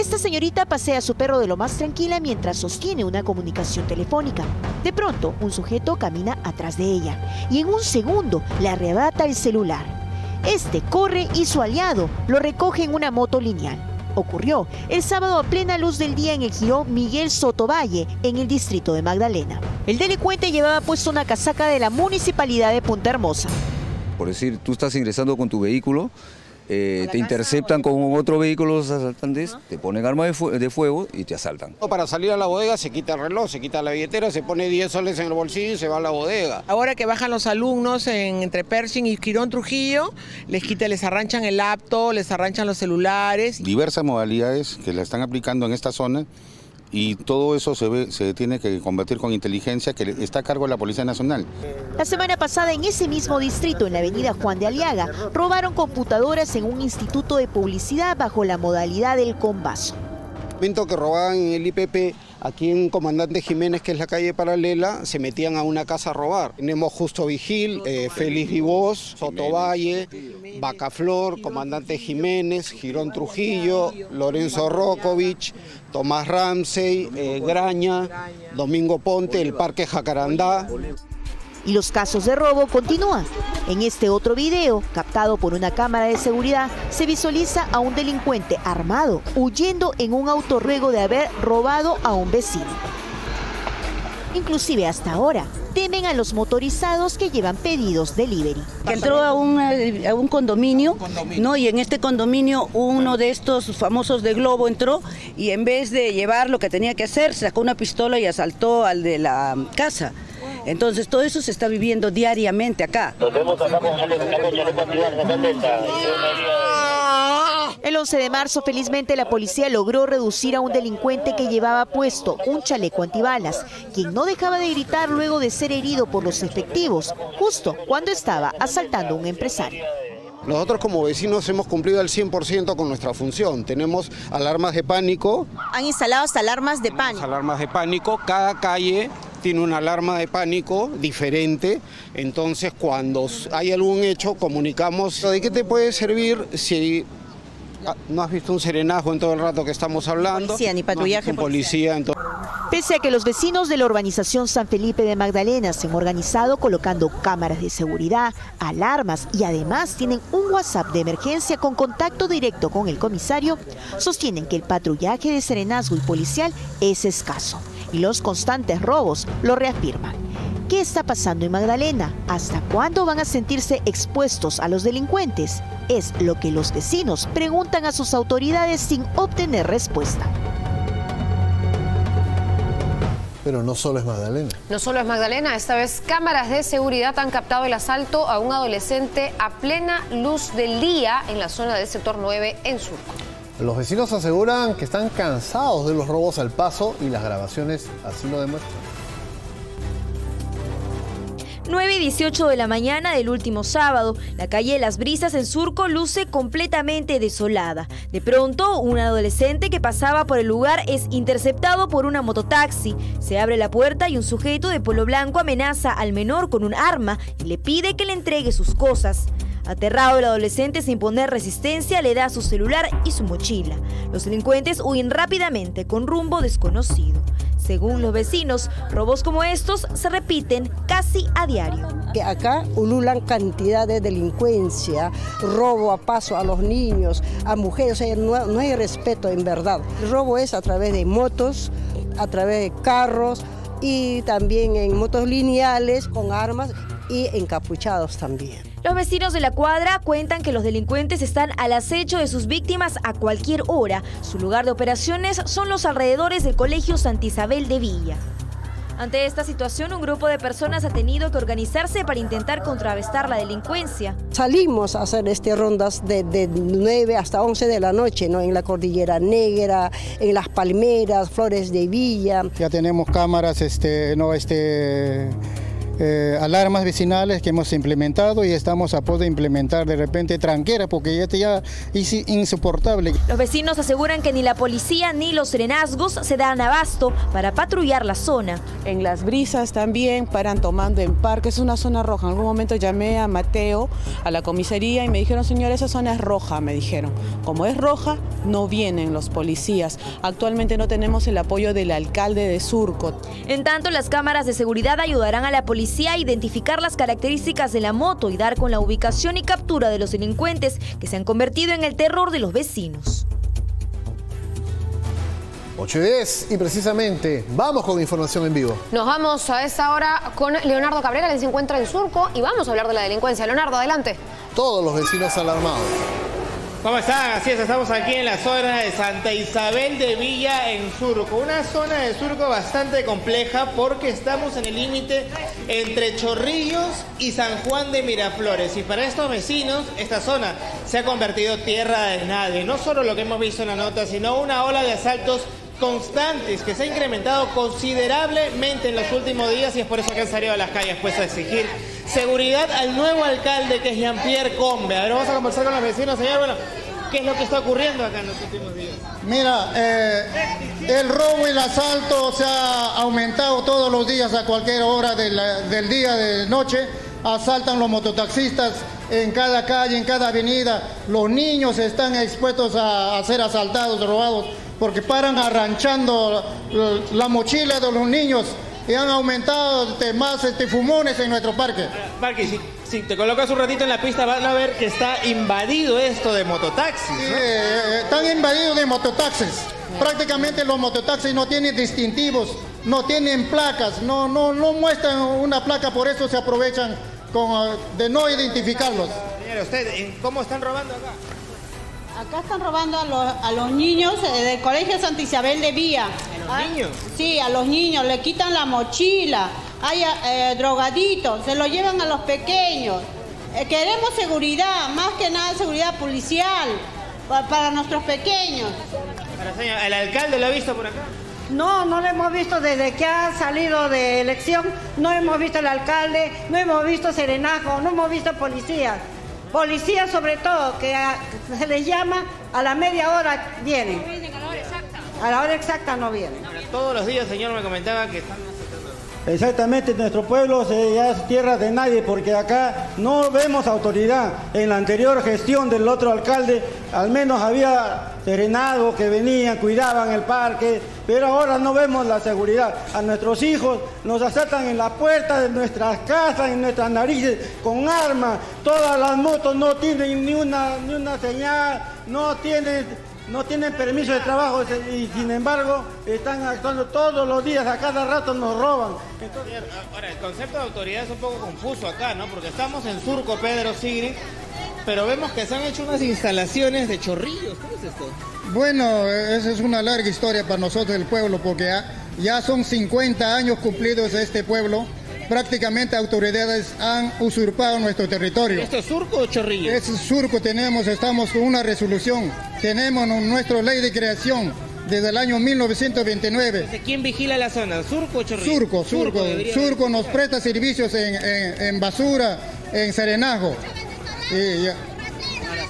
[SPEAKER 55] Esta señorita pasea a su perro de lo más tranquila mientras sostiene una comunicación telefónica. De pronto, un sujeto camina atrás de ella y en un segundo le arrebata el celular. Este corre y su aliado lo recoge en una moto lineal. Ocurrió el sábado a plena luz del día en el girón Miguel Sotovalle, en el distrito de Magdalena. El delincuente llevaba puesto una casaca de la municipalidad de Punta Hermosa.
[SPEAKER 97] Por decir, tú estás ingresando con tu vehículo eh, te interceptan con otro vehículo los asaltantes, te ponen arma de, fuego y te asaltan.
[SPEAKER 98] Para salir a la bodega se quita el reloj, se quita la billetera, se pone 10 soles en el bolsillo y se va a la bodega.
[SPEAKER 99] Ahora que bajan los alumnos entre Pershing y Quirón Trujillo, les quita, les arranchan el laptop, les arranchan los celulares.
[SPEAKER 100] Diversas modalidades que la están aplicando en esta zona y todo eso se, tiene que convertir con inteligencia que está a cargo de la Policía Nacional.
[SPEAKER 55] La semana pasada en ese mismo distrito, en la avenida Juan de Aliaga, robaron computadoras en un instituto de publicidad bajo la modalidad del combazo.
[SPEAKER 98] Momento que robaban en el IPP, aquí en Comandante Jiménez, que es la calle paralela, se metían a una casa a robar. Tenemos Justo Vigil, eh, Félix Vivós, Sotovalle, Bacaflor, Comandante Jiménez, Girón Trujillo, Lorenzo Rokovich, Tomás Ramsey, eh, Graña, Domingo Ponte, el Parque Jacarandá.
[SPEAKER 55] Y los casos de robo continúan. En este otro video, captado por una cámara de seguridad, se visualiza a un delincuente armado huyendo en un auto luego de haber robado a un vecino. Inclusive hasta ahora, temen a los motorizados que llevan pedidos delivery.
[SPEAKER 101] Que entró a un, a un condominio, ¿no? Y en este condominio uno de estos famosos de Globo entró y en vez de llevar lo que tenía que hacer, sacó una pistola y asaltó al de la casa. Entonces todo eso se está viviendo diariamente acá.
[SPEAKER 55] El 11 de marzo, felizmente, la policía logró reducir a un delincuente que llevaba puesto un chaleco antibalas, quien no dejaba de gritar luego de ser herido por los efectivos, justo cuando estaba asaltando a un empresario.
[SPEAKER 98] Nosotros como vecinos hemos cumplido al 100% con nuestra función. Tenemos alarmas de pánico.
[SPEAKER 55] Han instalado hasta alarmas de pánico.
[SPEAKER 98] Alarmas de pánico. Cada calle tiene una alarma de pánico diferente. Entonces cuando hay algún hecho comunicamos. ¿De qué te puede servir si no has visto un serenajo en todo el rato que estamos hablando.
[SPEAKER 55] Policía, ni patrullaje.
[SPEAKER 98] No policía.
[SPEAKER 55] Pese a que los vecinos de la urbanización San Felipe de Magdalena se han organizado colocando cámaras de seguridad, alarmas y además tienen un WhatsApp de emergencia con contacto directo con el comisario, sostienen que el patrullaje de serenazgo y policial es escaso y los constantes robos lo reafirman. ¿Qué está pasando en Magdalena? ¿Hasta cuándo van a sentirse expuestos a los delincuentes? Es lo que los vecinos preguntan a sus autoridades sin obtener respuesta.
[SPEAKER 1] Pero no solo es Magdalena.
[SPEAKER 2] No solo es Magdalena, esta vez cámaras de seguridad han captado el asalto a un adolescente a plena luz del día en la zona del sector 9 en Surco.
[SPEAKER 1] Los vecinos aseguran que están cansados de los robos al paso y las grabaciones así lo demuestran.
[SPEAKER 7] 9 y 18 de la mañana del último sábado, la calle de Las Brisas en Surco luce completamente desolada. De pronto, un adolescente que pasaba por el lugar es interceptado por una mototaxi. Se abre la puerta y un sujeto de polo blanco amenaza al menor con un arma y le pide que le entregue sus cosas. Aterrado el adolescente sin poner resistencia le da su celular y su mochila. Los delincuentes huyen rápidamente con rumbo desconocido. Según los vecinos, robos como estos se repiten casi a diario.
[SPEAKER 8] Que acá ululan cantidad de delincuencia, robo a paso a los niños, a mujeres, no, no hay respeto en verdad. El robo es a través de motos, a través de carros y también en motos lineales con armas y encapuchados también.
[SPEAKER 7] Los vecinos de la cuadra cuentan que los delincuentes están al acecho de sus víctimas a cualquier hora. Su lugar de operaciones son los alrededores del Colegio Santa Isabel de Villa. Ante esta situación, un grupo de personas ha tenido que organizarse para intentar contrarrestar la delincuencia.
[SPEAKER 8] Salimos a hacer este rondas de, de 9 hasta 11 de la noche, ¿no? en la Cordillera Negra, en las Palmeras, Flores de Villa.
[SPEAKER 102] Ya tenemos cámaras, este, no, este eh, alarmas vecinales que hemos implementado y estamos a punto de implementar de repente tranquera porque ya, ya es insoportable.
[SPEAKER 7] Los vecinos aseguran que ni la policía ni los serenazgos se dan abasto para patrullar la zona.
[SPEAKER 103] En las brisas también paran tomando en parque, es una zona roja. En algún momento llamé a Mateo, a la comisaría y me dijeron, señor, esa zona es roja, me dijeron. Como es roja, no vienen los policías. Actualmente no tenemos el apoyo del alcalde de Surco.
[SPEAKER 7] En tanto, las cámaras de seguridad ayudarán a la policía a identificar las características de la moto y dar con la ubicación y captura de los delincuentes que se han convertido en el terror de los vecinos.
[SPEAKER 1] 8 y 10 y precisamente vamos con información en vivo.
[SPEAKER 2] Nos vamos a esa hora con Leonardo Cabrera, que se encuentra en Surco y vamos a hablar de la delincuencia. Leonardo, adelante.
[SPEAKER 1] Todos los vecinos alarmados.
[SPEAKER 104] ¿Cómo están? Así es, estamos aquí en la zona de Santa Isabel de Villa en Surco. Una zona de Surco bastante compleja porque estamos en el límite entre Chorrillos y San Juan de Miraflores. Y para estos vecinos, esta zona se ha convertido tierra de nadie. No solo lo que hemos visto en la nota, sino una ola de asaltos constantes que se ha incrementado considerablemente en los últimos días y es por eso que han salido a las calles pues a exigir seguridad al nuevo alcalde que es Jean-Pierre Combe. A ver, vamos a conversar con los vecinos, señor. Bueno, ¿qué es lo que está ocurriendo acá en los últimos días?
[SPEAKER 76] Mira, eh, el robo y el asalto se ha aumentado todos los días a cualquier hora del, día, de noche. Asaltan los mototaxistas en cada calle, en cada avenida. Los niños están expuestos a ser asaltados, robados, porque paran arranchando la, la mochila de los niños y han aumentado más este, fumones en nuestro parque.
[SPEAKER 104] Parque, si, si, te colocas un ratito en la pista van a ver que está invadido esto de mototaxis. ¿no?
[SPEAKER 76] Sí, eh, están invadidos de mototaxis. Prácticamente los mototaxis no tienen distintivos, no tienen placas, no, no, no muestran una placa, por eso se aprovechan con, de no identificarlos.
[SPEAKER 104] Señora, ¿usted cómo están robando acá?
[SPEAKER 105] Acá están robando a los, a los niños eh, del Colegio Santa Isabel de Vía.
[SPEAKER 104] ¿A los niños?
[SPEAKER 105] Sí, a los niños, le quitan la mochila, hay eh, drogaditos, se lo llevan a los pequeños. Eh, queremos seguridad, más que nada seguridad policial pa- para nuestros pequeños.
[SPEAKER 104] Para señor, ¿El alcalde lo ha visto por acá?
[SPEAKER 105] No, no lo hemos visto desde que ha salido de elección, no hemos visto el alcalde, no hemos visto serenajo, no hemos visto policías. Policías sobre todo, que se les llama a la media hora vienen. A la hora exacta no vienen.
[SPEAKER 104] Todos los días, señor, me comentaba que están
[SPEAKER 106] Exactamente, nuestro pueblo es tierra de nadie porque acá no vemos autoridad. En la anterior gestión del otro alcalde al menos había serenado que venían, cuidaban el parque, pero ahora no vemos la seguridad. A nuestros hijos nos asaltan en la puerta de nuestras casas, en nuestras narices, con armas. Todas las motos no tienen ni una, ni una señal, no tienen no tienen permiso de trabajo y sin embargo están actuando todos los días, a cada rato nos roban.
[SPEAKER 104] Señor, Ahora, el concepto de autoridad es un poco confuso acá, ¿no? Porque estamos en Surco, Pedro Sigri, pero vemos que se han hecho unas instalaciones de chorrillos. ¿Cómo es esto?
[SPEAKER 76] Bueno, esa es una larga historia para nosotros el pueblo, porque ya, ya son 50 años cumplidos de este pueblo. Prácticamente autoridades han usurpado nuestro territorio.
[SPEAKER 104] ¿Esto es Surco o Chorrillo?
[SPEAKER 76] Es Surco, tenemos, estamos con una resolución, tenemos nuestra ley de creación
[SPEAKER 107] desde el año 1929.
[SPEAKER 104] ¿Quién vigila la zona? ¿Surco o Chorrillos?
[SPEAKER 107] Surco, Surco. Surco nos presta servicios en, en- en basura, en serenajo. Y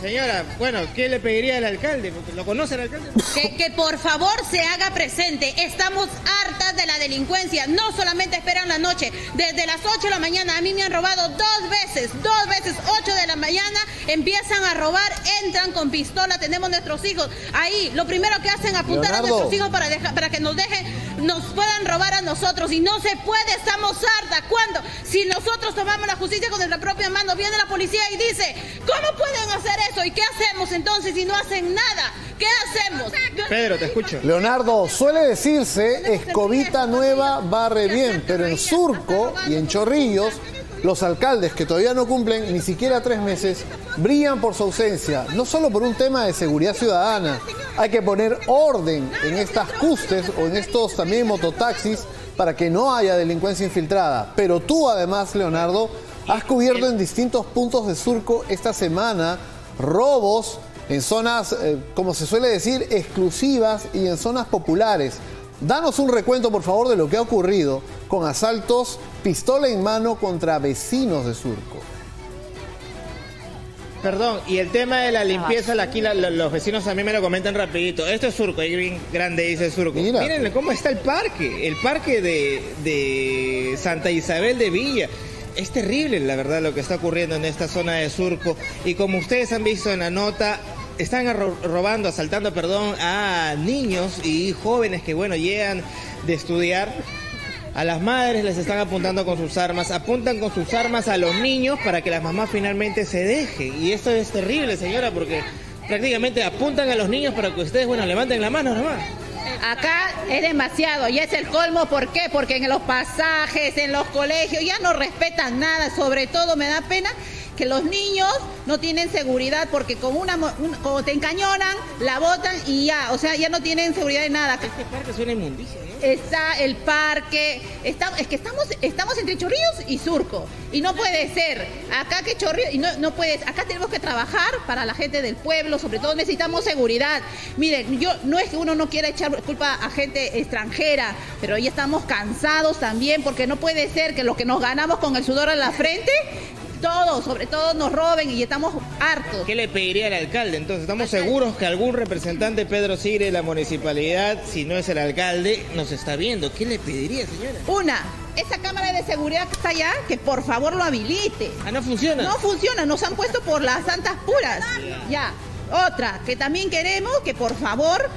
[SPEAKER 104] señora, bueno, ¿qué le pediría al alcalde? ¿Lo conoce el alcalde?
[SPEAKER 108] Que, que por favor se haga presente. Estamos hartas de la delincuencia. No solamente esperan la noche. Desde las 8 de la mañana a mí me han robado dos veces. Dos veces, 8 de la mañana, empiezan a robar, entran con pistola. Tenemos nuestros hijos ahí. Lo primero que hacen es apuntar
[SPEAKER 1] Leonardo.
[SPEAKER 108] a nuestros hijos para que nos dejen, nos puedan robar a nosotros. Y no se puede, estamos hartas. ¿Cuándo? Si nosotros tomamos la justicia con nuestra propia mano, viene la policía y dice, ¿cómo pueden hacer eso? ¿Y qué hacemos entonces si no hacen nada? ¿Qué hacemos?
[SPEAKER 104] Pedro, te escucho.
[SPEAKER 1] Leonardo, suele decirse, escobita nueva barre bien, pero en Surco y en Chorrillos, los alcaldes que todavía no cumplen ni siquiera tres meses brillan por su ausencia, no solo por un tema de seguridad ciudadana, hay que poner orden en estas custes o en estos también mototaxis para que no haya delincuencia infiltrada. Pero tú además, Leonardo, has cubierto en distintos puntos de Surco esta semana robos en zonas, eh, como se suele decir, exclusivas y en zonas populares. Danos un recuento, por favor, de lo que ha ocurrido con asaltos pistola en mano contra vecinos de Surco.
[SPEAKER 104] Perdón, y el tema de la limpieza, la- aquí la- la- los vecinos también me lo comentan rapidito. Esto es Surco, ahí bien grande dice Surco.
[SPEAKER 1] Mira.
[SPEAKER 104] Miren cómo está el parque, el parque de, de Santa Isabel de Villa. Es terrible, la verdad, lo que está ocurriendo en esta zona de Surco. Y como ustedes han visto en la nota, están robando, asaltando, perdón, a niños y jóvenes que, bueno, llegan de estudiar. A las madres les están apuntando con sus armas, apuntan con sus armas a los niños para que las mamás finalmente se dejen. Y esto es terrible, señora, porque prácticamente apuntan a los niños para que ustedes, bueno, levanten la mano nomás.
[SPEAKER 108] Acá es demasiado y es el colmo, ¿por qué? Porque en los pasajes, en los colegios ya no respetan nada, sobre todo me da pena que los niños no tienen seguridad porque con una, mo- un- como te encañonan, la botan y ya, o sea, ya no tienen seguridad de nada.
[SPEAKER 104] Este parque suena inmundicia,
[SPEAKER 108] Está el parque, está, es que estamos, estamos entre Chorrillos y Surco y no puede ser. Acá que Chorrillos, y no, no puedes, acá tenemos que trabajar para la gente del pueblo, sobre todo necesitamos seguridad. Miren, yo no es que uno no quiera echar culpa a gente extranjera, pero ya estamos cansados también porque no puede ser que lo que nos ganamos con el sudor en la frente, todos, sobre todo nos roben y estamos hartos.
[SPEAKER 104] ¿Qué le pediría al alcalde? Entonces, estamos seguros que algún representante, Pedro Sigre, de la municipalidad, si no es el alcalde, nos está viendo. ¿Qué le pediría, señora?
[SPEAKER 108] Una, esa cámara de seguridad que está allá, que por favor lo habilite.
[SPEAKER 104] Ah, no funciona.
[SPEAKER 108] No funciona, nos han puesto por las santas puras. Ya. Otra, que también queremos que por favor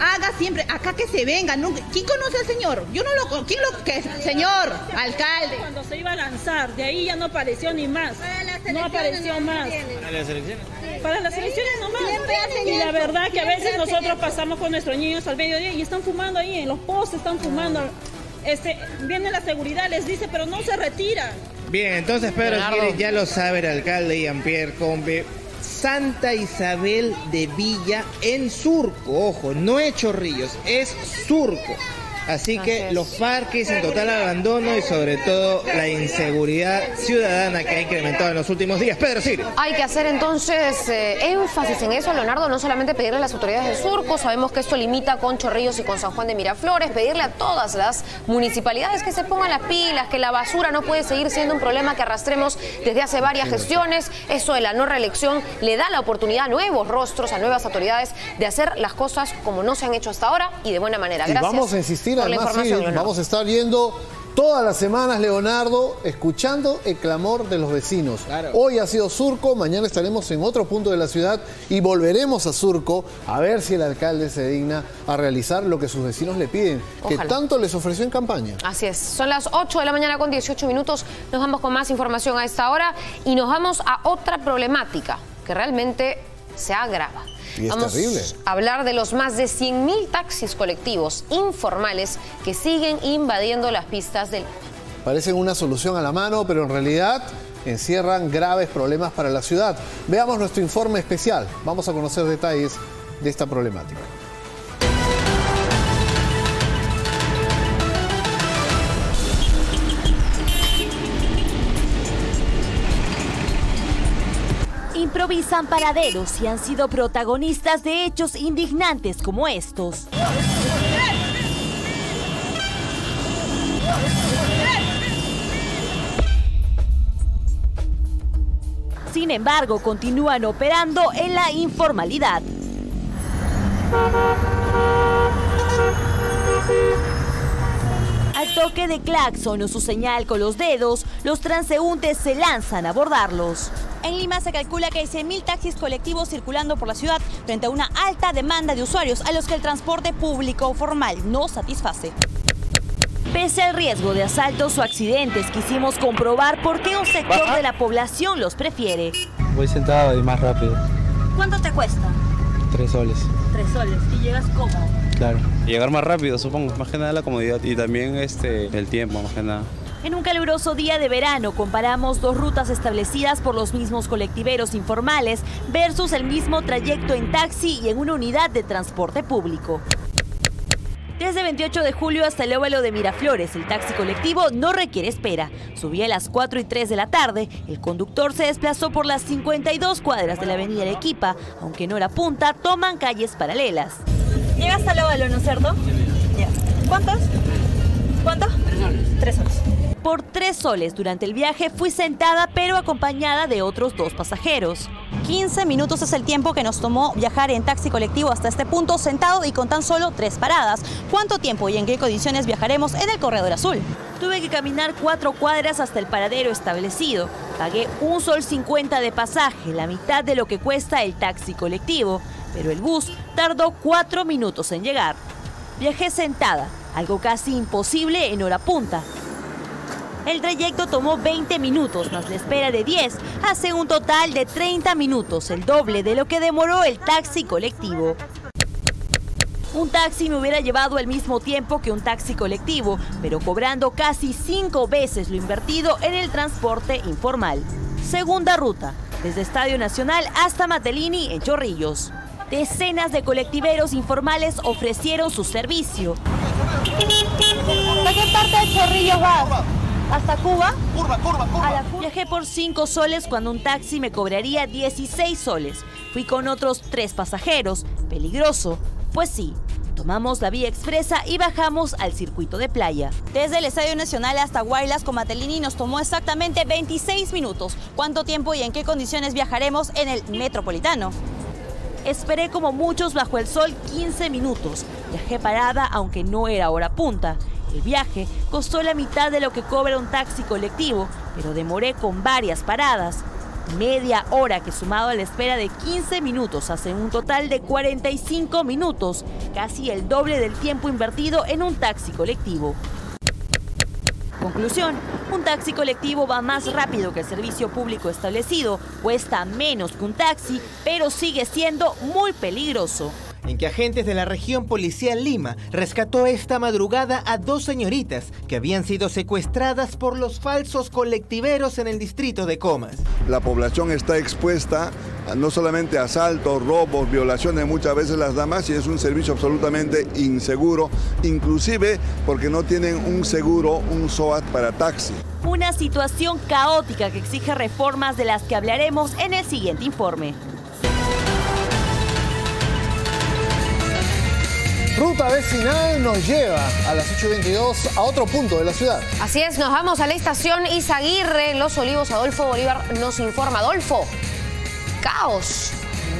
[SPEAKER 108] haga siempre, acá que se venga. ¿no? ¿Quién conoce al señor? Yo no lo conozco. ¿Quién lo que Señor, alcalde.
[SPEAKER 109] Cuando se iba a lanzar, de ahí ya no apareció ni más. No apareció más.
[SPEAKER 104] ¿A las elecciones?
[SPEAKER 109] Para las elecciones nomás. Y la verdad que a veces nosotros pasamos con nuestros niños al mediodía y están fumando ahí, en los postes están fumando. Este, viene la seguridad, les dice, pero no se retiran.
[SPEAKER 104] Bien, entonces Pedro. Sigre ya lo sabe el alcalde Jean-Pierre Combe. Santa Isabel de Villa en Surco, ojo, no es Chorrillos, es Surco. Así que los parques en total abandono y sobre todo la inseguridad ciudadana que ha incrementado en los últimos días. Pedro Sigre.
[SPEAKER 2] Hay que hacer entonces eh, énfasis en eso, Leonardo, no solamente pedirle a las autoridades de Surco, sabemos que esto limita con Chorrillos y con San Juan de Miraflores, pedirle a todas las municipalidades que se pongan las pilas, que la basura no puede seguir siendo un problema que arrastremos desde hace varias gestiones. Eso de la no reelección le da la oportunidad a nuevos rostros, a nuevas autoridades de hacer las cosas como no se han hecho hasta ahora y de buena manera.
[SPEAKER 1] Y
[SPEAKER 2] Gracias
[SPEAKER 1] vamos a insistir, además, sí, vamos a estar viendo todas las semanas, Leonardo, escuchando el clamor de los vecinos. Hoy ha sido Surco, mañana estaremos en otro punto de la ciudad y volveremos a Surco a ver si el alcalde se digna a realizar lo que sus vecinos le piden, que tanto les ofreció en campaña.
[SPEAKER 2] Así es, son las 8 de la mañana con 18 minutos, nos vamos con más información a esta hora y nos vamos a otra problemática que realmente se agrava.
[SPEAKER 1] Y es
[SPEAKER 2] vamos
[SPEAKER 1] terrible.
[SPEAKER 2] a hablar de los más de 100.000 taxis colectivos informales que siguen invadiendo las pistas del
[SPEAKER 1] Parecen una solución a la mano, pero en realidad encierran graves problemas para la ciudad. Veamos nuestro informe especial. Vamos a conocer detalles de esta problemática.
[SPEAKER 21] Improvisan paraderos y han sido protagonistas de hechos indignantes como estos. Sin embargo, continúan operando en la informalidad. Al toque de claxon o su señal con los dedos, los transeúntes se lanzan a abordarlos.
[SPEAKER 68] En Lima se calcula que hay 100.000 taxis colectivos circulando por la ciudad frente a una alta demanda de usuarios a los que el transporte público formal no satisface.
[SPEAKER 21] Pese al riesgo de asaltos o accidentes, quisimos comprobar por qué un sector de la población los prefiere.
[SPEAKER 110] Voy sentado y más rápido.
[SPEAKER 68] ¿Cuánto te cuesta?
[SPEAKER 110] Tres soles.
[SPEAKER 68] Tres soles. ¿Y llegas cómodo?
[SPEAKER 110] Claro. Llegar más rápido, supongo. Más que nada la comodidad y también este, el tiempo, más que nada.
[SPEAKER 21] En un caluroso día de verano comparamos dos rutas establecidas por los mismos colectiveros informales versus el mismo trayecto en taxi y en una unidad de transporte público. Desde 28 de julio hasta el óvalo de Miraflores, el taxi colectivo no requiere espera. Subía a las 4 y 3 de la tarde, el conductor se desplazó por las 52 cuadras de la avenida Arequipa, aunque en hora punta toman calles paralelas.
[SPEAKER 68] Llega hasta el óvalo, ¿no es cierto? Ya. ¿Cuántos? ¿Cuánto? Tres soles.
[SPEAKER 21] Por tres soles durante el viaje fui sentada pero acompañada de otros dos pasajeros.
[SPEAKER 68] 15 minutos es el tiempo que nos tomó viajar en taxi colectivo hasta este punto sentado y con tan solo tres paradas. ¿Cuánto tiempo y en qué condiciones viajaremos en el Corredor Azul?
[SPEAKER 21] Tuve que caminar cuatro cuadras hasta el paradero establecido. Pagué un sol 50 de pasaje, la mitad de lo que cuesta el taxi colectivo, pero el bus tardó cuatro minutos en llegar. Viajé sentada, algo casi imposible en hora punta. El trayecto tomó 20 minutos, más la espera de 10, hace un total de 30 minutos, el doble de lo que demoró el taxi colectivo. Un taxi me hubiera llevado el mismo tiempo que un taxi colectivo, pero cobrando casi cinco veces lo invertido en el transporte informal. Segunda ruta, desde Estadio Nacional hasta Matelini en Chorrillos. Decenas de colectiveros informales ofrecieron su servicio.
[SPEAKER 68] ¿De qué parte de Chorrillos vas? ¿Hasta Cuba?
[SPEAKER 21] Curva, curva, curva. Viajé por 5 soles cuando un taxi me cobraría 16 soles. Fui con otros tres pasajeros. Peligroso. Pues sí, tomamos la vía expresa y bajamos al circuito de playa.
[SPEAKER 68] Desde el Estadio Nacional hasta Guaylas con Matelini nos tomó exactamente 26 minutos. ¿Cuánto tiempo y en qué condiciones viajaremos en el Metropolitano?
[SPEAKER 21] Esperé como muchos bajo el sol 15 minutos. Viajé parada aunque no era hora punta. El viaje costó la mitad de lo que cobra un taxi colectivo, pero demoré con varias paradas. Media hora que sumado a la espera de 15 minutos hace un total de 45 minutos, casi el doble del tiempo invertido en un taxi colectivo. Conclusión, un taxi colectivo va más rápido que el servicio público establecido, cuesta menos que un taxi, pero sigue siendo muy peligroso
[SPEAKER 111] en que agentes de la región policial Lima rescató esta madrugada a dos señoritas que habían sido secuestradas por los falsos colectiveros en el distrito de Comas.
[SPEAKER 71] La población está expuesta a no solamente a asaltos, robos, violaciones muchas veces las damas y es un servicio absolutamente inseguro, inclusive porque no tienen un seguro, un SOAT para taxi.
[SPEAKER 21] Una situación caótica que exige reformas de las que hablaremos en el siguiente informe.
[SPEAKER 1] Ruta vecinal nos lleva a las 8.22 a otro punto de la ciudad.
[SPEAKER 2] Así es, nos vamos a la estación Izaguirre, Los Olivos. Adolfo Bolívar nos informa. Adolfo, caos.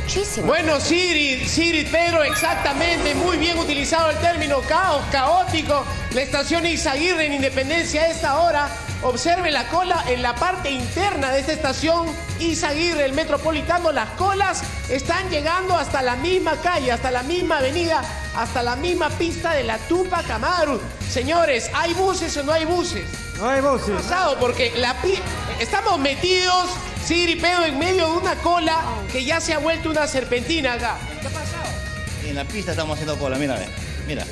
[SPEAKER 2] Muchísimo.
[SPEAKER 75] Bueno, Sigrid, Sigrid Pedro, exactamente, muy bien utilizado el término caos, caótico. La estación Izaguirre en Independencia a esta hora Observe la cola en la parte interna de esta estación Izaguirre, el metropolitano. Las colas están llegando hasta la misma calle, hasta la misma avenida, hasta la misma pista de la Tupa Camaru. Señores, ¿hay buses o no hay buses?
[SPEAKER 112] No hay buses.
[SPEAKER 75] ¿Qué ha pasado? Porque la estamos metidos, sí, Pedo, en medio de una cola que ya se ha vuelto una serpentina acá. ¿Qué ha pasado?
[SPEAKER 69] En la pista estamos haciendo cola, mira, mira.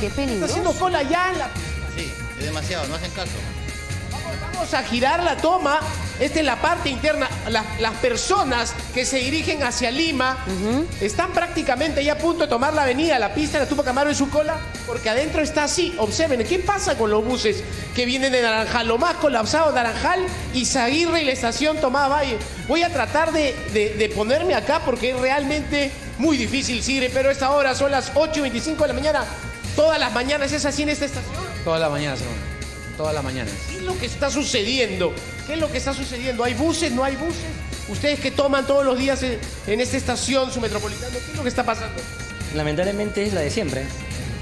[SPEAKER 2] Qué peligroso.
[SPEAKER 75] Está haciendo cola ya en la
[SPEAKER 69] Sí. Es demasiado, no hacen caso.
[SPEAKER 75] Vamos a girar la toma Esta es la parte interna. Las, las personas que se dirigen hacia Lima están prácticamente ya a punto de tomar la avenida, la pista de la Tupac Amaru en su cola, porque adentro está así. Observen, ¿qué pasa con los buses que vienen de Naranjal? Lo más colapsado, Naranjal, Izaguirre y la estación Tomás Valle. Voy a tratar de, de- de ponerme acá porque es realmente muy difícil, Sigre, pero a esta hora son las 8 y 25 de la mañana. Todas las mañanas es así en esta estación.
[SPEAKER 113] Todas las mañanas, hermano. Todas las mañanas.
[SPEAKER 75] ¿Qué es lo que está sucediendo? ¿Qué es lo que está sucediendo? ¿Hay buses? ¿No hay buses? Ustedes que toman todos los días en, en esta estación, su metropolitano, ¿qué es lo que está pasando?
[SPEAKER 114] Lamentablemente es la de siempre.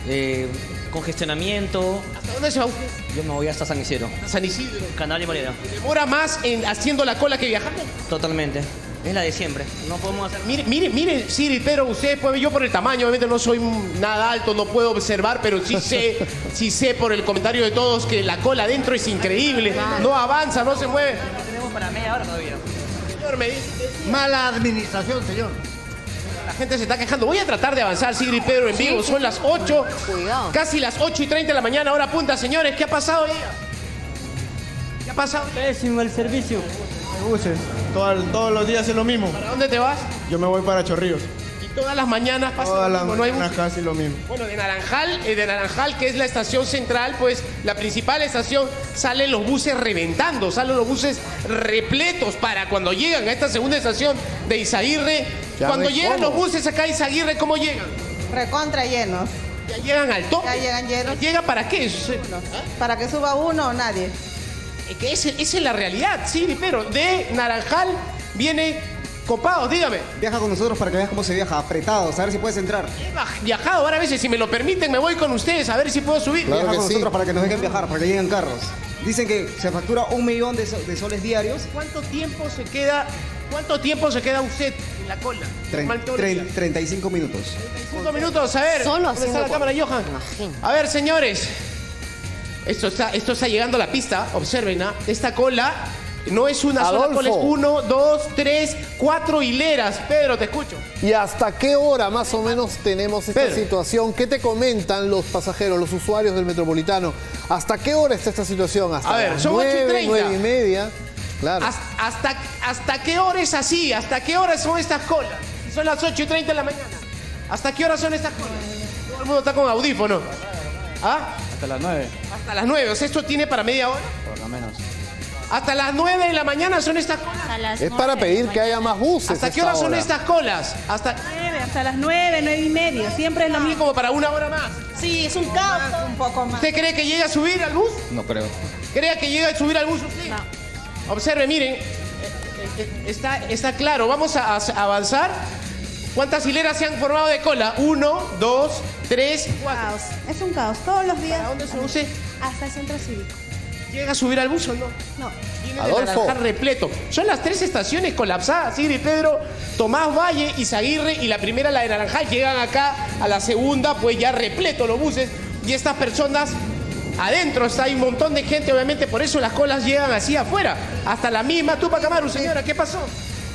[SPEAKER 114] Eh, congestionamiento.
[SPEAKER 75] ¿Hasta dónde se va usted?
[SPEAKER 114] Yo me voy hasta San Isidro.
[SPEAKER 75] San Isidro.
[SPEAKER 114] Canal y Morera.
[SPEAKER 75] ¿Demora más en haciendo la cola que viajando?
[SPEAKER 114] Totalmente. Es la de siempre. No podemos hacer.
[SPEAKER 75] Mire, mire, mire, Siri, pero ustedes pueden, yo por el tamaño, obviamente no soy nada alto, no puedo observar, pero sí sé, sí sé por el comentario de todos que la cola adentro es increíble, no avanza, no se mueve.
[SPEAKER 114] Tenemos para media hora todavía.
[SPEAKER 75] Señor, me dice,
[SPEAKER 115] Mala administración, señor.
[SPEAKER 75] la gente se está quejando. Voy a tratar de avanzar, Sigrid Pedro, en vivo. Son las 8, casi las 8 y 30 de la mañana, hora punta. Señores, ¿qué ha pasado ahí? ¿Qué ha pasado?
[SPEAKER 116] Pésimo el servicio. Buses. Todo- todos los días es lo mismo.
[SPEAKER 75] ¿Para dónde te vas?
[SPEAKER 116] Yo me voy para Chorrillos.
[SPEAKER 75] Y todas las mañanas pasa
[SPEAKER 116] Todas
[SPEAKER 75] lo
[SPEAKER 116] las
[SPEAKER 75] mismo, no hay
[SPEAKER 116] mañanas
[SPEAKER 75] buses.
[SPEAKER 116] casi lo mismo.
[SPEAKER 75] Bueno, de Naranjal, eh, de Naranjal, que es la estación central, pues la principal estación, salen los buses reventando, salen los buses repletos para cuando llegan a esta segunda estación de Izaguirre.
[SPEAKER 1] Ya
[SPEAKER 75] cuando llegan
[SPEAKER 1] cómo.
[SPEAKER 75] los buses acá a Izaguirre, ¿cómo llegan?
[SPEAKER 117] Recontra llenos.
[SPEAKER 75] Ya llegan al tope.
[SPEAKER 117] Ya llegan llenos.
[SPEAKER 75] ¿Llega para qué?
[SPEAKER 117] Para que suba uno o nadie.
[SPEAKER 75] Es que esa es la realidad, sí, pero de Naranjal viene copados, dígame.
[SPEAKER 118] Viaja con nosotros para que veas cómo se viaja, apretados, a ver si puedes entrar.
[SPEAKER 75] He viajado varias veces, si me lo permiten, me voy con ustedes a ver si puedo subir.
[SPEAKER 118] Viaja con nosotros para que nos dejen viajar, para que lleguen carros. Dicen que se factura un millón de, so- de soles diarios.
[SPEAKER 75] ¿Cuánto tiempo se queda? ¿Cuánto tiempo se queda usted en la cola?
[SPEAKER 118] Tre-
[SPEAKER 75] Normal todo el día.
[SPEAKER 118] tre- 35 minutos.
[SPEAKER 75] Cinco minutos, a ver.
[SPEAKER 118] Solo
[SPEAKER 75] ¿Dónde está
[SPEAKER 118] haciendo
[SPEAKER 75] la cámara, Johan? A ver, señores. Esto está, esto está llegando a la pista. Observen, ¿ah? Esta cola no es una sola cola, es uno, dos, tres, cuatro hileras. Pedro, te escucho.
[SPEAKER 1] ¿Y hasta qué hora más o menos tenemos esta
[SPEAKER 75] Pedro.
[SPEAKER 1] situación? ¿Qué te comentan los pasajeros, los usuarios del Metropolitano? ¿Hasta qué hora está esta situación? ¿Hasta
[SPEAKER 75] A ver,
[SPEAKER 1] las
[SPEAKER 75] son ocho y
[SPEAKER 1] nueve,
[SPEAKER 75] treinta.
[SPEAKER 1] nueve y media? Claro.
[SPEAKER 75] ¿Hasta, hasta, hasta qué hora es así? ¿Hasta qué hora son estas colas? Son las 8 y 30 de la mañana. ¿Hasta qué hora son estas colas? Todo el mundo está con audífono. ¿Ah?
[SPEAKER 113] Hasta las 9,
[SPEAKER 75] Hasta las 9. O sea, esto tiene para media hora.
[SPEAKER 113] por lo menos.
[SPEAKER 75] Hasta las 9 de la mañana son estas colas.
[SPEAKER 1] Es para pedir que haya más buses.
[SPEAKER 75] ¿Hasta qué hora son
[SPEAKER 1] hora.
[SPEAKER 75] estas colas? Hasta,
[SPEAKER 109] Hasta las nueve, nueve y media. Siempre es lo mismo.
[SPEAKER 75] como para una hora más.
[SPEAKER 109] Sí, es un caos. Un poco más.
[SPEAKER 75] ¿Usted cree que llega a subir al bus?
[SPEAKER 113] No creo.
[SPEAKER 75] ¿Cree que llega a subir al bus usted? Observe, miren. eh, eh, Está, está claro. Vamos a, a avanzar. ¿Cuántas hileras se han formado de cola? Uno, dos, tres, cuatro.
[SPEAKER 109] Caos. Es un caos. Todos los días. ¿A
[SPEAKER 75] dónde se use?
[SPEAKER 109] Hasta el centro cívico.
[SPEAKER 75] ¿Llega a subir al bus o no?
[SPEAKER 109] No.
[SPEAKER 75] Viene de
[SPEAKER 1] Adolfo.
[SPEAKER 75] Repleto. Son las tres estaciones colapsadas, Sigrid Pedro, Tomás Valle, Izaguirre y la primera, la de Naranjal. Llegan acá a la segunda, pues ya repleto los buses. Y estas personas adentro, está hay un montón de gente, obviamente, por eso las colas llegan así afuera. Hasta la misma Tupac Amaru, señora, ¿qué pasó?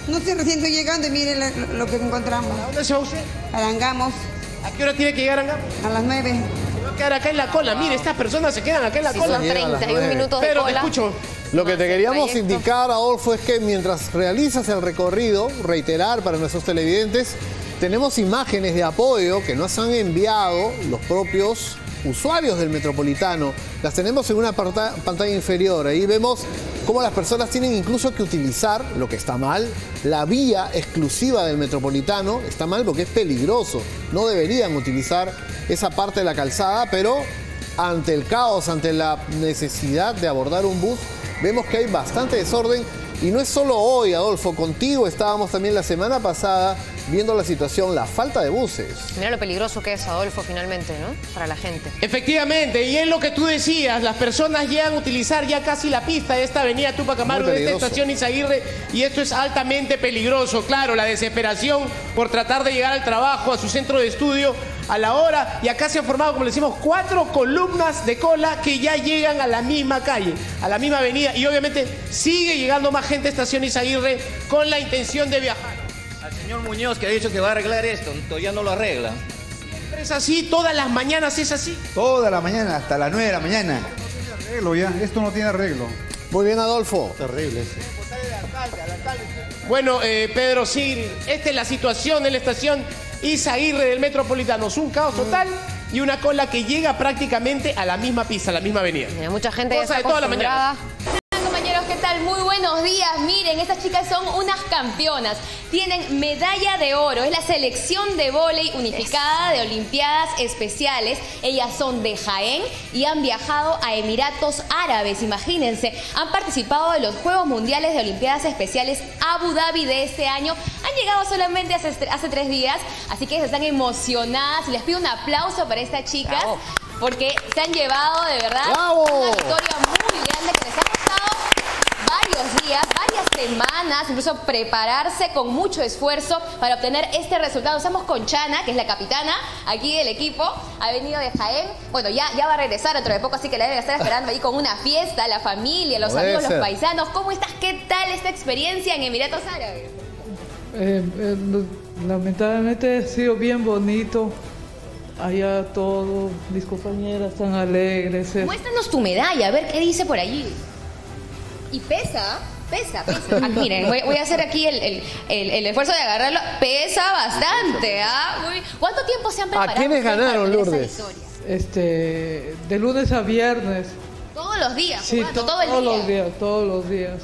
[SPEAKER 119] No estoy recién estoy llegando y miren lo, que encontramos. ¿A
[SPEAKER 75] dónde se va usted?
[SPEAKER 119] Arangamos.
[SPEAKER 75] ¿A qué hora tiene que llegar a Angamos?
[SPEAKER 119] A las nueve.
[SPEAKER 75] Se va a quedar acá en la cola. Mire, estas personas se quedan acá en la
[SPEAKER 1] Sí,
[SPEAKER 75] cola.
[SPEAKER 1] son 31 minutos de
[SPEAKER 75] Pero te
[SPEAKER 1] cola.
[SPEAKER 75] escucho.
[SPEAKER 1] Lo que te queríamos indicar, Adolfo, es que mientras realizas el recorrido, reiterar para nuestros televidentes, tenemos imágenes de apoyo que nos han enviado los propios usuarios del Metropolitano. Las tenemos en una pantalla inferior. Ahí vemos cómo las personas tienen incluso que utilizar, lo que está mal, la vía exclusiva del Metropolitano. Está mal porque es peligroso. No deberían utilizar esa parte de la calzada, pero ante el caos, ante la necesidad de abordar un bus, vemos que hay bastante desorden. Y no es solo hoy, Adolfo, contigo estábamos también la semana pasada viendo la situación, la falta de buses.
[SPEAKER 2] Mira lo peligroso que es, Adolfo, finalmente, ¿no? Para la gente.
[SPEAKER 75] Efectivamente, y es lo que tú decías, las personas llegan a utilizar ya casi la pista de esta avenida Tupac Amaru, de esta estación Izaguirre, y esto es altamente peligroso. Claro, la desesperación por tratar de llegar al trabajo, a su centro de estudio, a la hora, y acá se han formado, como le decimos, cuatro columnas de cola que ya llegan a la misma calle, a la misma avenida, y obviamente sigue llegando más gente a estación Izaguirre con la intención de viajar.
[SPEAKER 120] Señor Muñoz que ha dicho que va a arreglar esto, todavía no lo arregla.
[SPEAKER 75] Es así, todas las mañanas es así.
[SPEAKER 115] Toda la mañana, hasta las 9 de la mañana.
[SPEAKER 106] Arreglo ya, esto no tiene arreglo.
[SPEAKER 1] Muy bien, Adolfo.
[SPEAKER 115] Terrible.
[SPEAKER 75] Bueno, eh, Pedro Sigrid, esta es la situación en la estación Isaguirre del Metropolitano. Es un caos total y una cola que llega prácticamente a la misma pista, a la misma avenida.
[SPEAKER 2] Mira, mucha gente ya
[SPEAKER 75] Cosa
[SPEAKER 2] está
[SPEAKER 75] de toda la mañana.
[SPEAKER 121] ¿Qué tal? Muy buenos días. Miren, estas chicas son unas campeonas. Tienen medalla de oro. Es la selección de vóley unificada de Olimpiadas Especiales. Ellas son de Jaén y han viajado a Emiratos Árabes. Imagínense, han participado de los Juegos Mundiales de Olimpiadas Especiales Abu Dhabi de este año. Han llegado solamente hace, hace tres días, así que están emocionadas. Les pido un aplauso para estas chicas. Porque se han llevado de verdad
[SPEAKER 1] ¡Bravo!
[SPEAKER 121] una victoria muy grande que les ha costado varios días, varias semanas, incluso prepararse con mucho esfuerzo para obtener este resultado. Estamos con Chana, que es la capitana aquí del equipo, ha venido de Jaén. Bueno, ya, ya va a regresar dentro de poco, así que la deben estar esperando ahí con una fiesta, la familia, los
[SPEAKER 20] Puede
[SPEAKER 121] amigos,
[SPEAKER 20] ser.
[SPEAKER 121] los paisanos. ¿Cómo estás? ¿Qué tal esta experiencia en Emiratos Árabes?
[SPEAKER 20] Eh, eh, lamentablemente ha sido bien bonito. Allá todo, mis compañeras están alegres. eh.
[SPEAKER 121] Muéstranos tu medalla, a ver qué dice por allí. Y pesa, pesa, pesa. Ah, miren, voy, voy a hacer aquí el, el- el- el esfuerzo de agarrarlo. Pesa bastante, ¿ah? Muy- ¿Cuánto tiempo se han preparado? para obtener esa victoria?
[SPEAKER 20] Este, de lunes a viernes.
[SPEAKER 121] Todos los días,
[SPEAKER 20] Sí,
[SPEAKER 121] jugando,
[SPEAKER 20] to-
[SPEAKER 121] todo el
[SPEAKER 20] todos
[SPEAKER 121] día.
[SPEAKER 20] los días, todos los días.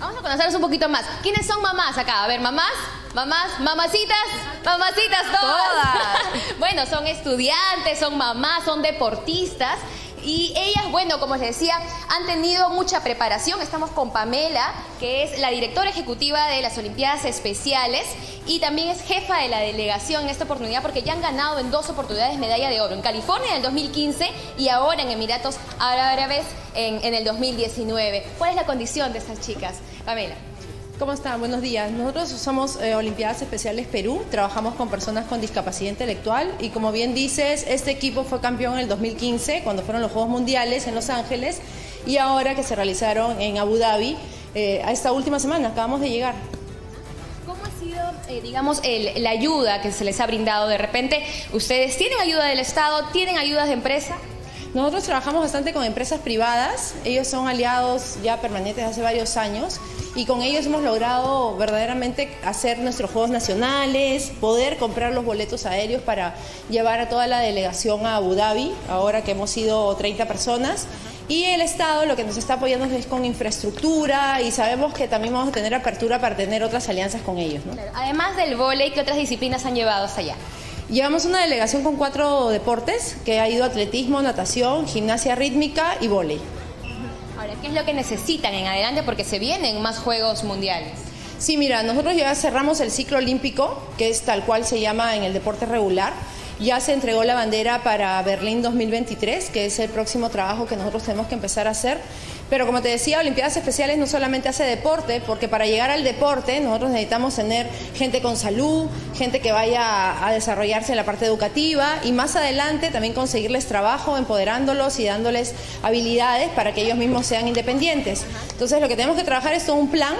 [SPEAKER 121] Vamos a conocerlos un poquito más. ¿Quiénes son mamás acá? A ver, mamás, mamás, mamacitas, mamacitas todas. bueno, son estudiantes, son mamás, son deportistas. Y ellas, bueno, como les decía, han tenido mucha preparación. Estamos con Pamela, que es la directora ejecutiva de las Olimpiadas Especiales y también es jefa de la delegación en esta oportunidad porque ya han ganado en dos oportunidades medalla de oro, en California en el 2015 y ahora en Emiratos Árabes en, en el 2019. ¿Cuál es la condición de estas chicas? Pamela.
[SPEAKER 89] ¿Cómo están? Buenos días. Nosotros somos eh, Olimpiadas Especiales Perú, trabajamos con personas con discapacidad intelectual y como bien dices, este equipo fue campeón en el 2015 cuando fueron los Juegos Mundiales en Los Ángeles y ahora que se realizaron en Abu Dhabi, eh, a esta última semana acabamos de llegar.
[SPEAKER 121] ¿Cómo ha sido, eh, digamos, el- la ayuda que se les ha brindado? De repente, ¿ustedes tienen ayuda del Estado? ¿Tienen ayudas de empresa?
[SPEAKER 89] Nosotros trabajamos bastante con empresas privadas, ellos son aliados ya permanentes hace varios años y con ellos hemos logrado verdaderamente hacer nuestros juegos nacionales, poder comprar los boletos aéreos para llevar a toda la delegación a Abu Dhabi, ahora que hemos sido 30 personas. Y el Estado lo que nos está apoyando es con infraestructura y sabemos que también vamos a tener apertura para tener otras alianzas con ellos. ¿no?
[SPEAKER 121] Además del vóley, ¿qué otras disciplinas han llevado hasta allá?
[SPEAKER 89] Llevamos una delegación con cuatro deportes que ha ido atletismo, natación, gimnasia rítmica y vóley.
[SPEAKER 121] Ahora, ¿qué es lo que necesitan en adelante? Porque se vienen más Juegos Mundiales.
[SPEAKER 89] Sí, mira, nosotros ya cerramos el ciclo olímpico, que es tal cual se llama en el deporte regular. Ya se entregó la bandera para Berlín 2023, que es el próximo trabajo que nosotros tenemos que empezar a hacer. Pero como te decía, Olimpiadas Especiales no solamente hace deporte, porque para llegar al deporte nosotros necesitamos tener gente con salud, gente que vaya a, desarrollarse en la parte educativa y más adelante también conseguirles trabajo, empoderándolos y dándoles habilidades para que ellos mismos sean independientes. Entonces lo que tenemos que trabajar es todo un plan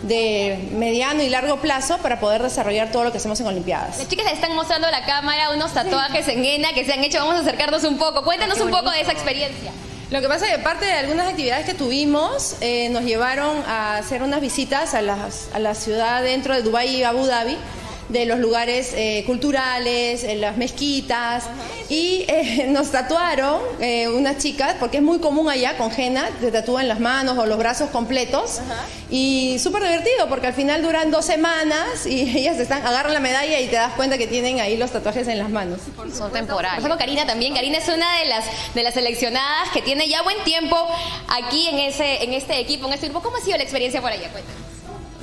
[SPEAKER 89] de mediano y largo plazo para poder desarrollar todo lo que hacemos en Olimpiadas.
[SPEAKER 121] Las chicas están mostrando a la cámara unos tatuajes en henna que se han hecho. Vamos a acercarnos un poco. Cuéntanos un poco de esa experiencia.
[SPEAKER 89] Lo que pasa es que parte de algunas actividades que tuvimos eh, nos llevaron a hacer unas visitas a, las- a la ciudad dentro de Dubái y Abu Dhabi de los lugares eh, culturales, en las mezquitas y eh, nos tatuaron eh, unas chicas, porque es muy común allá con henna, te tatúan las manos o los brazos completos y súper divertido porque al final duran dos semanas y ellas están, agarran la medalla y te das cuenta que tienen ahí los tatuajes en las manos.
[SPEAKER 121] Son temporales. Con Karina también. Karina es una de las de las seleccionadas que tiene ya buen tiempo aquí en ese en este equipo, en este grupo. ¿Cómo ha sido la experiencia por allá? Cuéntanos.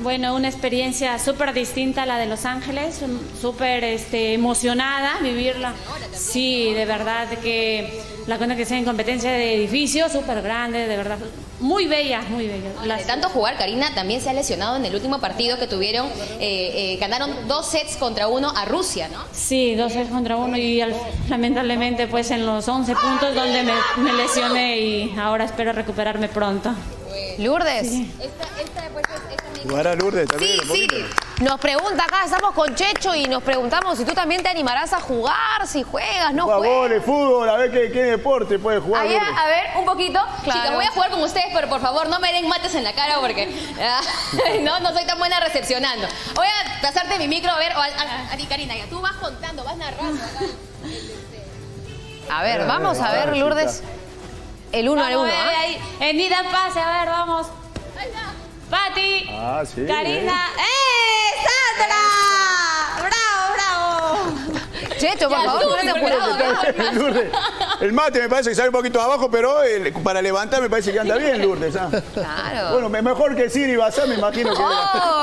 [SPEAKER 122] Bueno, una experiencia súper distinta a la de Los Ángeles, mm, súper este, emocionada vivirla. Sí, de verdad que la cuenta que sea en competencia de edificios, súper grande, de verdad. Muy bella, muy bella. Las-
[SPEAKER 121] De tanto jugar, Karina también se ha lesionado en el último partido que tuvieron. eh, eh, ganaron dos sets contra uno a Rusia, ¿no?
[SPEAKER 122] Sí, dos es contra uno y al- lamentablemente pues en los 11 puntos donde me, me lesioné y ahora espero recuperarme pronto.
[SPEAKER 2] Lourdes.
[SPEAKER 122] Sí.
[SPEAKER 121] Esta, esta, pues, es- esta
[SPEAKER 123] ¿Jugará Lourdes también?
[SPEAKER 2] Sí, sí. Nos pregunta acá, estamos con Checho y nos preguntamos si tú también te animarás a jugar, si juegas, no
[SPEAKER 123] Juega
[SPEAKER 2] juegas.
[SPEAKER 123] vóley, fútbol, a ver qué, qué deporte puede jugar
[SPEAKER 121] Ahí,
[SPEAKER 123] Lourdes.
[SPEAKER 121] a ver, un poquito.
[SPEAKER 2] Claro.
[SPEAKER 121] Chicas, voy a jugar con ustedes, pero por favor no me den mates en la cara porque ah, no, no soy tan buena recepcionando. Voy a pasarte mi micro, a ver, o a, a- a ti, Karina, ya tú vas contando, vas narrando. acá.
[SPEAKER 2] A ver, vamos a ver, Lourdes. El uno al uno. ¿ah?
[SPEAKER 122] ahí. Enida, pase, a ver, vamos. Pati.
[SPEAKER 123] Ah, sí.
[SPEAKER 122] Karina.
[SPEAKER 117] ¡Eh, Sandra! ¡Bravo, bravo!
[SPEAKER 2] Checho, por favor, no
[SPEAKER 121] favor.
[SPEAKER 123] Lourdes, el mate me parece que sale un poquito abajo, pero el- para levantar me parece que anda bien Lourdes. ¿ah?
[SPEAKER 2] Claro.
[SPEAKER 123] Bueno, me- mejor que Siri Bazán, me imagino que...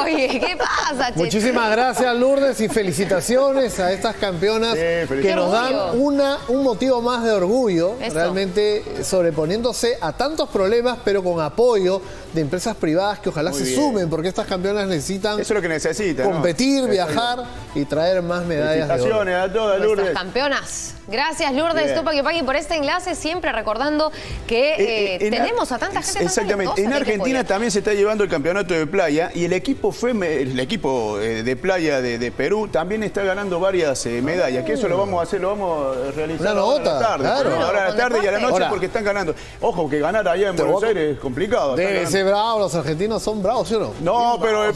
[SPEAKER 2] Oye, ¿qué pasa, Checho?
[SPEAKER 1] Muchísimas gracias, Lourdes, y felicitaciones a estas campeonas que nos dan una, un motivo más de orgullo,
[SPEAKER 2] Eso.
[SPEAKER 1] realmente sobreponiéndose a tantos problemas, pero con apoyo de empresas privadas que ojalá
[SPEAKER 123] Muy
[SPEAKER 1] se
[SPEAKER 123] bien.
[SPEAKER 1] sumen, porque estas campeonas necesitan
[SPEAKER 123] Eso es lo que necesita, ¿no?
[SPEAKER 1] competir, viajar y traer más medallas de oro.
[SPEAKER 123] A todas,
[SPEAKER 2] Nuestras
[SPEAKER 123] Lourdes.
[SPEAKER 2] campeonas. Gracias, Lourdes
[SPEAKER 123] Bien.
[SPEAKER 2] Tupac Yupaki, por este enlace, siempre recordando que eh,
[SPEAKER 123] Eh, en
[SPEAKER 2] tenemos a tanta gente
[SPEAKER 123] Exactamente. En Argentina también se está llevando el campeonato de playa y el equipo fue el equipo eh, de playa de, de Perú también está ganando varias eh, medallas. Que eso lo vamos a hacer, lo vamos a realizar
[SPEAKER 1] Una
[SPEAKER 123] ahora a la
[SPEAKER 1] nota,
[SPEAKER 123] tarde.
[SPEAKER 1] claro.
[SPEAKER 123] Ahora a la tarde y a la noche
[SPEAKER 1] Ahora.
[SPEAKER 123] porque están ganando. Ojo que ganar allá en
[SPEAKER 1] Te
[SPEAKER 123] Buenos Aires es complicado.
[SPEAKER 1] Debe ser bravo, los argentinos son bravos, ¿sí o no?
[SPEAKER 123] No, pero eh,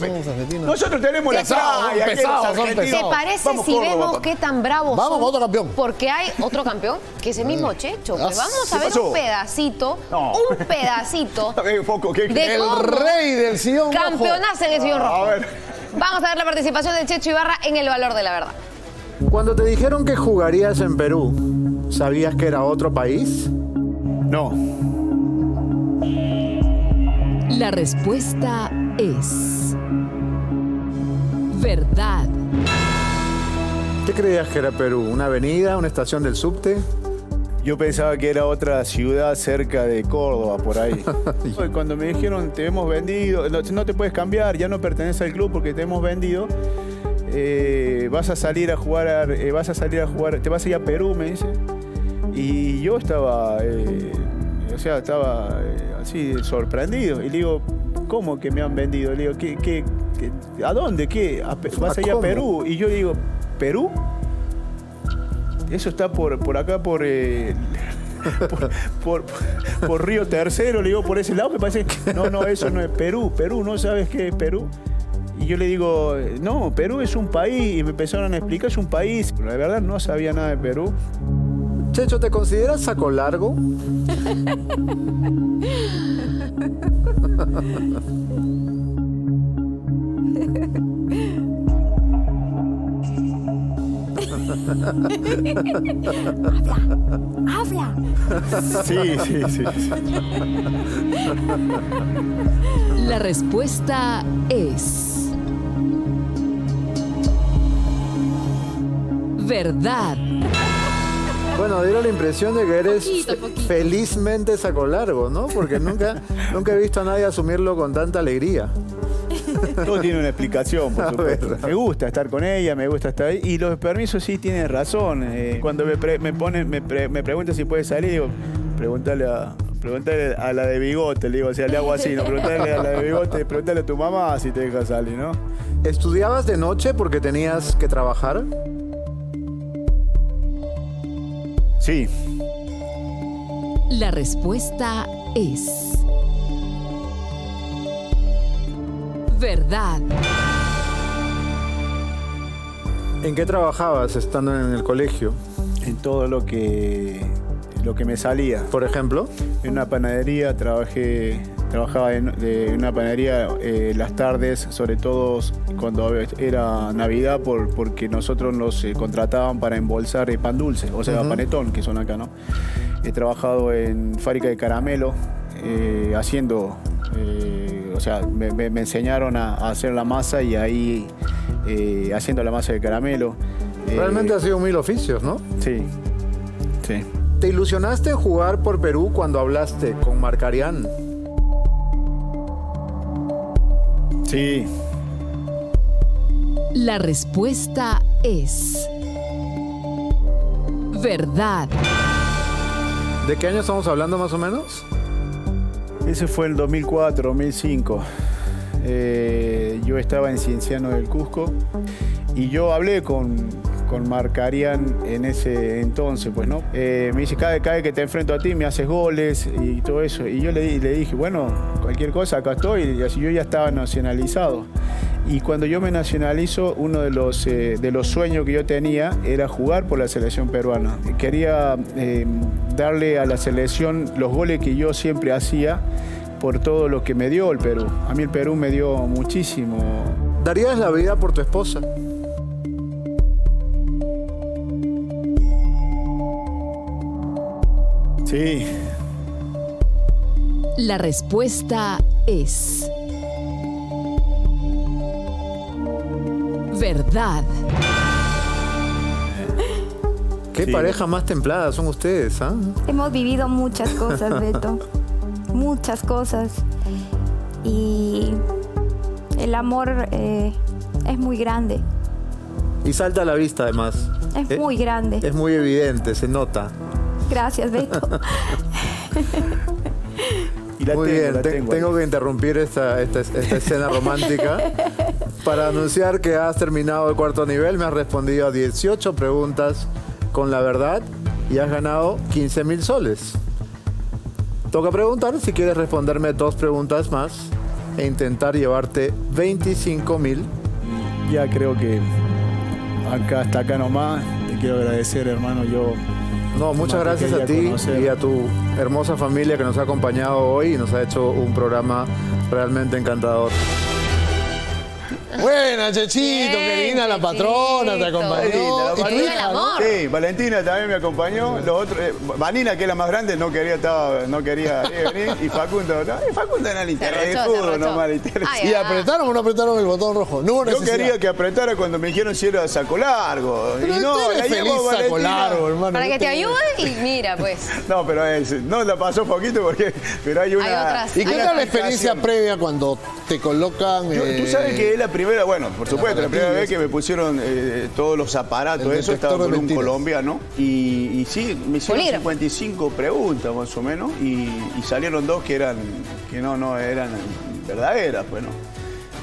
[SPEAKER 123] nosotros tenemos la
[SPEAKER 1] Pesados,
[SPEAKER 123] playa.
[SPEAKER 1] pesados, son
[SPEAKER 123] argentinos-
[SPEAKER 2] ¿Te
[SPEAKER 1] pesados.
[SPEAKER 2] parece
[SPEAKER 123] Vamos,
[SPEAKER 2] si
[SPEAKER 123] Córdoba,
[SPEAKER 2] vemos
[SPEAKER 123] papá.
[SPEAKER 2] qué tan bravos
[SPEAKER 1] Vamos
[SPEAKER 2] son?
[SPEAKER 1] con otro campeón.
[SPEAKER 2] Porque hay otro campeón, que es el mismo Checho. que vamos
[SPEAKER 123] ¿qué
[SPEAKER 2] a ver
[SPEAKER 123] pasó?
[SPEAKER 2] un pedacito,
[SPEAKER 123] No.
[SPEAKER 2] un pedacito
[SPEAKER 123] Foco, ¿qué-
[SPEAKER 2] de
[SPEAKER 1] El
[SPEAKER 2] cómo
[SPEAKER 1] rey del sillón rojo.
[SPEAKER 2] campeonazo en el sillón rojo.
[SPEAKER 123] A ver.
[SPEAKER 2] Vamos a ver la participación de Checho Ibarra en el valor de la verdad.
[SPEAKER 69] Cuando te dijeron que jugarías en Perú, ¿sabías que era otro país?
[SPEAKER 123] No.
[SPEAKER 124] La respuesta es verdad.
[SPEAKER 69] ¿Qué creías que era Perú? ¿Una avenida, una estación del subte?
[SPEAKER 123] Yo pensaba que era otra ciudad cerca de Córdoba, por ahí. Cuando me dijeron, te hemos vendido, no, no te puedes cambiar, ya no perteneces al club porque te hemos vendido, eh, vas a salir a jugar, a- eh, vas a salir a jugar, te vas a ir a Perú, me dice. Y yo estaba, eh, o sea, estaba eh, así sorprendido. Y le digo, ¿cómo que me han vendido? Le digo, ¿qué, qué, qué- a dónde? ¿Qué? ¿A Pe- ¿Vas a ir a. Perú? Y yo le digo, ¿Perú? Eso está por, por acá, por, eh, por, por- por Río Tercero, le digo, por ese lado, me parece que no, no, eso no es Perú, Perú, ¿no sabes qué es Perú? Y yo le digo, no, Perú es un país, y me empezaron a explicar, es un país. La verdad no sabía nada de Perú.
[SPEAKER 69] Checho, ¿te consideras saco largo?
[SPEAKER 124] Habla.
[SPEAKER 123] Sí, sí, sí.
[SPEAKER 124] La respuesta es verdad.
[SPEAKER 69] Bueno, dieron la impresión de que eres
[SPEAKER 124] Poquito,
[SPEAKER 69] fe-
[SPEAKER 124] poquito.
[SPEAKER 69] felizmente saco largo, ¿no? Porque nunca, nunca he visto a nadie asumirlo con tanta alegría.
[SPEAKER 123] Todo tiene una explicación, por
[SPEAKER 69] A
[SPEAKER 123] supuesto. Me gusta estar con ella, me gusta estar ahí. Y los permisos sí tienen razón. Eh, cuando me, pre- me ponen, me, pre- me preguntan si puede salir, digo, pregúntale a, pregúntale a la de bigote, le digo, o sea, le hago así, no, pregúntale a la de bigote, pregúntale a tu mamá si te deja salir, ¿no?
[SPEAKER 69] ¿Estudiabas de noche porque tenías que trabajar?
[SPEAKER 123] Sí.
[SPEAKER 124] La respuesta es verdad.
[SPEAKER 69] ¿En qué trabajabas estando en el colegio?
[SPEAKER 123] En todo lo que, lo que me salía.
[SPEAKER 69] Por ejemplo,
[SPEAKER 123] En una panadería trabajé, trabajaba en, de una panadería eh, las tardes, sobre todo cuando era Navidad, por, porque nosotros nos eh, contrataban para embolsar eh, pan dulce, o sea,
[SPEAKER 69] Ujú.
[SPEAKER 123] panetón, que son acá, ¿no? He trabajado en fábrica de caramelo, eh, haciendo, eh, o sea, me, me- me enseñaron a, a hacer la masa y ahí eh, haciendo la masa de caramelo. Eh,
[SPEAKER 69] realmente has sido mil oficios, ¿no?
[SPEAKER 123] Sí, sí.
[SPEAKER 69] ¿Te ilusionaste en jugar por Perú cuando hablaste con Marcarián?
[SPEAKER 123] Sí.
[SPEAKER 124] La respuesta es verdad.
[SPEAKER 69] ¿De qué año estamos hablando más o menos?
[SPEAKER 123] Ese fue el 2004, 2005. eh, yo estaba en Cienciano del Cusco y yo hablé con, con Marcarian en ese entonces, pues, ¿no? Eh, me dice, cada, vez que te enfrento a ti me haces goles y todo eso. Y yo le, dije, bueno, cualquier cosa, acá estoy. Y yo ya estaba nacionalizado. Y cuando yo me nacionalizo, uno de los, eh, de los sueños que yo tenía era jugar por la selección peruana. Quería eh, darle a la selección los goles que yo siempre hacía por todo lo que me dio el Perú. A mí el Perú me dio muchísimo.
[SPEAKER 69] ¿Darías la vida por tu esposa?
[SPEAKER 123] Sí.
[SPEAKER 124] La respuesta es... Verdad.
[SPEAKER 69] Qué
[SPEAKER 124] Sí.
[SPEAKER 69] pareja más templada son ustedes, ¿ah?
[SPEAKER 117] Hemos vivido muchas cosas, Beto. muchas cosas. Y el amor eh, es muy grande.
[SPEAKER 69] Y salta a la vista además.
[SPEAKER 117] Es
[SPEAKER 69] Eh,
[SPEAKER 117] muy grande.
[SPEAKER 69] Es muy evidente, se nota.
[SPEAKER 117] Gracias, Beto.
[SPEAKER 69] Muy bien, te- tengo que interrumpir esta, esta- esta escena romántica para anunciar que has terminado el cuarto nivel. Me has respondido a 18 preguntas con la verdad y has ganado 15 mil soles. Toca preguntar si quieres responderme dos preguntas más e intentar llevarte 25 mil.
[SPEAKER 123] Ya creo que acá hasta acá nomás. Te quiero agradecer, hermano. Yo.
[SPEAKER 69] No, muchas gracias a ti
[SPEAKER 123] conocer.
[SPEAKER 69] y a tu hermosa familia que nos ha acompañado hoy y nos ha hecho un programa realmente encantador.
[SPEAKER 1] Buena, Chechito, qué linda la patrona, te acompañó. ¿Y tu hija?
[SPEAKER 123] Sí, Valentina también me acompañó. Los otros, eh, Vanina, que es la más grande, no quería, no quería eh, venir. Y Facundo, no, eh, Facundo.
[SPEAKER 1] Se
[SPEAKER 123] El
[SPEAKER 1] arrochó, se
[SPEAKER 123] fútbol
[SPEAKER 1] arrochó.
[SPEAKER 123] no le interesa.
[SPEAKER 1] ¿Y apretaron o no apretaron el botón rojo? No hubo
[SPEAKER 123] Yo quería que apretara cuando me dijeron si era saco largo.
[SPEAKER 1] Pero
[SPEAKER 123] y no,
[SPEAKER 1] tú eres
[SPEAKER 123] la
[SPEAKER 1] feliz saco
[SPEAKER 123] Valentina.
[SPEAKER 1] largo, hermano.
[SPEAKER 2] Para que te ayude y mira, pues.
[SPEAKER 123] No, pero es, no la pasó poquito porque, pero hay una.
[SPEAKER 2] otras.
[SPEAKER 1] ¿Y qué tal la experiencia previa cuando te colocan?
[SPEAKER 123] Yo-
[SPEAKER 1] eh,
[SPEAKER 123] Tú sabes que es la primera, bueno, por supuesto, la primera vez que me pusieron eh, todos los aparatos,
[SPEAKER 1] El
[SPEAKER 123] eso estaba con un colombiano. Y, y sí, me hicieron
[SPEAKER 2] Polígrafo.
[SPEAKER 123] 55 preguntas más o menos y, y salieron dos que eran, que no, no eran verdaderas, pues no.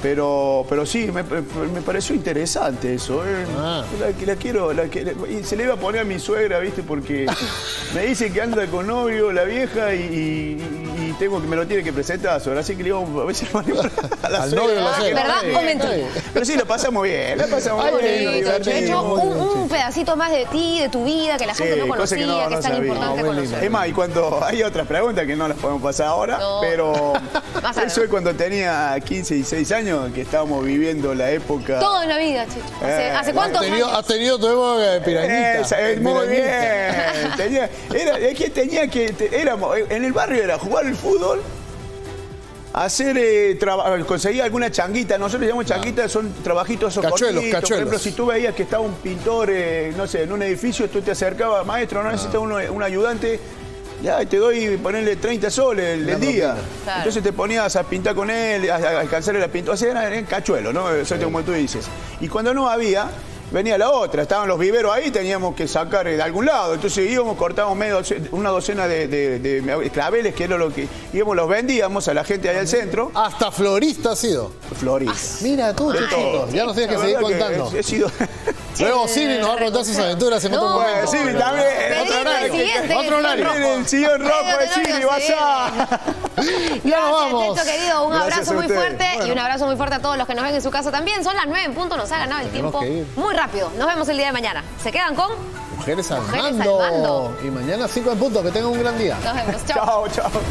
[SPEAKER 123] Pero, pero sí, me, me pareció interesante eso. eh.
[SPEAKER 1] Ah.
[SPEAKER 123] La, la quiero, la y se le iba a poner a mi suegra, ¿viste? Porque me dice que anda con novio la vieja y, y- y tengo que me lo tiene que presentar a su suegra. Así que le digo, a veces a la
[SPEAKER 1] Al
[SPEAKER 123] suegra.
[SPEAKER 1] novio lo
[SPEAKER 123] Ah, que
[SPEAKER 2] ¿Verdad
[SPEAKER 123] no? Pero sí, lo pasamos bien, la pasamos bien.
[SPEAKER 2] bonito,
[SPEAKER 123] divertimos.
[SPEAKER 2] Checho. Un, un pedacito más de ti, de tu vida, que la gente no conocía, que,
[SPEAKER 123] que no,
[SPEAKER 2] es tan
[SPEAKER 123] sabía.
[SPEAKER 2] importante conocer.
[SPEAKER 123] Es más, y cuando hay otras preguntas que no las podemos pasar ahora,
[SPEAKER 2] No.
[SPEAKER 123] pero eso es cuando tenía 15 y 6 años, que estábamos viviendo la época.
[SPEAKER 2] Todo en la vida, Checho. ¿Hace,
[SPEAKER 123] Eh,
[SPEAKER 2] hace
[SPEAKER 1] Has tenido,
[SPEAKER 2] años?
[SPEAKER 1] has tenido tu época de
[SPEAKER 123] es
[SPEAKER 1] de
[SPEAKER 123] muy
[SPEAKER 1] pirañita.
[SPEAKER 123] bien. Tenía, era, es que tenía que. te- éramos, en el barrio era jugar el fútbol, hacer. Eh, traba- conseguir alguna changuita. Nosotros llamamos changuita, son trabajitos esos
[SPEAKER 1] Cachuelos,
[SPEAKER 123] cortitos. Por ejemplo, si tú veías que estaba un pintor, eh, no sé, en un edificio, tú te acercabas, maestro, no necesitas uno- un ayudante. Ya, te doy, ponerle 30 soles el, el día.
[SPEAKER 2] Claro.
[SPEAKER 123] Entonces te ponías a pintar con él, a, a alcanzar la pintura. O sea, era en cachuelo, ¿no? Es como tú dices. Y cuando no había, venía la otra. Estaban los viveros ahí, teníamos que sacar eh, de algún lado. Entonces íbamos, cortábamos medio, una docena de, de- de claveles, que era lo que íbamos, los vendíamos a la gente allá al centro.
[SPEAKER 1] Hasta florista ha sido.
[SPEAKER 123] Florista.
[SPEAKER 1] Mira tú,
[SPEAKER 123] todo.
[SPEAKER 1] Ya nos tienes que seguir
[SPEAKER 123] que
[SPEAKER 1] contando.
[SPEAKER 123] he- he sido-
[SPEAKER 1] Luego Siri nos va a contar sus aventuras en otro
[SPEAKER 123] Bueno,
[SPEAKER 1] momento.
[SPEAKER 123] Siri también. Otro horario.
[SPEAKER 1] Otro horario.
[SPEAKER 123] El sillón rojo de Siri,
[SPEAKER 2] Tenorio,
[SPEAKER 123] WhatsApp.
[SPEAKER 1] Ya nos vamos.
[SPEAKER 2] Querido. Un
[SPEAKER 123] Gracias
[SPEAKER 2] abrazo
[SPEAKER 123] a
[SPEAKER 2] muy fuerte y un abrazo muy fuerte a todos los que nos ven en su casa también. Son las 9 en punto, nos ha ganado el
[SPEAKER 1] Tenemos
[SPEAKER 2] tiempo muy rápido. Nos vemos el día de mañana. ¿Se quedan con?
[SPEAKER 1] Mujeres al
[SPEAKER 2] Mujeres al
[SPEAKER 1] mando.
[SPEAKER 2] mando.
[SPEAKER 1] Y mañana 5 en punto. Que tengan un gran día.
[SPEAKER 2] Nos vemos. Chao.
[SPEAKER 123] Chao, chao.